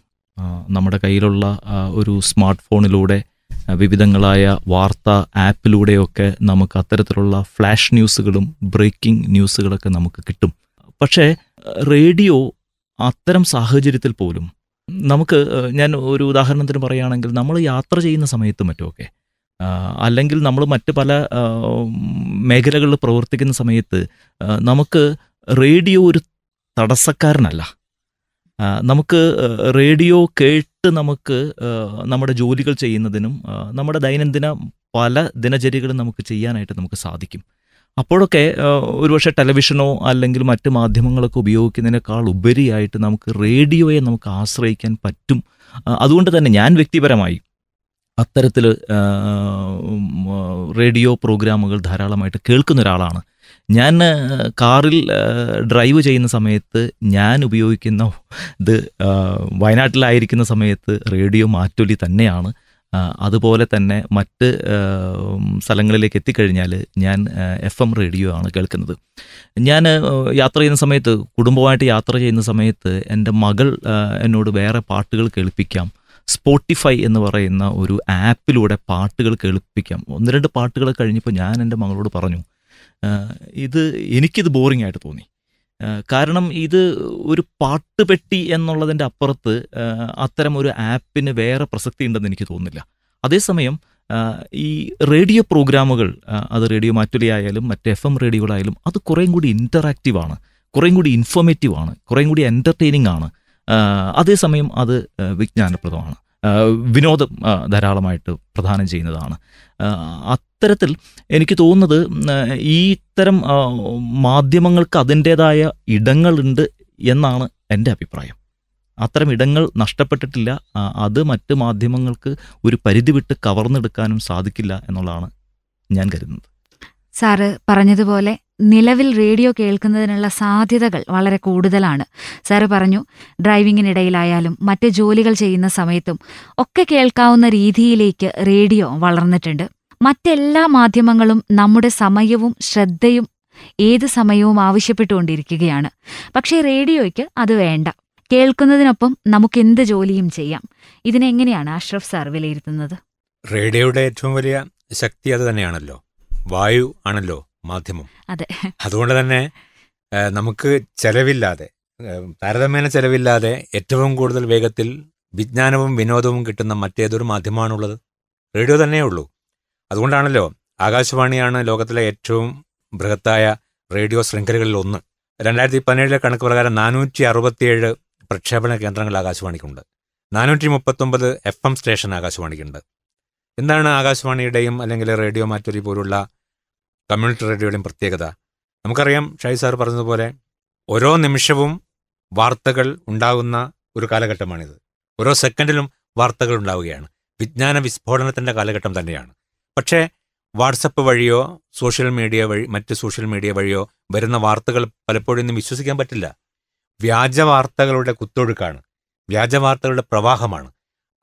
നമ്മുടെ കയ്യിലുള്ള ഒരു സ്മാർട്ട് ഫോണിലൂടെ വിവിധങ്ങളായ വാർത്ത ആപ്പിലൂടെയൊക്കെ നമുക്ക് അത്തരത്തിലുള്ള ഫ്ലാഷ് ന്യൂസുകളും ബ്രേക്കിംഗ് ന്യൂസുകളൊക്കെ നമുക്ക് കിട്ടും. പക്ഷേ റേഡിയോ അത്തരം സാഹചര്യത്തിൽ പോലും നമുക്ക് ഞാൻ ഒരു ഉദാഹരണത്തിന് പറയുകയാണെങ്കിൽ നമ്മൾ യാത്ര ചെയ്യുന്ന സമയത്ത് മറ്റുമൊക്കെ അല്ലെങ്കിൽ നമ്മൾ മറ്റ് പല മേഖലകളിൽ പ്രവർത്തിക്കുന്ന സമയത്ത് നമുക്ക് റേഡിയോ ഒരു തടസ്സക്കാരനല്ല. നമുക്ക് റേഡിയോ കേട്ട് നമുക്ക് നമ്മുടെ ജോലികൾ ചെയ്യുന്നതിനും നമ്മുടെ ദൈനംദിന പല ദിനചര്യകളും നമുക്ക് ചെയ്യാനായിട്ട് നമുക്ക് സാധിക്കും. അപ്പോഴൊക്കെ ഒരുപക്ഷെ ടെലിവിഷനോ അല്ലെങ്കിൽ മറ്റ് മാധ്യമങ്ങളൊക്കെ ഉപയോഗിക്കുന്നതിനേക്കാൾ ഉപരിയായിട്ട് നമുക്ക് റേഡിയോയെ നമുക്ക് ആശ്രയിക്കാൻ പറ്റും. അതുകൊണ്ട് തന്നെ ഞാൻ വ്യക്തിപരമായി അത്തരത്തിൽ റേഡിയോ പ്രോഗ്രാമുകൾ ധാരാളമായിട്ട് കേൾക്കുന്ന ഒരാളാണ്. ഞാൻ കാറിൽ ഡ്രൈവ് ചെയ്യുന്ന സമയത്ത് ഞാൻ ഉപയോഗിക്കുന്ന ഇത് വയനാട്ടിലായിരിക്കുന്ന സമയത്ത് റേഡിയോ മാറ്റൊലി തന്നെയാണ്. അതുപോലെ തന്നെ മറ്റ് സ്ഥലങ്ങളിലേക്ക് എത്തിക്കഴിഞ്ഞാൽ ഞാൻ എഫ് എം റേഡിയോ ആണ് കേൾക്കുന്നത്. ഞാൻ യാത്ര ചെയ്യുന്ന സമയത്ത് കുടുംബമായിട്ട് യാത്ര ചെയ്യുന്ന സമയത്ത് എന്റെ മകൾ എന്നോട് വേറെ പാട്ടുകൾ കേൾപ്പിക്കാം. സ്പോട്ടിഫൈ എന്ന് പറയുന്ന ഒരു ആപ്പിലൂടെ പാട്ടുകൾ കേൾപ്പിക്കാം. ഒന്ന് രണ്ട് പാട്ടുകൾ കഴിഞ്ഞപ്പോൾ ഞാൻ എന്റെ മകളോട് പറഞ്ഞു ഇത് എനിക്കിത് ബോറിംഗ് ആയിട്ട് തോന്നി കാരണം ഇത് ഒരു പാട്ട് പെട്ടി എന്നുള്ളതിന്റെ അപ്പുറത്ത് അത്തരം ഒരു ആപ്പിന് വേറെ പ്രസക്തി ഉണ്ടെന്ന് എനിക്ക് തോന്നുന്നില്ല. അതേസമയം ഈ റേഡിയോ പ്രോഗ്രാമുകൾ അത് റേഡിയോ മാറ്റുലി ആയാലും മറ്റ് എഫ് എം റേഡിയോകളായാലും അത് കുറേയും കൂടി ഇന്ററാക്റ്റീവ് ആണ്. കുറേയും കൂടി ഇൻഫോർമേറ്റീവ് ആണ്. കുറേയും കൂടി എന്റർടൈനിങ് ആണ്. അതേസമയം അത് വിജ്ഞാനപ്രദമാണ്. വിനോദം ധാരാളമായിട്ട് പ്രദാനം ചെയ്യുന്നതാണ്. അത്തരത്തിൽ എനിക്ക് തോന്നുന്നത് ഈ ഇത്തരം മാധ്യമങ്ങൾക്ക് അതിന്റേതായ ഇടങ്ങളുണ്ട് എന്നാണ് എന്റെ അഭിപ്രായം. അത്തരം ഇടങ്ങൾ നഷ്ടപ്പെട്ടിട്ടില്ല. അത് മറ്റ് മാധ്യമങ്ങൾക്ക് ഒരു പരിധി വിട്ട് കവർന്നെടുക്കാനും സാധിക്കില്ല എന്നുള്ളതാണ് ഞാൻ കരുതുന്നത്. സാറ് പറഞ്ഞതുപോലെ നിലവിൽ റേഡിയോ കേൾക്കുന്നതിനുള്ള സാധ്യതകൾ വളരെ കൂടുതലാണ്. സാറ് പറഞ്ഞു ഡ്രൈവിങ്ങിനിടയിലായാലും മറ്റ് ജോലികൾ ചെയ്യുന്ന സമയത്തും ഒക്കെ കേൾക്കാവുന്ന രീതിയിലേക്ക് റേഡിയോ വളർന്നിട്ടുണ്ട്. മറ്റെല്ലാ മാധ്യമങ്ങളും നമ്മുടെ സമയവും ശ്രദ്ധയും ഏത് സമയവും ആവശ്യപ്പെട്ടുകൊണ്ടിരിക്കുകയാണ്. പക്ഷേ റേഡിയോയ്ക്ക് അത് വേണ്ട. കേൾക്കുന്നതിനൊപ്പം നമുക്ക് എന്ത് ജോലിയും ചെയ്യാം. ഇതിനെങ്ങനെയാണ് അഷ്റഫ് സാർ വിലയിരുത്തുന്നത്? റേഡിയോയുടെ ഏറ്റവും വലിയ ശക്തി അത് തന്നെയാണല്ലോ. വായു ആണല്ലോ മാധ്യമം. അതെ. അതുകൊണ്ട് തന്നെ നമുക്ക് ചെലവില്ലാതെ താരതമ്യേന ചെലവില്ലാതെ ഏറ്റവും കൂടുതൽ വേഗത്തിൽ വിജ്ഞാനവും വിനോദവും കിട്ടുന്ന മറ്റേതൊരു മാധ്യമമാണുള്ളത്. റേഡിയോ തന്നെയേ ഉള്ളൂ. അതുകൊണ്ടാണല്ലോ ആകാശവാണിയാണ് ലോകത്തിലെ ഏറ്റവും ബൃഹത്തായ റേഡിയോ ശൃംഖലകളിൽ ഒന്ന്. രണ്ടായിരത്തി പതിനേഴിലെ കണക്ക് പ്രകാരം നാനൂറ്റി അറുപത്തിയേഴ് പ്രക്ഷേപണ കേന്ദ്രങ്ങൾ ആകാശവാണിക്കുണ്ട്. നാനൂറ്റി മുപ്പത്തൊമ്പത് എഫ് എം സ്റ്റേഷൻ ആകാശവാണിക്കുണ്ട്. എന്താണ് ആകാശവാണിയുടെയും അല്ലെങ്കിൽ റേഡിയോ മാറ്റൊരി പോലുള്ള കമ്മ്യൂണിറ്റി റേഡിയോയുടെയും പ്രത്യേകത? നമുക്കറിയാം ഷൈ സാർ പറഞ്ഞതുപോലെ ഓരോ നിമിഷവും വാർത്തകൾ ഉണ്ടാകുന്ന ഒരു കാലഘട്ടമാണിത്. ഓരോ സെക്കൻഡിലും വാർത്തകൾ ഉണ്ടാവുകയാണ്. വിജ്ഞാന വിസ്ഫോടനത്തിന്റെ കാലഘട്ടം തന്നെയാണ്. പക്ഷേ വാട്സപ്പ് വഴിയോ സോഷ്യൽ മീഡിയ വഴി മറ്റ് സോഷ്യൽ മീഡിയ വഴിയോ വരുന്ന വാർത്തകൾ പലപ്പോഴും ഇന്ന് വിശ്വസിക്കാൻ പറ്റില്ല. വ്യാജ വാർത്തകളുടെ കുത്തൊഴുക്കാണ്. വ്യാജ വാർത്തകളുടെ പ്രവാഹമാണ്.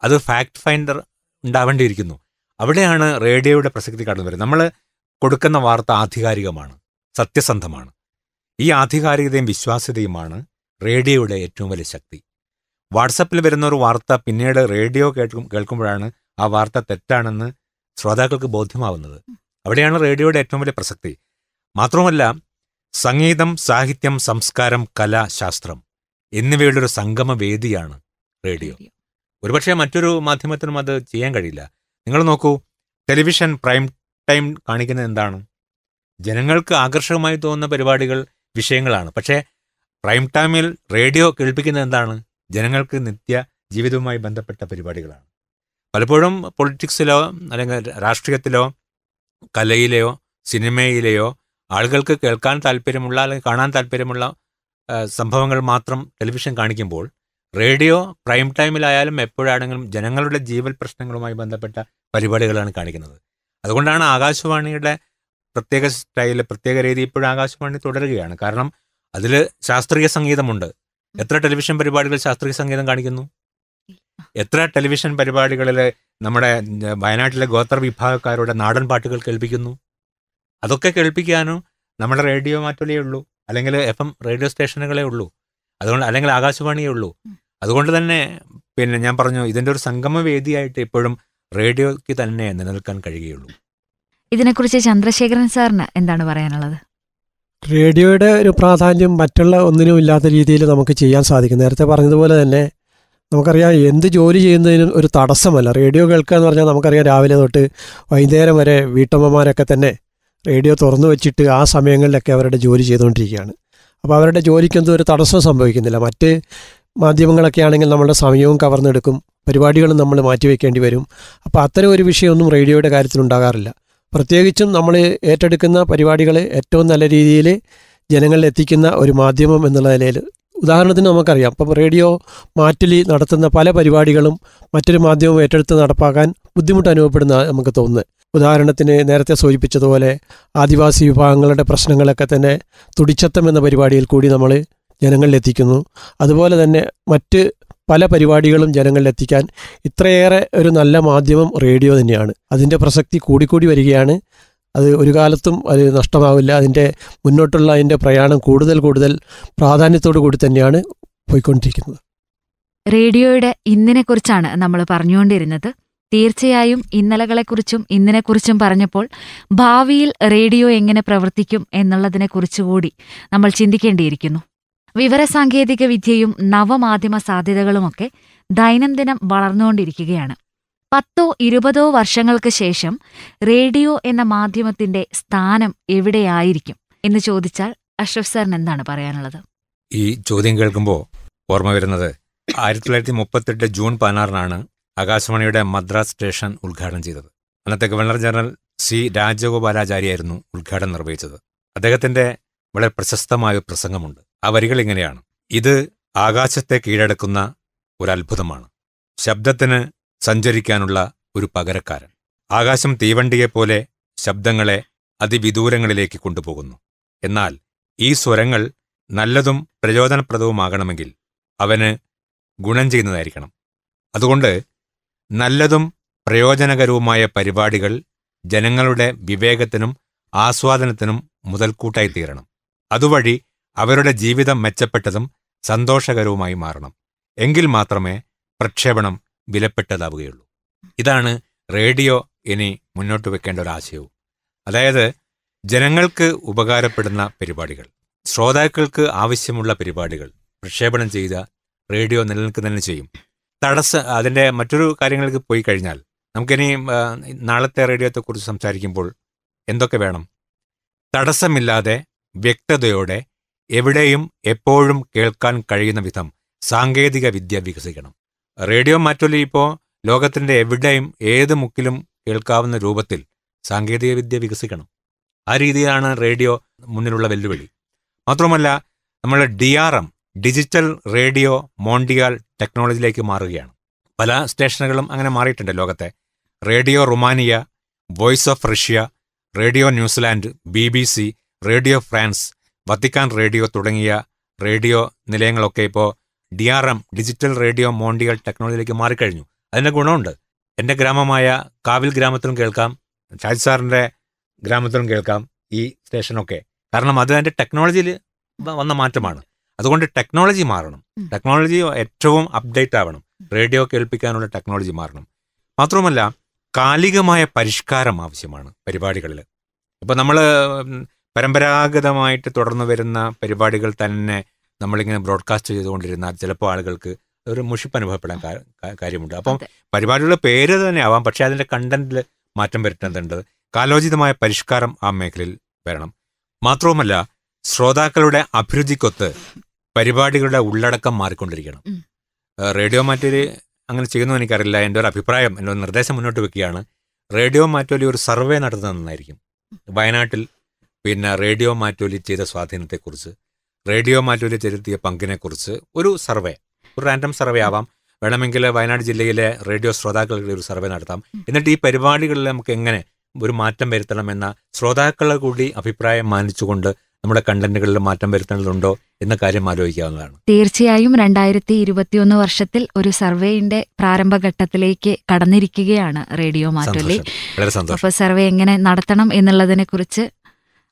അത് ഫാക്ട് ഫൈൻഡർ ഉണ്ടാവേണ്ടിയിരിക്കുന്നു. അവിടെയാണ് റേഡിയോയുടെ പ്രസക്തി കടന്നു വരുന്നത് നമ്മൾ കൊടുക്കുന്ന വാർത്ത ആധികാരികമാണ് സത്യസന്ധമാണ്. ഈ ആധികാരികതയും വിശ്വാസ്യതയുമാണ് റേഡിയോയുടെ ഏറ്റവും വലിയ ശക്തി. വാട്സപ്പിൽ വരുന്ന ഒരു വാർത്ത പിന്നീട് റേഡിയോ കേൾക്കും കേൾക്കുമ്പോഴാണ് ആ വാർത്ത തെറ്റാണെന്ന് ശ്രോതാക്കൾക്ക് ബോധ്യമാവുന്നത്. അവിടെയാണ് റേഡിയോയുടെ ഏറ്റവും വലിയ പ്രസക്തി. മാത്രമല്ല സംഗീതം സാഹിത്യം സംസ്കാരം കല ശാസ്ത്രം എന്നിവയുടെ ഒരു സംഗമ വേദിയാണ് റേഡിയോ. ഒരുപക്ഷെ മറ്റൊരു മാധ്യമത്തിനും അത് ചെയ്യാൻ കഴിയില്ല. നിങ്ങൾ നോക്കൂ ടെലിവിഷൻ പ്രൈം ടൈം കാണിക്കുന്നത് എന്താണ്? ജനങ്ങൾക്ക് ആകർഷകമായി തോന്നുന്ന പരിപാടികൾ വിഷയങ്ങളാണ്. പക്ഷേ പ്രൈം ടൈമിൽ റേഡിയോ കേൾപ്പിക്കുന്നത് എന്താണ്? ജനങ്ങൾക്ക് നിത്യ ജീവിതവുമായി ബന്ധപ്പെട്ട പരിപാടികളാണ്. പലപ്പോഴും പൊളിറ്റിക്സിലോ അല്ലെങ്കിൽ രാഷ്ട്രീയത്തിലോ കലയിലെയോ സിനിമയിലെയോ ആളുകൾക്ക് കേൾക്കാൻ താല്പര്യമുള്ള അല്ലെങ്കിൽ കാണാൻ താല്പര്യമുള്ള സംഭവങ്ങൾ മാത്രം ടെലിവിഷൻ കാണിക്കുമ്പോൾ റേഡിയോ പ്രൈം ടൈമിലായാലും എപ്പോഴാണെങ്കിലും ജനങ്ങളുടെ ജീവൽ പ്രശ്നങ്ങളുമായി ബന്ധപ്പെട്ട പരിപാടികളാണ് കാണിക്കുന്നത്. അതുകൊണ്ടാണ് ആകാശവാണിയുടെ പ്രത്യേക സ്റ്റൈൽ പ്രത്യേക രീതി ഇപ്പോഴും ആകാശവാണി തുടരുകയാണ്. കാരണം അതിൽ ശാസ്ത്രീയ സംഗീതമുണ്ട്. എത്ര ടെലിവിഷൻ പരിപാടികൾ ശാസ്ത്രീയ സംഗീതം കാണിക്കുന്നു? എത്ര ടെലിവിഷൻ പരിപാടികളിൽ നമ്മുടെ വയനാട്ടിലെ ഗോത്ര വിഭാഗക്കാരുടെ നാടൻ പാട്ടുകൾ കേൾപ്പിക്കുന്നു? അതൊക്കെ കേൾപ്പിക്കാനും നമ്മുടെ റേഡിയോ മാറ്റലേ ഉള്ളൂ. അല്ലെങ്കിൽ എഫ് എം റേഡിയോ സ്റ്റേഷനുകളേ ഉള്ളൂ. അതുകൊണ്ട് അല്ലെങ്കിൽ ആകാശവാണിയേ ഉള്ളൂ. അതുകൊണ്ട് തന്നെ പിന്നെ ഞാൻ പറഞ്ഞു ഇതിന്റെ ഒരു സംഗമ വേദിയായിട്ട് ഇപ്പോഴും റേഡിയോയ്ക്ക് തന്നെ നിലനിൽക്കാൻ കഴിയുകയുള്ളൂ. ഇതിനെക്കുറിച്ച് ചന്ദ്രശേഖരൻ സാറിന് എന്താണ് പറയാനുള്ളത്? റേഡിയോയുടെ ഒരു പ്രാധാന്യം മറ്റുള്ള ഒന്നിനും ഇല്ലാത്ത രീതിയിൽ നമുക്ക് ചെയ്യാൻ സാധിക്കും. നേരത്തെ പറഞ്ഞതുപോലെ തന്നെ നമുക്കറിയാം എന്ത് ജോലി ചെയ്യുന്നതിനും ഒരു തടസ്സമല്ല. റേഡിയോ കേൾക്കുക എന്ന് പറഞ്ഞാൽ നമുക്കറിയാം രാവിലെ തൊട്ട് വൈകുന്നേരം വരെ വീട്ടമ്മമാരൊക്കെ തന്നെ റേഡിയോ തുറന്നു വെച്ചിട്ട് ആ സമയങ്ങളിലൊക്കെ അവരുടെ ജോലി ചെയ്തുകൊണ്ടിരിക്കുകയാണ്. അപ്പോൾ അവരുടെ ജോലിക്കൊന്നും ഒരു തടസ്സം സംഭവിക്കുന്നില്ല. മറ്റ് മാധ്യമങ്ങളൊക്കെ ആണെങ്കിൽ നമ്മുടെ സമയവും കവർന്നെടുക്കും. പരിപാടികളും നമ്മൾ മാറ്റിവെക്കേണ്ടി വരും. അപ്പോൾ അത്തരം ഒരു വിഷയമൊന്നും റേഡിയോയുടെ കാര്യത്തിൽ ഉണ്ടാകാറില്ല. പ്രത്യേകിച്ചും നമ്മൾ ഏറ്റെടുക്കുന്ന പരിപാടികൾ ഏറ്റവും നല്ല രീതിയിൽ ജനങ്ങളിൽ എത്തിക്കുന്ന ഒരു മാധ്യമം എന്നുള്ള നിലയിൽ ഉദാഹരണത്തിന് നമുക്കറിയാം. ഇപ്പം റേഡിയോ മാറ്റിലി നടത്തുന്ന പല പരിപാടികളും മറ്റൊരു മാധ്യമം ഏറ്റെടുത്ത് നടപ്പാക്കാൻ ബുദ്ധിമുട്ട് അനുഭവപ്പെടുന്ന നമുക്ക് തോന്നുന്നത്. ഉദാഹരണത്തിന് നേരത്തെ സൂചിപ്പിച്ചതുപോലെ ആദിവാസി വിഭാഗങ്ങളുടെ പ്രശ്നങ്ങളൊക്കെ തന്നെ തുടിച്ചത്തം എന്ന പരിപാടിയിൽ കൂടി നമ്മൾ ജനങ്ങളിലെത്തിക്കുന്നു അതുപോലെ തന്നെ മറ്റ് പല പരിപാടികളും ജനങ്ങളിലെത്തിക്കാൻ ഇത്രയേറെ ഒരു നല്ല മാധ്യമം റേഡിയോ തന്നെയാണ്. അതിന്റെ പ്രസക്തി കൂടിക്കൂടി വരികയാണ്. അത് ഒരു കാലത്തും അത് നഷ്ടമാവില്ല. അതിന്റെ മുന്നോട്ടുള്ള അതിന്റെ പ്രയാണം കൂടുതൽ കൂടുതൽ പ്രാധാന്യത്തോടു കൂടി തന്നെയാണ് പോയിക്കൊണ്ടിരിക്കുന്നത്. റേഡിയോയുടെ ഇന്നിനെക്കുറിച്ചാണ് നമ്മൾ പറഞ്ഞുകൊണ്ടിരുന്നത്. തീർച്ചയായും ഇന്നലകളെക്കുറിച്ചും ഇന്നിനെക്കുറിച്ചും പറഞ്ഞപ്പോൾ ഭാവിയിൽ റേഡിയോ എങ്ങനെ പ്രവർത്തിക്കും എന്നുള്ളതിനെക്കുറിച്ചുകൂടി നമ്മൾ ചിന്തിക്കേണ്ടിയിരിക്കുന്നു. വിവരസാങ്കേതിക വിദ്യയും നവമാധ്യമ സാധ്യതകളുമൊക്കെ ദൈനംദിനം വളർന്നുകൊണ്ടിരിക്കുകയാണ്. പത്തോ ഇരുപതോ വർഷങ്ങൾക്ക് ശേഷം റേഡിയോ എന്ന മാധ്യമത്തിന്റെ സ്ഥാനം എവിടെയായിരിക്കും എന്ന് ചോദിച്ചാൽ അഷ്റഫ് സാറിന് എന്താണ് പറയാനുള്ളത്? ഈ ചോദ്യം കേൾക്കുമ്പോൾ ഓർമ്മ വരുന്നത് ആയിരത്തി തൊള്ളായിരത്തി മുപ്പത്തെട്ട് ജൂൺ പതിനാറിനാണ് ആകാശവാണിയുടെ മദ്രാസ് സ്റ്റേഷൻ ഉദ്ഘാടനം ചെയ്തത്. അന്നത്തെ ഗവർണർ ജനറൽ സി രാജഗോപാലാചാര്യായിരുന്നു ഉദ്ഘാടനം നിർവഹിച്ചത്. അദ്ദേഹത്തിന്റെ വളരെ പ്രശസ്തമായ പ്രസംഗമുണ്ട്. ആ വരികൾ ഇങ്ങനെയാണ്. ഇത് ആകാശത്തെ കീഴടക്കുന്ന ഒരു അത്ഭുതമാണ്. ശബ്ദത്തിന് സഞ്ചരിക്കാനുള്ള ഒരു പകരക്കാരൻ. ആകാശം തീവണ്ടിയെപ്പോലെ ശബ്ദങ്ങളെ അതിവിദൂരങ്ങളിലേക്ക് കൊണ്ടുപോകുന്നു. എന്നാൽ ഈ സ്വരങ്ങൾ നല്ലതും പ്രചോദനപ്രദവുമാകണമെങ്കിൽ അവന് ഗുണം ചെയ്യുന്നതായിരിക്കണം. അതുകൊണ്ട് നല്ലതും പ്രയോജനകരവുമായ പരിപാടികൾ ജനങ്ങളുടെ വിവേകത്തിനും ആസ്വാദനത്തിനും മുതൽക്കൂട്ടായി തീരണം അതുവഴി അവരുടെ ജീവിതം മെച്ചപ്പെട്ടതും സന്തോഷകരവുമായി മാറണം. എങ്കിൽ മാത്രമേ പ്രക്ഷേപണം വിലപ്പെട്ടതാവുകയുള്ളൂ. ഇതാണ് റേഡിയോ ഇനി മുന്നോട്ട് വെക്കേണ്ട ഒരു ആശയവും. അതായത് ജനങ്ങൾക്ക് ഉപകാരപ്പെടുന്ന പരിപാടികൾ ശ്രോതാക്കൾക്ക് ആവശ്യമുള്ള പരിപാടികൾ പ്രക്ഷേപണം ചെയ്ത റേഡിയോ നിലനിൽക്കുന്നതിന് ചെയ്യും. തടസ്സ അതിന്റെ മറ്റൊരു കാര്യങ്ങൾക്ക് പോയി കഴിഞ്ഞാൽ നമുക്കിനി നാളത്തെ റേഡിയോത്തെക്കുറിച്ച് സംസാരിക്കുമ്പോൾ എന്തൊക്കെ വേണം? തടസ്സമില്ലാതെ വ്യക്തതയോടെ എവിടെയും എപ്പോഴും കേൾക്കാൻ കഴിയുന്ന വിധം സാങ്കേതിക വിദ്യ വികസിക്കണം. റേഡിയോ മാറ്റൊലി ഇപ്പോൾ ലോകത്തിന്റെ എവിടെയും ഏത് മുക്കിലും കേൾക്കാവുന്ന രൂപത്തിൽ സാങ്കേതികവിദ്യ വികസിക്കണം. ആ രീതിയിലാണ് റേഡിയോ മുന്നിലുള്ള വെല്ലുവിളി. മാത്രമല്ല നമ്മൾ D R M digital radio Montiel ടെക്നോളജിയിലേക്ക് മാറുകയാണ്. പല സ്റ്റേഷനുകളും അങ്ങനെ മാറിയിട്ടുണ്ട് ലോകത്തെ. Radio Romania voice of Russia radio New Zealand B B C radio France Vatican radio തുടങ്ങിയ റേഡിയോ നിലയങ്ങളൊക്കെ ഇപ്പോൾ D R M digital radio Montiel ടെക്നോളജിയിലേക്ക് മാറിക്കഴിഞ്ഞു. അതിന്റെ ഗുണമുണ്ട്. എന്റെ ഗ്രാമമായ കാവിൽ ഗ്രാമത്തിലും കേൾക്കാം ഷാജ് സാറിന്റെ ഗ്രാമത്തിലും കേൾക്കാം ഈ സ്റ്റേഷനൊക്കെ. കാരണം അത് അതിന്റെ ടെക്നോളജിയിൽ വന്ന മാറ്റമാണ്. അതുകൊണ്ട് ടെക്നോളജി മാറണം. ടെക്നോളജി ഏറ്റവും അപ്ഡേറ്റ് ആവണം. റേഡിയോ കേൾപ്പിക്കാനുള്ള ടെക്നോളജി മാറണം. മാത്രവുമല്ല കാലികമായ പരിഷ്കാരം ആവശ്യമാണ് പരിപാടികളിൽ. ഇപ്പോൾ നമ്മൾ പരമ്പരാഗതമായിട്ട് തുടർന്നു വരുന്ന പരിപാടികൾ തന്നെ നമ്മളിങ്ങനെ ബ്രോഡ്കാസ്റ്റ് ചെയ്തുകൊണ്ടിരുന്നാൽ ചിലപ്പോൾ ആളുകൾക്ക് ഒരു മുഷിപ്പ് അനുഭവപ്പെടാൻ കാര്യമുണ്ട്. അപ്പം പരിപാടിയുടെ പരിപാടികളുടെ പേര് തന്നെ ആവാം പക്ഷേ അതിന്റെ കണ്ടന്റിൽ മാറ്റം വരുത്തേണ്ടതുണ്ട്. കാലോചിതമായ പരിഷ്കാരം ആ മേഖലയിൽ വരണം. മാത്രവുമല്ല ശ്രോതാക്കളുടെ അഭിരുചിക്കൊത്ത് പരിപാടികളുടെ ഉള്ളടക്കം മാറിക്കൊണ്ടിരിക്കണം. റേഡിയോ മാറ്റൊലി അങ്ങനെ ചെയ്യുന്നു എനിക്കറിയില്ല. എന്റെ ഒരു അഭിപ്രായം എന്റെ ഒരു നിർദ്ദേശം മുന്നോട്ട് വെക്കുകയാണ്. റേഡിയോ മാറ്റോലി ഒരു സർവേ നടത്തുന്നത് നന്നായിരിക്കും. വയനാട്ടിൽ പിന്നെ റേഡിയോ മാറ്റോലി ചെയ്ത സ്വാധീനത്തെക്കുറിച്ച്. റേഡിയോ മാറ്റൊലി ചെലുത്തിയ പങ്കിനെക്കുറിച്ച് ഒരു സർവേ ഒരു റാൻഡം സർവേ ആവാം. വേണമെങ്കിൽ വയനാട് ജില്ലയിലെ റേഡിയോ ശ്രോതാക്കളുടെ ഒരു സർവേ നടത്താം. എന്നിട്ട് ഈ പരിപാടികളിൽ നമുക്ക് എങ്ങനെ ഒരു മാറ്റം വരുത്തണം എന്ന ശ്രോതാക്കളെ കൂടി അഭിപ്രായം മാനിച്ചുകൊണ്ട് നമ്മുടെ കണ്ടന്റുകളിൽ മാറ്റം വരുത്തേണ്ടതുണ്ടോ എന്ന കാര്യം ആലോചിക്കാവുന്നതാണ്. തീർച്ചയായും രണ്ടായിരത്തി ഇരുപത്തിയൊന്ന് വർഷത്തിൽ ഒരു സർവേയുടെ പ്രാരംഭഘട്ടത്തിലേക്ക് കടന്നിരിക്കുകയാണ് റേഡിയോ മാറ്റൊലി അപ്പൊ അപ്പോൾ സർവേ എങ്ങനെ നടത്തണം എന്നുള്ളതിനെ കുറിച്ച്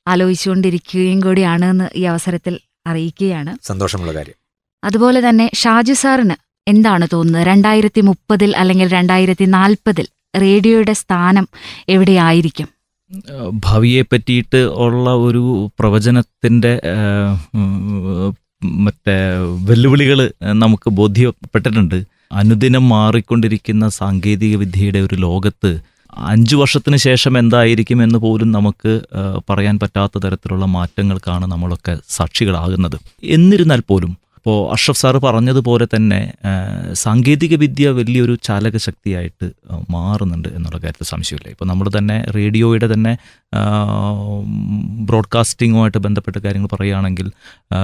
ആലോചിച്ചുകൊണ്ടിരിക്കുകയും കൂടിയാണ് എന്ന് ഈ അവസരത്തിൽ അറിയിക്കുകയാണ്. സന്തോഷമുള്ള കാര്യം. അതുപോലെ തന്നെ ഷാജു സാറിന് എന്താണ് തോന്നുന്നത്? രണ്ടായിരത്തി മുപ്പതിൽ അല്ലെങ്കിൽ രണ്ടായിരത്തി നാൽപ്പതിൽ റേഡിയോയുടെ സ്ഥാനം എവിടെയായിരിക്കും? ഭാവിയെ പറ്റിയിട്ട് ഉള്ള ഒരു പ്രവചനത്തിന്റെ മറ്റേ വെല്ലുവിളികൾ നമുക്ക് ബോധ്യപ്പെട്ടിട്ടുണ്ട്. അനുദിനം മാറിക്കൊണ്ടിരിക്കുന്ന സാങ്കേതിക വിദ്യയുടെ ഒരു ലോകത്ത് അഞ്ചു വർഷത്തിന് ശേഷം എന്തായിരിക്കും എന്ന് പോലും നമുക്ക് പറയാൻ പറ്റാത്ത തരത്തിലുള്ള മാറ്റങ്ങൾക്കാണ് നമ്മളൊക്കെ സാക്ഷികളാകുന്നത്. എന്നിരുന്നാൽ പോലും ഇപ്പോൾ അഷ്റഫ് സാറ് പറഞ്ഞതുപോലെ തന്നെ സാങ്കേതികവിദ്യ വിദ്യ വലിയൊരു ചാലകശക്തിയായിട്ട് മാറുന്നുണ്ട് എന്നുള്ള കാര്യത്തിൽ സംശയമില്ല. ഇപ്പോൾ നമ്മൾ തന്നെ റേഡിയോയുടെ തന്നെ ബ്രോഡ്കാസ്റ്റിങ്ങുമായിട്ട് ബന്ധപ്പെട്ട കാര്യങ്ങൾ പറയുകയാണെങ്കിൽ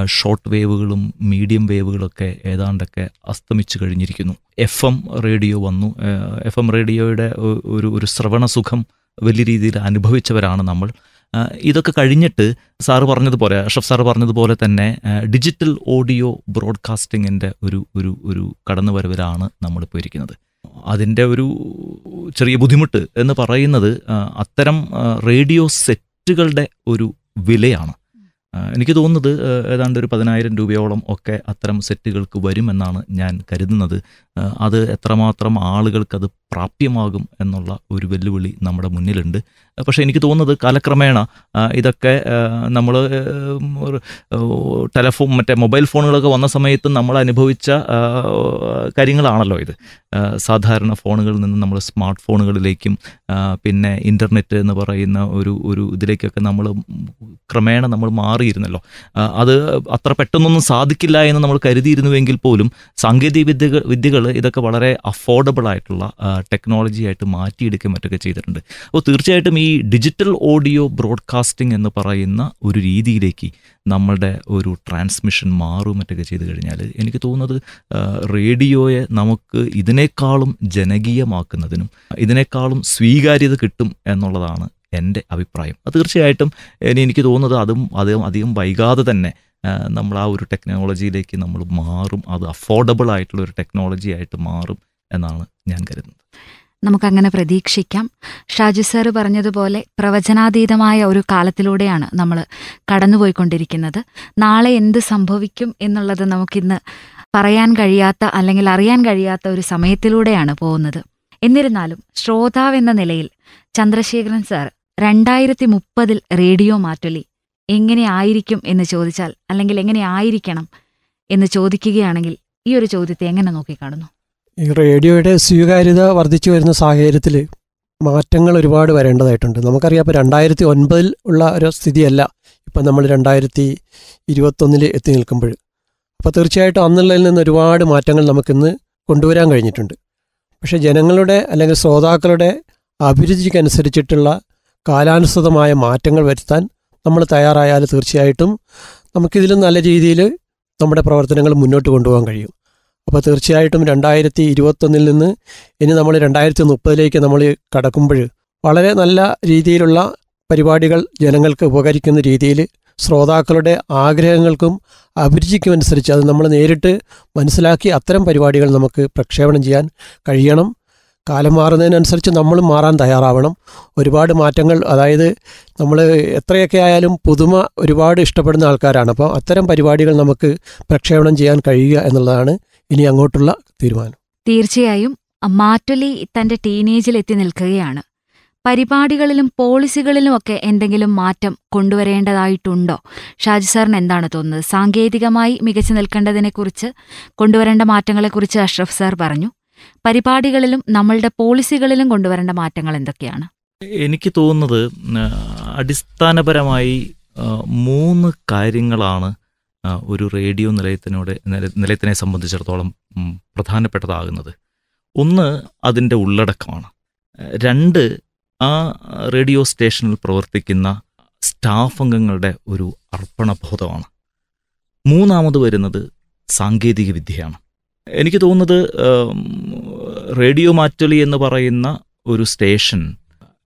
ഷോർട്ട് വേവുകളും മീഡിയം വേവുകളൊക്കെ ഏതാണ്ടൊക്കെ അസ്തമിച്ചു കഴിഞ്ഞിരിക്കുന്നു. എഫ് എം റേഡിയോ വന്നു. എഫ് എം റേഡിയോയുടെ ഒരു ഒരു ശ്രവണസുഖം വലിയ രീതിയിൽ അനുഭവിച്ചവരാണ് നമ്മൾ. ഇതൊക്കെ കഴിഞ്ഞിട്ട് സാറ് പറഞ്ഞതുപോലെ അഷഫ് സാറ് പറഞ്ഞതുപോലെ തന്നെ ഡിജിറ്റൽ ഓഡിയോ ബ്രോഡ്കാസ്റ്റിങ്ങിന്റെ ഒരു ഒരു ഒരു കടന്നുവരവിലാണ് നമ്മളിപ്പോൾ ഇരിക്കുന്നത്. അതിന്റെ ഒരു ചെറിയ ബുദ്ധിമുട്ട് എന്ന് പറയുന്നത് അത്തരം റേഡിയോ സെറ്റുകളുടെ ഒരു വിലയാണ്. എനിക്ക് തോന്നുന്നത് ഏതാണ്ട് ഒരു പതിനായിരം രൂപയോളം ഒക്കെ അത്തരം സെറ്റുകൾക്ക് വരുമെന്നാണ് ഞാൻ കരുതുന്നത്. അത് എത്രമാത്രം ആളുകൾക്കത് പ്രാപ്യമാകും എന്നുള്ള ഒരു വെല്ലുവിളി നമ്മുടെ മുന്നിലുണ്ട്. പക്ഷേ എനിക്ക് തോന്നുന്നത് കാലക്രമേണ ഇതൊക്കെ നമ്മൾ ടെലഫോൺ മറ്റേ മൊബൈൽ ഫോണുകളൊക്കെ വന്ന സമയത്ത് നമ്മൾ അനുഭവിച്ച കാര്യങ്ങളാണല്ലോ ഇത്. സാധാരണ ഫോണുകളിൽ നിന്ന് നമ്മൾ സ്മാർട്ട് ഫോണുകളിലേക്കും പിന്നെ ഇന്റർനെറ്റ് എന്ന് പറയുന്ന ഒരു ഒരു ഇതിലേക്കൊക്കെ നമ്മൾ ക്രമേണ നമ്മൾ മാറിയിരുന്നല്ലോ. അത് അത്ര പെട്ടെന്നൊന്നും സാധിക്കില്ല എന്ന് നമ്മൾ കരുതിയിരുന്നുവെങ്കിൽ പോലും സാങ്കേതിക വിദ്യകൾ വിദ്യകൾ ഇതൊക്കെ വളരെ അഫോർഡബിൾ ആയിട്ടുള്ള ടെക്നോളജി ആയിട്ട് മാറ്റിയെടുക്കുകയും മറ്റൊക്കെ ചെയ്തിട്ടുണ്ട്. അപ്പോൾ തീർച്ചയായിട്ടും ഈ ഡിജിറ്റൽ ഓഡിയോ ബ്രോഡ്കാസ്റ്റിംഗ് എന്ന് പറയുന്ന ഒരു രീതിയിലേക്ക് നമ്മളുടെ ഒരു ട്രാൻസ്മിഷൻ മാറും മറ്റൊക്കെ ചെയ്തു കഴിഞ്ഞാൽ എനിക്ക് തോന്നുന്നത് റേഡിയോയെ നമുക്ക് ഇതിനേക്കാളും ജനകീയമാക്കുന്നതിനും ഇതിനേക്കാളും സ്വീകാര്യത കിട്ടും എന്നുള്ളതാണ് എന്റെ അഭിപ്രായം. അത് തീർച്ചയായിട്ടും ഇനി എനിക്ക് തോന്നുന്നത് അതും അധികം അധികം വൈകാതെ തന്നെ നമ്മൾ ആ ഒരു ടെക്നോളജിയിലേക്ക് നമ്മൾ മാറും. അത് അഫോർഡബിൾ ആയിട്ടുള്ള ഒരു ടെക്നോളജി ആയിട്ട് മാറും. എന്നാണ് ഞാൻ കരുതുന്നത്. നമുക്കങ്ങനെ പ്രതീക്ഷിക്കാം. ഷാജു സാർ പറഞ്ഞതുപോലെ പ്രവചനാതീതമായ ഒരു കാലത്തിലൂടെയാണ് നമ്മൾ കടന്നുപോയിക്കൊണ്ടിരിക്കുന്നത്. നാളെ എന്ത് സംഭവിക്കും എന്നുള്ളത് നമുക്കിന്ന് പറയാൻ കഴിയാത്ത അല്ലെങ്കിൽ അറിയാൻ കഴിയാത്ത ഒരു സമയത്തിലൂടെയാണ് പോകുന്നത്. എന്നിരുന്നാലും ശ്രോതാവെന്ന നിലയിൽ ചന്ദ്രശേഖരൻ സാർ രണ്ടായിരത്തി മുപ്പതിൽ റേഡിയോ മാറ്റൊലി എങ്ങനെയായിരിക്കും എന്ന് ചോദിച്ചാൽ അല്ലെങ്കിൽ എങ്ങനെയായിരിക്കണം എന്ന് ചോദിക്കുകയാണെങ്കിൽ ഈ ഒരു ചോദ്യത്തെ എങ്ങനെ നോക്കിക്കാണുന്നു? ഈ റേഡിയോയുടെ സ്വീകാര്യത വർദ്ധിച്ചു വരുന്ന സാഹചര്യത്തിൽ മാറ്റങ്ങൾ ഒരുപാട് വരേണ്ടതായിട്ടുണ്ട്. നമുക്കറിയാം ഇപ്പോൾ രണ്ടായിരത്തി ഒൻപതിൽ ഉള്ള ഒരു സ്ഥിതിയല്ല ഇപ്പം നമ്മൾ രണ്ടായിരത്തി ഇരുപത്തൊന്നിൽ എത്തി നിൽക്കുമ്പോൾ. അപ്പോൾ തീർച്ചയായിട്ടും അന്നുള്ളതിൽ നിന്ന് ഒരുപാട് മാറ്റങ്ങൾ നമുക്കിന്ന് കൊണ്ടുവരാൻ കഴിഞ്ഞിട്ടുണ്ട്. പക്ഷേ ജനങ്ങളുടെ അല്ലെങ്കിൽ ശ്രോതാക്കളുടെ അഭിരുചിക്കനുസരിച്ചിട്ടുള്ള കാലാനുസൃതമായ മാറ്റങ്ങൾ വരുത്താൻ നമ്മൾ തയ്യാറായാൽ തീർച്ചയായിട്ടും നമുക്കിതിലും നല്ല രീതിയിൽ നമ്മുടെ പ്രവർത്തനങ്ങൾ മുന്നോട്ട് കൊണ്ടുപോകാൻ കഴിയും. അപ്പോൾ തീർച്ചയായിട്ടും രണ്ടായിരത്തി ഇരുപത്തൊന്നിൽ നിന്ന് ഇനി നമ്മൾ രണ്ടായിരത്തി മുപ്പതിലേക്ക് നമ്മൾ കടക്കുമ്പോൾ വളരെ നല്ല രീതിയിലുള്ള പരിപാടികൾ ജനങ്ങൾക്ക് ഉപകരിക്കുന്ന രീതിയിൽ ശ്രോതാക്കളുടെ ആഗ്രഹങ്ങൾക്കും അഭിരുചിക്കും അനുസരിച്ച് അത് നമ്മൾ നേരിട്ട് മനസ്സിലാക്കി അത്തരം പരിപാടികൾ നമുക്ക് പ്രക്ഷേപണം ചെയ്യാൻ കഴിയണം. കാലം മാറുന്നതിനനുസരിച്ച് നമ്മളും മാറാൻ തയ്യാറാവണം. ഒരുപാട് മാറ്റങ്ങൾ അതായത് നമ്മൾ എത്രയൊക്കെ ആയാലും പുതുമ ഒരുപാട് ഇഷ്ടപ്പെടുന്ന ആൾക്കാരാണ്. അപ്പോൾ അത്തരം പരിപാടികൾ നമുക്ക് പ്രക്ഷേപണം ചെയ്യാൻ കഴിയുക എന്നുള്ളതാണ് ഇനി അങ്ങോട്ടുള്ള തീരുമാനം. തീർച്ചയായും മാറ്റൊലി തന്റെ ടീനേജിൽ എത്തി നിൽക്കുകയാണ്. പരിപാടികളിലും പോളിസികളിലും ഒക്കെ എന്തെങ്കിലും മാറ്റം കൊണ്ടുവരേണ്ടതായിട്ടുണ്ടോ? ഷാജി സാറിന് എന്താണ് തോന്നുന്നത്? സാങ്കേതികമായി മികച്ചു നിൽക്കേണ്ടതിനെക്കുറിച്ച് കൊണ്ടുവരേണ്ട മാറ്റങ്ങളെക്കുറിച്ച് അഷ്റഫ് സാർ പറഞ്ഞു. പരിപാടികളിലും നമ്മളുടെ പോളിസികളിലും കൊണ്ടുവരേണ്ട മാറ്റങ്ങൾ എന്തൊക്കെയാണ്? എനിക്ക് തോന്നുന്നത് അടിസ്ഥാനപരമായി മൂന്ന് കാര്യങ്ങളാണ് ഒരു റേഡിയോ നിലയത്തിനോട് നില- നിലയത്തിനെ സംബന്ധിച്ചിടത്തോളം പ്രധാനപ്പെട്ടതാകുന്നത്. ഒന്ന് അതിന്റെ ഉള്ളടക്കമാണ്. രണ്ട് ആ റേഡിയോ സ്റ്റേഷനിൽ പ്രവർത്തിക്കുന്ന സ്റ്റാഫ് അംഗങ്ങളുടെ ഒരു അർപ്പണബോധമാണ്. മൂന്നാമത് വരുന്നത് സാങ്കേതിക വിദ്യയാണ്. എനിക്ക് തോന്നുന്നത് റേഡിയോ മാറ്റൊലി എന്ന് പറയുന്ന ഒരു സ്റ്റേഷൻ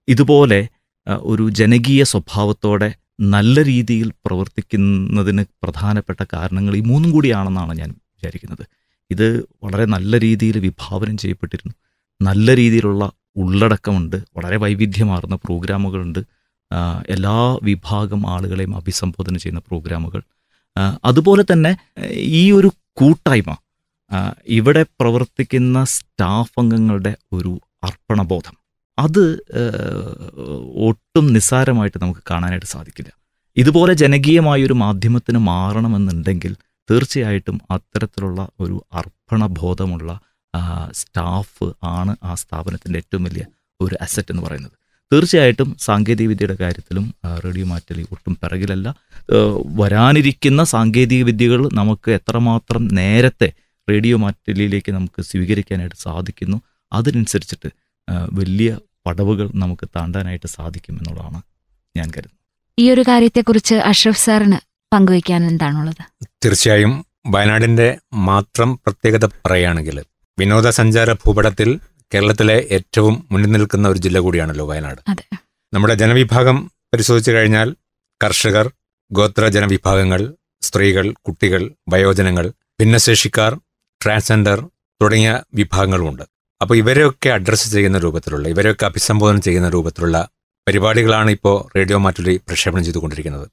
ഇതുപോലെ ഒരു ജനകീയ സ്വഭാവത്തോടെ നല്ല രീതിയിൽ പ്രവർത്തിക്കുന്നതിന് പ്രധാനപ്പെട്ട കാരണങ്ങൾ ഈ മൂന്നും കൂടിയാണെന്നാണ് ഞാൻ വിചാരിക്കുന്നത്. ഇത് വളരെ നല്ല രീതിയിൽ വിഭാവനം ചെയ്യപ്പെട്ടിരുന്നു. നല്ല രീതിയിലുള്ള ഉള്ളടക്കമുണ്ട്. വളരെ വൈവിധ്യമാർന്ന പ്രോഗ്രാമുകളുണ്ട്. എല്ലാ വിഭാഗം ആളുകളെയും അഭിസംബോധന ചെയ്യുന്ന പ്രോഗ്രാമുകൾ. അതുപോലെ തന്നെ ഈ ഒരു കൂട്ടായ്മ ഇവിടെ പ്രവർത്തിക്കുന്ന സ്റ്റാഫ് അംഗങ്ങളുടെ ഒരു അർപ്പണബോധം. അത് ഒട്ടും നിസ്സാരമായിട്ട് നമുക്ക് കാണാനായിട്ട് സാധിക്കില്ല. ഇതുപോലെ ജനകീയമായ ഒരു മാധ്യമത്തിന് മാറണമെന്നുണ്ടെങ്കിൽ തീർച്ചയായിട്ടും അത്തരത്തിലുള്ള ഒരു അർപ്പണബോധമുള്ള ബോധമുള്ള സ്റ്റാഫ് ആണ് ആ സ്ഥാപനത്തിന്റെ ഏറ്റവും വലിയ ഒരു അസറ്റ് എന്ന് പറയുന്നത്. തീർച്ചയായിട്ടും സാങ്കേതിക വിദ്യയുടെ കാര്യത്തിലും റേഡിയോ മാറ്റലി ഒട്ടും പിറകിലല്ല. വരാനിരിക്കുന്ന സാങ്കേതിക വിദ്യകൾ നമുക്ക് എത്രമാത്രം നേരത്തെ റേഡിയോ മാറ്റലിയിലേക്ക് നമുക്ക് സ്വീകരിക്കാനായിട്ട് സാധിക്കുന്നു അതിനനുസരിച്ചിട്ട് വലിയ പടവുകൾ നമുക്ക് താണ്ടാനായിട്ട് സാധിക്കും എന്നുള്ളതാണ് ഞാൻ കരുതുന്നത്. ഈ ഒരു കാര്യത്തെക്കുറിച്ച് അഷ്റഫ് സാറിന് പങ്കുവയ്ക്കാൻ എന്താണുള്ളത്? തീർച്ചയായും വയനാടിന്റെ മാത്രം പ്രത്യേകത പറയുകയാണെങ്കിൽ വിനോദസഞ്ചാര ഭൂപടത്തിൽ കേരളത്തിലെ ഏറ്റവും മുന്നിൽ നിൽക്കുന്ന ഒരു ജില്ല കൂടിയാണല്ലോ വയനാട്. അതെ. നമ്മുടെ ജനവിഭാഗം പരിശോധിച്ചു കഴിഞ്ഞാൽ കർഷകർ ഗോത്ര ജനവിഭാഗങ്ങൾ സ്ത്രീകൾ കുട്ടികൾ വയോജനങ്ങൾ ഭിന്നശേഷിക്കാർ ട്രാൻസ്ജെൻഡർ തുടങ്ങിയ വിഭാഗങ്ങളുമുണ്ട് അപ്പോൾ ഇവരെയൊക്കെ അഡ്രസ്സ് ചെയ്യുന്ന രൂപത്തിലുള്ള ഇവരെയൊക്കെ അഭിസംബോധന ചെയ്യുന്ന രൂപത്തിലുള്ള പരിപാടികളാണ് ഇപ്പോൾ റേഡിയോ മാറ്റുലി പ്രക്ഷേപണം ചെയ്തുകൊണ്ടിരിക്കുന്നത്.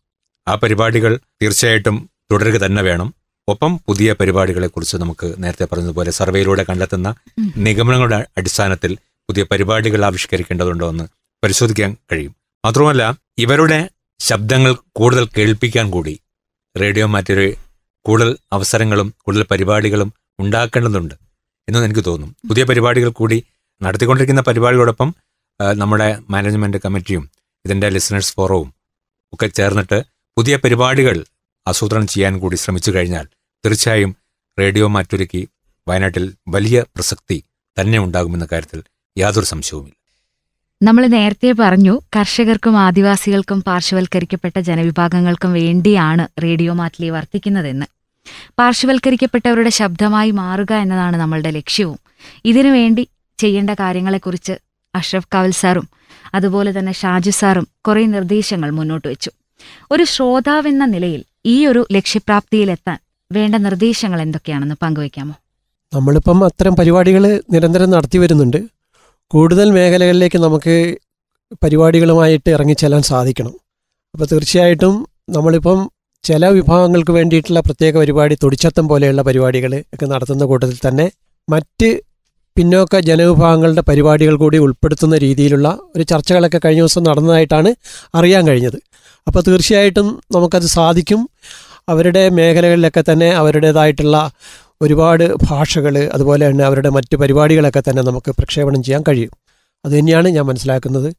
ആ പരിപാടികൾ തീർച്ചയായിട്ടും തുടരുക തന്നെ വേണം. ഒപ്പം പുതിയ പരിപാടികളെക്കുറിച്ച് നമുക്ക് നേരത്തെ പറഞ്ഞതുപോലെ സർവേയിലൂടെ കണ്ടെത്തുന്ന നിഗമനങ്ങളുടെ അടിസ്ഥാനത്തിൽ പുതിയ പരിപാടികൾ ആവിഷ്കരിക്കേണ്ടതുണ്ടോ എന്ന് പരിശോധിക്കാൻ കഴിയും. മാത്രമല്ല ഇവരുടെ ശബ്ദങ്ങൾ കൂടുതൽ കേൾപ്പിക്കാൻ കൂടി റേഡിയോ മാറ്റുലി കൂടുതൽ അവസരങ്ങളും കൂടുതൽ പരിപാടികളും ഉണ്ടാക്കേണ്ടതുണ്ട്. എന്ന് എനിക്ക് തോന്നും. പുതിയ പരിപാടികൾ കൂടി നടത്തിക്കൊണ്ടിരിക്കുന്ന പരിപാടികളോടൊപ്പം നമ്മുടെ മാനേജ്മെന്റ് കമ്മിറ്റിയും ഇതിന്റെ ലിസണേഴ്സ് ഫോറവും ഒക്കെ ചേർന്നിട്ട് പുതിയ പരിപാടികൾ ആസൂത്രണം ചെയ്യാൻ കൂടി ശ്രമിച്ചു കഴിഞ്ഞാൽ തീർച്ചയായും റേഡിയോ മാറ്റൊരുക്കി വയനാട്ടിൽ വലിയ പ്രസക്തി തന്നെ ഉണ്ടാകുമെന്ന കാര്യത്തിൽ യാതൊരു സംശയവുമില്ല. നമ്മൾ നേരത്തെ പറഞ്ഞു കർഷകർക്കും ആദിവാസികൾക്കും പാർശ്വവൽക്കരിക്കപ്പെട്ട ജനവിഭാഗങ്ങൾക്കും വേണ്ടിയാണ് റേഡിയോ മാറ്റിലി വർത്തിക്കുന്നതെന്ന്. പാർശ്വവൽക്കരിക്കപ്പെട്ടവരുടെ ശബ്ദമായി മാറുക എന്നതാണ് നമ്മളുടെ ലക്ഷ്യവും. ഇതിനുവേണ്ടി ചെയ്യേണ്ട കാര്യങ്ങളെക്കുറിച്ച് അഷ്റഫ് കാവൽ സാറും അതുപോലെ തന്നെ ഷാജു സാറും കുറേ നിർദ്ദേശങ്ങൾ മുന്നോട്ട് വെച്ചു. ഒരു ശ്രോതാവെന്ന നിലയിൽ ഈ ഒരു ലക്ഷ്യപ്രാപ്തിയിലെത്താൻ വേണ്ട നിർദ്ദേശങ്ങൾ എന്തൊക്കെയാണെന്ന് പങ്കുവയ്ക്കാമോ? നമ്മളിപ്പം അത്തരം പരിപാടികൾ നിരന്തരം നടത്തി വരുന്നുണ്ട്. കൂടുതൽ മേഖലകളിലേക്ക് നമുക്ക് പരിപാടികളുമായിട്ട് ഇറങ്ങിച്ചെല്ലാൻ സാധിക്കണം. അപ്പോൾ തീർച്ചയായിട്ടും നമ്മളിപ്പം ചില വിഭാഗങ്ങൾക്ക് വേണ്ടിയിട്ടുള്ള പ്രത്യേക പരിപാടി തൊടിച്ചത്തം പോലെയുള്ള പരിപാടികൾ ഒക്കെ നടത്തുന്ന കൂട്ടത്തിൽ തന്നെ മറ്റ് പിന്നോക്ക ജനവിഭാഗങ്ങളുടെ പരിപാടികൾ കൂടി ഉൾപ്പെടുത്തുന്ന രീതിയിലുള്ള ഒരു ചർച്ചകളൊക്കെ കഴിഞ്ഞ ദിവസം നടന്നതായിട്ടാണ് അറിയാൻ കഴിഞ്ഞത്. അപ്പോൾ തീർച്ചയായിട്ടും നമുക്കത് സാധിക്കും. അവരുടെ മേഖലകളിലൊക്കെ തന്നെ അവരുടേതായിട്ടുള്ള ഒരുപാട് ഭാഷകൾ അതുപോലെ തന്നെ അവരുടെ മറ്റ് പരിപാടികളൊക്കെ തന്നെ നമുക്ക് പ്രക്ഷേപണം ചെയ്യാൻ കഴിയും. അതുതന്നെയാണ് ഞാൻ മനസ്സിലാക്കുന്നത്.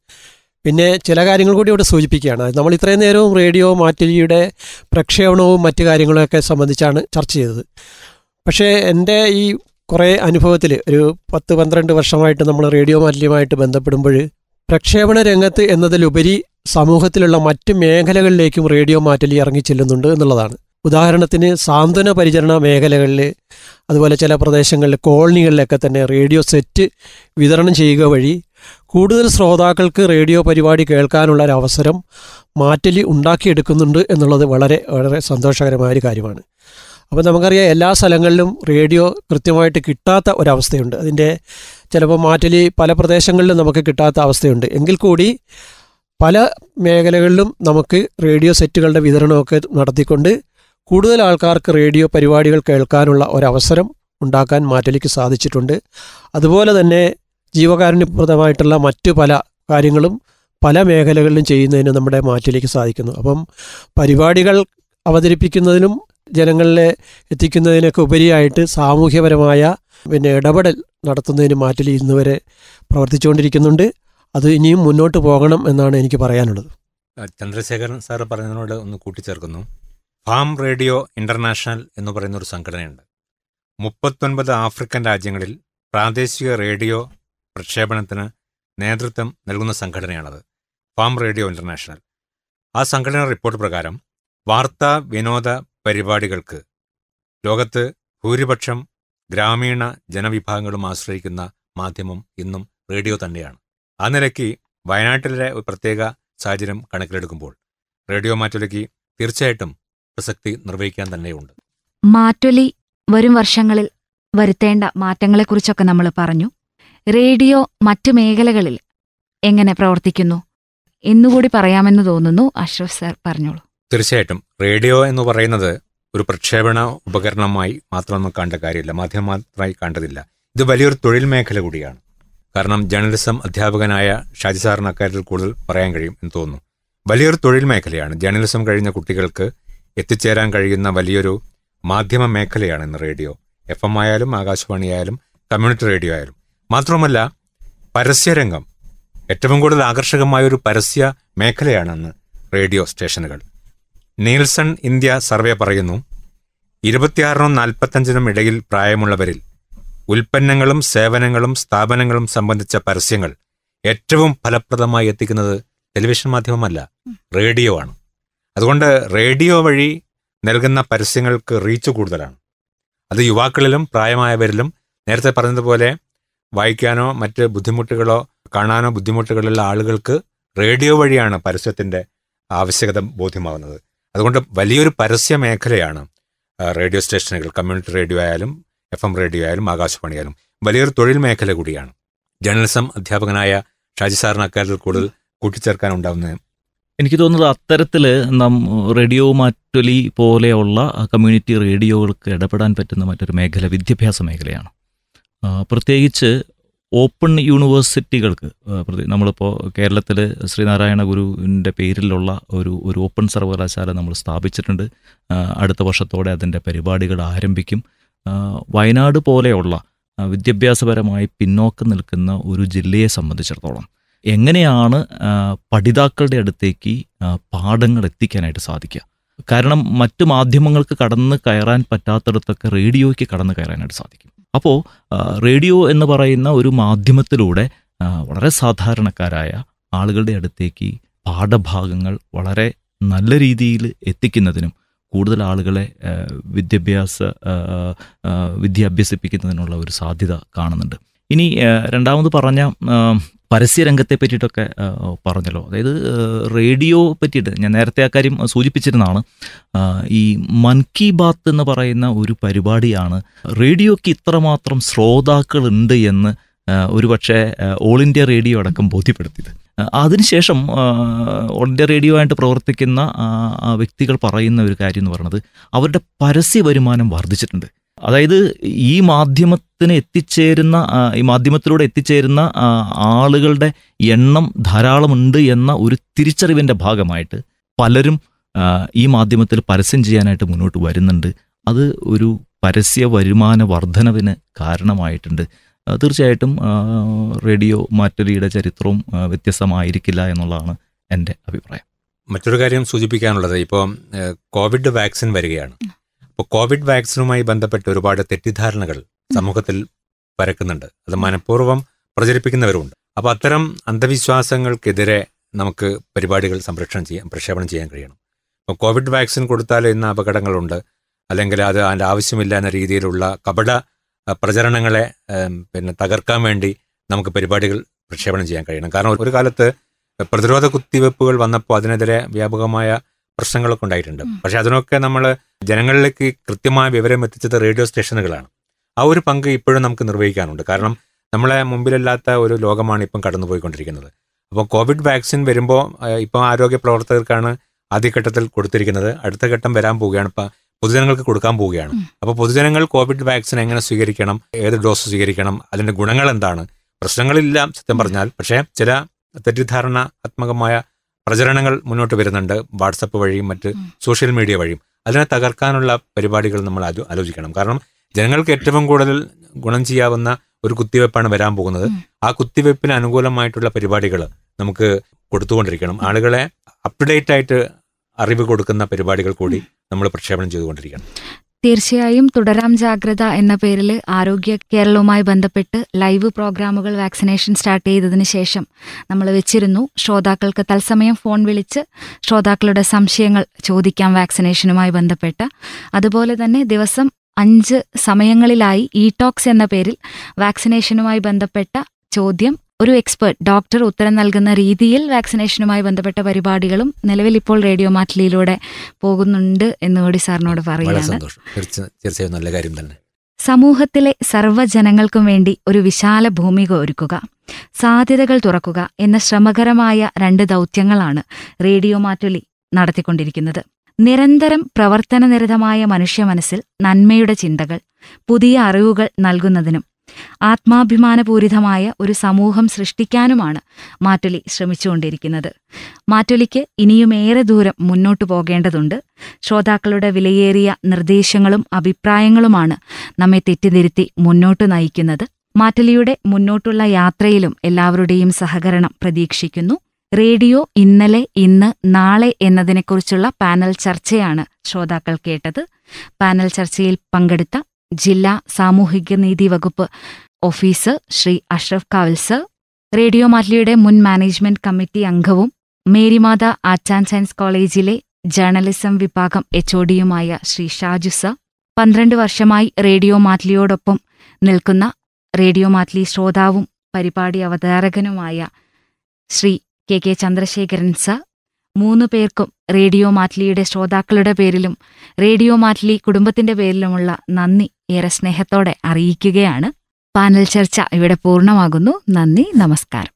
പിന്നെ ചില കാര്യങ്ങൾ കൂടി ഇവിടെ സൂചിപ്പിക്കുകയാണ്. നമ്മൾ ഇത്രയും നേരവും റേഡിയോ മാറ്റിയുടെ പ്രക്ഷേപണവും മറ്റു കാര്യങ്ങളൊക്കെ സംബന്ധിച്ചാണ് ചർച്ച ചെയ്തത്. പക്ഷേ എന്റെ ഈ കുറേ അനുഭവത്തിൽ ഒരു പത്ത് പന്ത്രണ്ട് വർഷമായിട്ട് നമ്മൾ റേഡിയോ മാലിന്യമായിട്ട് ബന്ധപ്പെടുമ്പോൾ പ്രക്ഷേപണ രംഗത്ത് എന്നതിലുപരി സമൂഹത്തിലുള്ള മറ്റ് മേഖലകളിലേക്കും റേഡിയോ മാറ്റലി ഇറങ്ങി ചെല്ലുന്നുണ്ട് എന്നുള്ളതാണ്. ഉദാഹരണത്തിന് സാന്ത്വന പരിചരണ മേഖലകളിൽ അതുപോലെ ചില പ്രദേശങ്ങളിൽ കോളനികളിലൊക്കെ തന്നെ റേഡിയോ സെറ്റ് വിതരണം ചെയ്യുക വഴി കൂടുതൽ ശ്രോതാക്കൾക്ക് റേഡിയോ പരിപാടി കേൾക്കാനുള്ള ഒരു അവസരം മാറ്റലി ഉണ്ടാക്കിയെടുക്കുന്നുണ്ട് എന്നുള്ളത് വളരെ വളരെ സന്തോഷകരമായ ഒരു കാര്യമാണ്. അപ്പോൾ നമുക്കറിയാം എല്ലാ സ്ഥലങ്ങളിലും റേഡിയോ കൃത്യമായിട്ട് കിട്ടാത്ത ഒരവസ്ഥയുണ്ട്. അതിന്റെ ചിലപ്പോൾ മാറ്റലി പല പ്രദേശങ്ങളിലും നമുക്ക് കിട്ടാത്ത അവസ്ഥയുണ്ട്. എങ്കിൽ കൂടി പല മേഖലകളിലും നമുക്ക് റേഡിയോ സെറ്റുകളുടെ വിതരണമൊക്കെ നടത്തിക്കൊണ്ട് കൂടുതൽ ആൾക്കാർക്ക് റേഡിയോ പരിപാടികൾ കേൾക്കാനുള്ള ഒരവസരം ഉണ്ടാക്കാൻ മാറ്റലിക്ക് സാധിച്ചിട്ടുണ്ട്. അതുപോലെ തന്നെ ജീവകാരുണ്യപ്രദമായിട്ടുള്ള മറ്റു പല കാര്യങ്ങളും പല മേഖലകളിലും ചെയ്യുന്നതിന് നമ്മുടെ മാറ്റിലേക്ക് സാധിക്കുന്നു. അപ്പം പരിപാടികൾ അവതരിപ്പിക്കുന്നതിനും ജനങ്ങളിലെ എത്തിക്കുന്നതിനൊക്കെ ഉപരിയായിട്ട് സാമൂഹ്യപരമായ പിന്നെ ഇടപെടൽ നടത്തുന്നതിന് മാറ്റിൽ ഇന്ന് വരെ പ്രവർത്തിച്ചുകൊണ്ടിരിക്കുന്നുണ്ട്. അത് ഇനിയും മുന്നോട്ട് പോകണം എന്നാണ് എനിക്ക് പറയാനുള്ളത്. ചന്ദ്രശേഖരൻ സാറ് പറഞ്ഞതിനോട് ഒന്ന് കൂട്ടിച്ചേർക്കുന്നു. ഫാം റേഡിയോ ഇന്റർനാഷണൽ എന്ന് പറയുന്ന ഒരു സംഘടനയുണ്ട്. മുപ്പത്തൊൻപത് ആഫ്രിക്കൻ രാജ്യങ്ങളിൽ പ്രാദേശിക റേഡിയോ പ്രക്ഷേപണത്തിന് നേതൃത്വം നൽകുന്ന സംഘടനയാണത്. Farm radio international. ആ സംഘടന റിപ്പോർട്ട് പ്രകാരം വാർത്താ വിനോദ പരിപാടികൾക്ക് ലോകത്ത് ഭൂരിപക്ഷം ഗ്രാമീണ ജനവിഭാഗങ്ങളും ആശ്രയിക്കുന്ന മാധ്യമം ഇന്നും റേഡിയോ തന്നെയാണ്. ആ നിലയ്ക്ക് വയനാട്ടിലെ ഒരു പ്രത്യേക സാഹചര്യം കണക്കിലെടുക്കുമ്പോൾ റേഡിയോ മാറ്റൊലിക്ക് തീർച്ചയായിട്ടും പ്രസക്തി നിർവഹിക്കാൻ തന്നെയുണ്ട്. മാറ്റൊലി വരും വർഷങ്ങളിൽ വരുത്തേണ്ട മാറ്റങ്ങളെക്കുറിച്ചൊക്കെ നമ്മൾ പറഞ്ഞു. റേഡിയോ മറ്റു മേഖലകളിൽ എങ്ങനെ പ്രവർത്തിക്കുന്നു എന്നുകൂടി പറയാമെന്ന് തോന്നുന്നു അഷ്റഫ് സർ പറഞ്ഞോളൂ. തീർച്ചയായിട്ടും. റേഡിയോ എന്ന് പറയുന്നത് ഒരു പ്രക്ഷേപണ ഉപകരണമായി മാത്രം നമുക്ക് കണ്ട കാര്യമില്ല. മാധ്യമം മാത്രമായി കണ്ടതില്ല ഇത് വലിയൊരു തൊഴിൽ മേഖല കൂടിയാണ്. കാരണം ജേർണലിസം അധ്യാപകനായ ഷാജി സാറിന് അക്കാര്യത്തിൽ കൂടുതൽ പറയാൻ കഴിയും എന്ന് തോന്നുന്നു. വലിയൊരു തൊഴിൽ മേഖലയാണ്. ജേർണലിസം കഴിഞ്ഞ കുട്ടികൾക്ക് എത്തിച്ചേരാൻ കഴിയുന്ന വലിയൊരു മാധ്യമ മേഖലയാണ് ഇന്ന് റേഡിയോ. എഫ് എം ആയാലും ആകാശവാണി ആയാലും കമ്മ്യൂണിറ്റി റേഡിയോ ആയാലും. മാത്രമല്ല പരസ്യരംഗം ഏറ്റവും കൂടുതൽ ആകർഷകമായ ഒരു പരസ്യ മേഖലയാണെന്ന് റേഡിയോ സ്റ്റേഷനുകൾ. നീൽസൺ ഇന്ത്യ സർവേ പറയുന്നു ഇരുപത്തിയാറിനും നാൽപ്പത്തഞ്ചിനും ഇടയിൽ പ്രായമുള്ളവരിൽ ഉൽപ്പന്നങ്ങളും സേവനങ്ങളും സ്ഥാപനങ്ങളും സംബന്ധിച്ച പരസ്യങ്ങൾ ഏറ്റവും ഫലപ്രദമായി എത്തിക്കുന്നത് ടെലിവിഷൻ മാധ്യമമല്ല റേഡിയോ ആണ്. അതുകൊണ്ട് റേഡിയോ വഴി നൽകുന്ന പരസ്യങ്ങൾക്ക് റീച്ച് കൂടുതലാണ്. അത് യുവാക്കളിലും പ്രായമായവരിലും നേരത്തെ പറഞ്ഞതുപോലെ വായിക്കാനോ മറ്റ് ബുദ്ധിമുട്ടുകളോ കാണാനോ ബുദ്ധിമുട്ടുകളുള്ള ആളുകൾക്ക് റേഡിയോ വഴിയാണ് പരസ്യത്തിന്റെ ആവശ്യകത ബോധ്യമാകുന്നത് അതുകൊണ്ട് വലിയൊരു പരസ്യ മേഖലയാണ് റേഡിയോ സ്റ്റേഷനുകൾ കമ്മ്യൂണിറ്റി റേഡിയോ ആയാലും എഫ് എം റേഡിയോ ആയാലും ആകാശവാണി ആയാലും വലിയൊരു തൊഴിൽ മേഖല കൂടിയാണ്. ജേർണലിസം അധ്യാപകനായ ഷാജി സാറിന് അക്കാര്യത്തിൽ കൂടുതൽ കൂട്ടിച്ചേർക്കാനുണ്ടാവുന്ന എനിക്ക് തോന്നുന്നത് അത്തരത്തിൽ നാം റേഡിയോ മാറ്റൊലി പോലെയുള്ള കമ്മ്യൂണിറ്റി റേഡിയോകൾക്ക് ഇടപെടാൻ പറ്റുന്ന മറ്റൊരു മേഖല വിദ്യാഭ്യാസ മേഖലയാണ്. പ്രത്യേകിച്ച് ഓപ്പൺ യൂണിവേഴ്സിറ്റികൾക്ക് നമ്മളിപ്പോൾ കേരളത്തിൽ ശ്രീനാരായണ ഗുരുവിന്റെ പേരിലുള്ള ഒരു ഒരു ഓപ്പൺ സർവകലാശാല നമ്മൾ സ്ഥാപിച്ചിട്ടുണ്ട്. അടുത്ത വർഷത്തോടെ അതിന്റെ പരിപാടികൾ ആരംഭിക്കും. വയനാട് പോലെയുള്ള വിദ്യാഭ്യാസപരമായി പിന്നോക്കം നിൽക്കുന്ന ഒരു ജില്ലയെ സംബന്ധിച്ചിടത്തോളം എങ്ങനെയാണ് പഠിതാക്കളുടെ അടുത്തേക്ക് പാഠങ്ങൾ എത്തിക്കാനായിട്ട് സാധിക്കുക? കാരണം മറ്റു മാധ്യമങ്ങൾക്ക് കടന്ന് കയറാൻ പറ്റാത്തിടത്തൊക്കെ റേഡിയോയ്ക്ക് കടന്ന് കയറാനായിട്ട് സാധിക്കും. അപ്പോൾ റേഡിയോ എന്ന് പറയുന്ന ഒരു മാധ്യമത്തിലൂടെ വളരെ സാധാരണക്കാരായ ആളുകളുടെ അടുത്തേക്ക് പാഠഭാഗങ്ങൾ വളരെ നല്ല രീതിയിൽ എത്തിക്കുന്നതിനും കൂടുതൽ ആളുകളെ വിദ്യാഭ്യാസ വിദ്യ അഭ്യസിപ്പിക്കുന്നതിനുള്ള ഒരു സാധ്യത കാണുന്നുണ്ട്. ഇനി രണ്ടാമത് പറഞ്ഞ പരസ്യരംഗത്തെ പറ്റിയിട്ടൊക്കെ പറഞ്ഞല്ലോ. അതായത് റേഡിയോ പറ്റിയിട്ട് ഞാൻ നേരത്തെ ആ കാര്യം സൂചിപ്പിച്ചിരുന്നതാണ്. ഈ മൻ കി ബാത്ത് എന്ന് പറയുന്ന ഒരു പരിപാടിയാണ്. റേഡിയോയ്ക്ക് ഇത്രമാത്രം ശ്രോതാക്കളുണ്ട് എന്ന് ഒരുപക്ഷെ ഓൾ ഇന്ത്യ റേഡിയോ അടക്കം ബോധ്യപ്പെടുത്തിയത്. അതിനുശേഷം ഓൾ ഇന്ത്യ റേഡിയോ ആയിട്ട് പ്രവർത്തിക്കുന്ന വ്യക്തികൾ പറയുന്ന ഒരു കാര്യം എന്ന് പറയുന്നത് അവരുടെ പരസ്യ വരുമാനം വർദ്ധിച്ചിട്ടുണ്ട്. അതായത് ഈ മാധ്യമത്തിന് എത്തിച്ചേരുന്ന ഈ മാധ്യമത്തിലൂടെ എത്തിച്ചേരുന്ന ആളുകളുടെ എണ്ണം ധാരാളമുണ്ട് എന്ന ഒരു തിരിച്ചറിവിന്റെ ഭാഗമായിട്ട് പലരും ഈ മാധ്യമത്തിൽ പരസ്യം ചെയ്യാനായിട്ട് മുന്നോട്ട് വരുന്നുണ്ട്. അത് ഒരു പരസ്യ വരുമാന വർധനവിന് കാരണമായിട്ടുണ്ട്. തീർച്ചയായിട്ടും റേഡിയോ മാറ്റലിയുടെ ചരിത്രവും വ്യത്യസ്തമായിരിക്കില്ല എന്നുള്ളതാണ് എന്റെ അഭിപ്രായം. മറ്റൊരു കാര്യം സൂചിപ്പിക്കാനുള്ളത് ഇപ്പോൾ കോവിഡ് വാക്സിൻ വരികയാണ്. അപ്പോൾ കോവിഡ് വാക്സിനുമായി ബന്ധപ്പെട്ട് ഒരുപാട് തെറ്റിദ്ധാരണകൾ സമൂഹത്തിൽ പരക്കുന്നുണ്ട്. അത് മനഃപൂർവം പ്രചരിപ്പിക്കുന്നവരുമുണ്ട്. അപ്പോൾ അത്തരം അന്ധവിശ്വാസങ്ങൾക്കെതിരെ നമുക്ക് പരിപാടികൾ സംരക്ഷണം ചെയ്യാൻ പ്രക്ഷേപണം ചെയ്യാൻ കഴിയണം. ഇപ്പോൾ കോവിഡ് വാക്സിൻ കൊടുത്താൽ ഇന്ന് അപകടങ്ങളുണ്ട്. അല്ലെങ്കിൽ അത് അതിന്റെ ആവശ്യമില്ല എന്ന രീതിയിലുള്ള കപട പ്രചരണങ്ങളെ പിന്നെ തകർക്കാൻ വേണ്ടി നമുക്ക് പരിപാടികൾ പ്രക്ഷേപണം ചെയ്യാൻ കഴിയണം. കാരണം ഒരു കാലത്ത് പ്രതിരോധ കുത്തിവെപ്പുകൾ വന്നപ്പോൾ അതിനെതിരെ വ്യാപകമായ പ്രശ്നങ്ങളൊക്കെ ഉണ്ടായിട്ടുണ്ട്. പക്ഷെ അതിനൊക്കെ നമ്മൾ ജനങ്ങളിലേക്ക് കൃത്യമായ വിവരം എത്തിച്ചത് റേഡിയോ സ്റ്റേഷനുകളാണ്. ആ ഒരു പങ്ക് ഇപ്പോഴും നമുക്ക് നിർവഹിക്കാനുണ്ട്. കാരണം നമ്മളെ മുമ്പിലല്ലാത്ത ഒരു ലോകമാണ് ഇപ്പം കടന്നുപോയിക്കൊണ്ടിരിക്കുന്നത്. അപ്പോൾ കോവിഡ് വാക്സിൻ വരുമ്പോൾ ഇപ്പം ആരോഗ്യ പ്രവർത്തകർക്കാണ് ആദ്യഘട്ടത്തിൽ കൊടുത്തിരിക്കുന്നത്. അടുത്ത ഘട്ടം വരാൻ പോവുകയാണ്. ഇപ്പം പൊതുജനങ്ങൾക്ക് കൊടുക്കാൻ പോവുകയാണ്. അപ്പോൾ പൊതുജനങ്ങൾ കോവിഡ് വാക്സിൻ എങ്ങനെ സ്വീകരിക്കണം? ഏത് ഡോസ് സ്വീകരിക്കണം? അതിന്റെ ഗുണങ്ങൾ എന്താണ്? പ്രശ്നങ്ങളില്ല സത്യം പറഞ്ഞാൽ. പക്ഷേ ചില തെറ്റിദ്ധാരണാത്മകമായ പ്രചരണങ്ങൾ മുന്നോട്ട് വരുന്നുണ്ട്. വാട്സപ്പ് വഴിയും മറ്റ് സോഷ്യൽ മീഡിയ വഴിയും. അതിനെ തകർക്കാനുള്ള പരിപാടികൾ നമ്മൾ ആലോ- ആലോചിക്കണം. കാരണം ജനങ്ങൾക്ക് ഏറ്റവും കൂടുതൽ ഗുണം ചെയ്യാവുന്ന ഒരു കുത്തിവയ്പ്പാണ് വരാൻ പോകുന്നത്. ആ കുത്തിവയ്പ്പിന് അനുകൂലമായിട്ടുള്ള പരിപാടികൾ നമുക്ക് കൊടുത്തുകൊണ്ടിരിക്കണം. ആളുകളെ അപ്ഡേറ്റ് ആയിട്ട് അറിവ് കൊടുക്കുന്ന പരിപാടികൾ കൂടി നമ്മൾ പ്രക്ഷേപണം ചെയ്തുകൊണ്ടിരിക്കണം. തീർച്ചയായും തുടരാം ജാഗ്രത എന്ന പേരിൽ ആരോഗ്യ കേരളവുമായി ബന്ധപ്പെട്ട് ലൈവ് പ്രോഗ്രാമുകൾ വാക്സിനേഷൻ സ്റ്റാർട്ട് ചെയ്തതിന് ശേഷം നമ്മൾ വെച്ചിരുന്നു. ശ്രോതാക്കൾക്ക് തത്സമയം ഫോൺ വിളിച്ച് ശ്രോതാക്കളുടെ സംശയങ്ങൾ ചോദിക്കാം വാക്സിനേഷനുമായി ബന്ധപ്പെട്ട്. അതുപോലെ തന്നെ ദിവസം അഞ്ച് സമയങ്ങളിലായി ഇ ടോക്സ് എന്ന പേരിൽ വാക്സിനേഷനുമായി ബന്ധപ്പെട്ട ചോദ്യം ഒരു എക്സ്പെർട്ട് ഡോക്ടർ ഉത്തരം നൽകുന്ന രീതിയിൽ വാക്സിനേഷനുമായി ബന്ധപ്പെട്ട പരിപാടികളും നിലവിൽ ഇപ്പോൾ റേഡിയോ മാറ്റിലൂടെ പോകുന്നുണ്ട് എന്നുകൂടി സാറിനോട് വളരെ പറയുകയാണ്. തീർച്ചയായും നല്ല കാര്യം തന്നെ. സമൂഹത്തിലെ സർവജനങ്ങൾക്കും വേണ്ടി ഒരു വിശാല ഭൂമിക ഒരുക്കുക സാധ്യതകൾ തുറക്കുക എന്ന ശ്രമകരമായ രണ്ട് ദൗത്യങ്ങളാണ് റേഡിയോ മാറ്റുലി നടത്തിക്കൊണ്ടിരിക്കുന്നത്. നിരന്തരം പ്രവർത്തനനിരതമായ മനുഷ്യ മനസ്സിൽ നന്മയുടെ ചിന്തകൾ പുതിയ അറിവുകൾ നൽകുന്നതിനും ആത്മാഭിമാനപൂരിതമായ ഒരു സമൂഹം സൃഷ്ടിക്കാനുമാണ് മാറ്റൊലി ശ്രമിച്ചുകൊണ്ടിരിക്കുന്നത്. മാറ്റൊലിക്ക് ഇനിയുമേറെ ദൂരം മുന്നോട്ടു പോകേണ്ടതുണ്ട്. ശ്രോതാക്കളുടെ വിലയേറിയ നിർദ്ദേശങ്ങളും അഭിപ്രായങ്ങളുമാണ് നമ്മെ തെറ്റിതിരുത്തി മുന്നോട്ടു നയിക്കുന്നത്. മാറ്റലിയുടെ മുന്നോട്ടുള്ള യാത്രയിലും എല്ലാവരുടെയും സഹകരണം പ്രതീക്ഷിക്കുന്നു. റേഡിയോ ഇന്നലെ ഇന്ന് നാളെ എന്നതിനെക്കുറിച്ചുള്ള പാനൽ ചർച്ചയാണ് ശ്രോതാക്കൾ കേട്ടത്. പാനൽ ചർച്ചയിൽ പങ്കെടുത്ത ജില്ലാ സാമൂഹിക നീതി വകുപ്പ് ഓഫീസർ ശ്രീ അഷ്റഫ് കാവൽ റേഡിയോ മാറ്റ്ലിയുടെ മുൻ മാനേജ്മെന്റ് കമ്മിറ്റി അംഗവും മേരിമാത ആർട്സ് ആൻഡ് സയൻസ് കോളേജിലെ ജേർണലിസം വിഭാഗം എച്ച് ഒ ഡിയുമായ ശ്രീ ഷാജു പന്ത്രണ്ട് വർഷമായി റേഡിയോ മാറ്റ്ലിയോടൊപ്പം നിൽക്കുന്ന റേഡിയോ മാറ്റ്ലി ശ്രോതാവും പരിപാടി അവതാരകനുമായ Shri K K Chandrasekharan sir മൂന്നു പേർക്കും റേഡിയോ മാറ്റ്ലിയുടെ ശ്രോതാക്കളുടെ പേരിലും റേഡിയോ മാറ്റ്ലി കുടുംബത്തിന്റെ പേരിലുമുള്ള നന്ദി ഏറെ സ്നേഹത്തോടെ അറിയിക്കുകയാണ്. പാനൽ ചർച്ച ഇവിടെ പൂർണമാകുന്നു. നന്ദി നമസ്കാരം.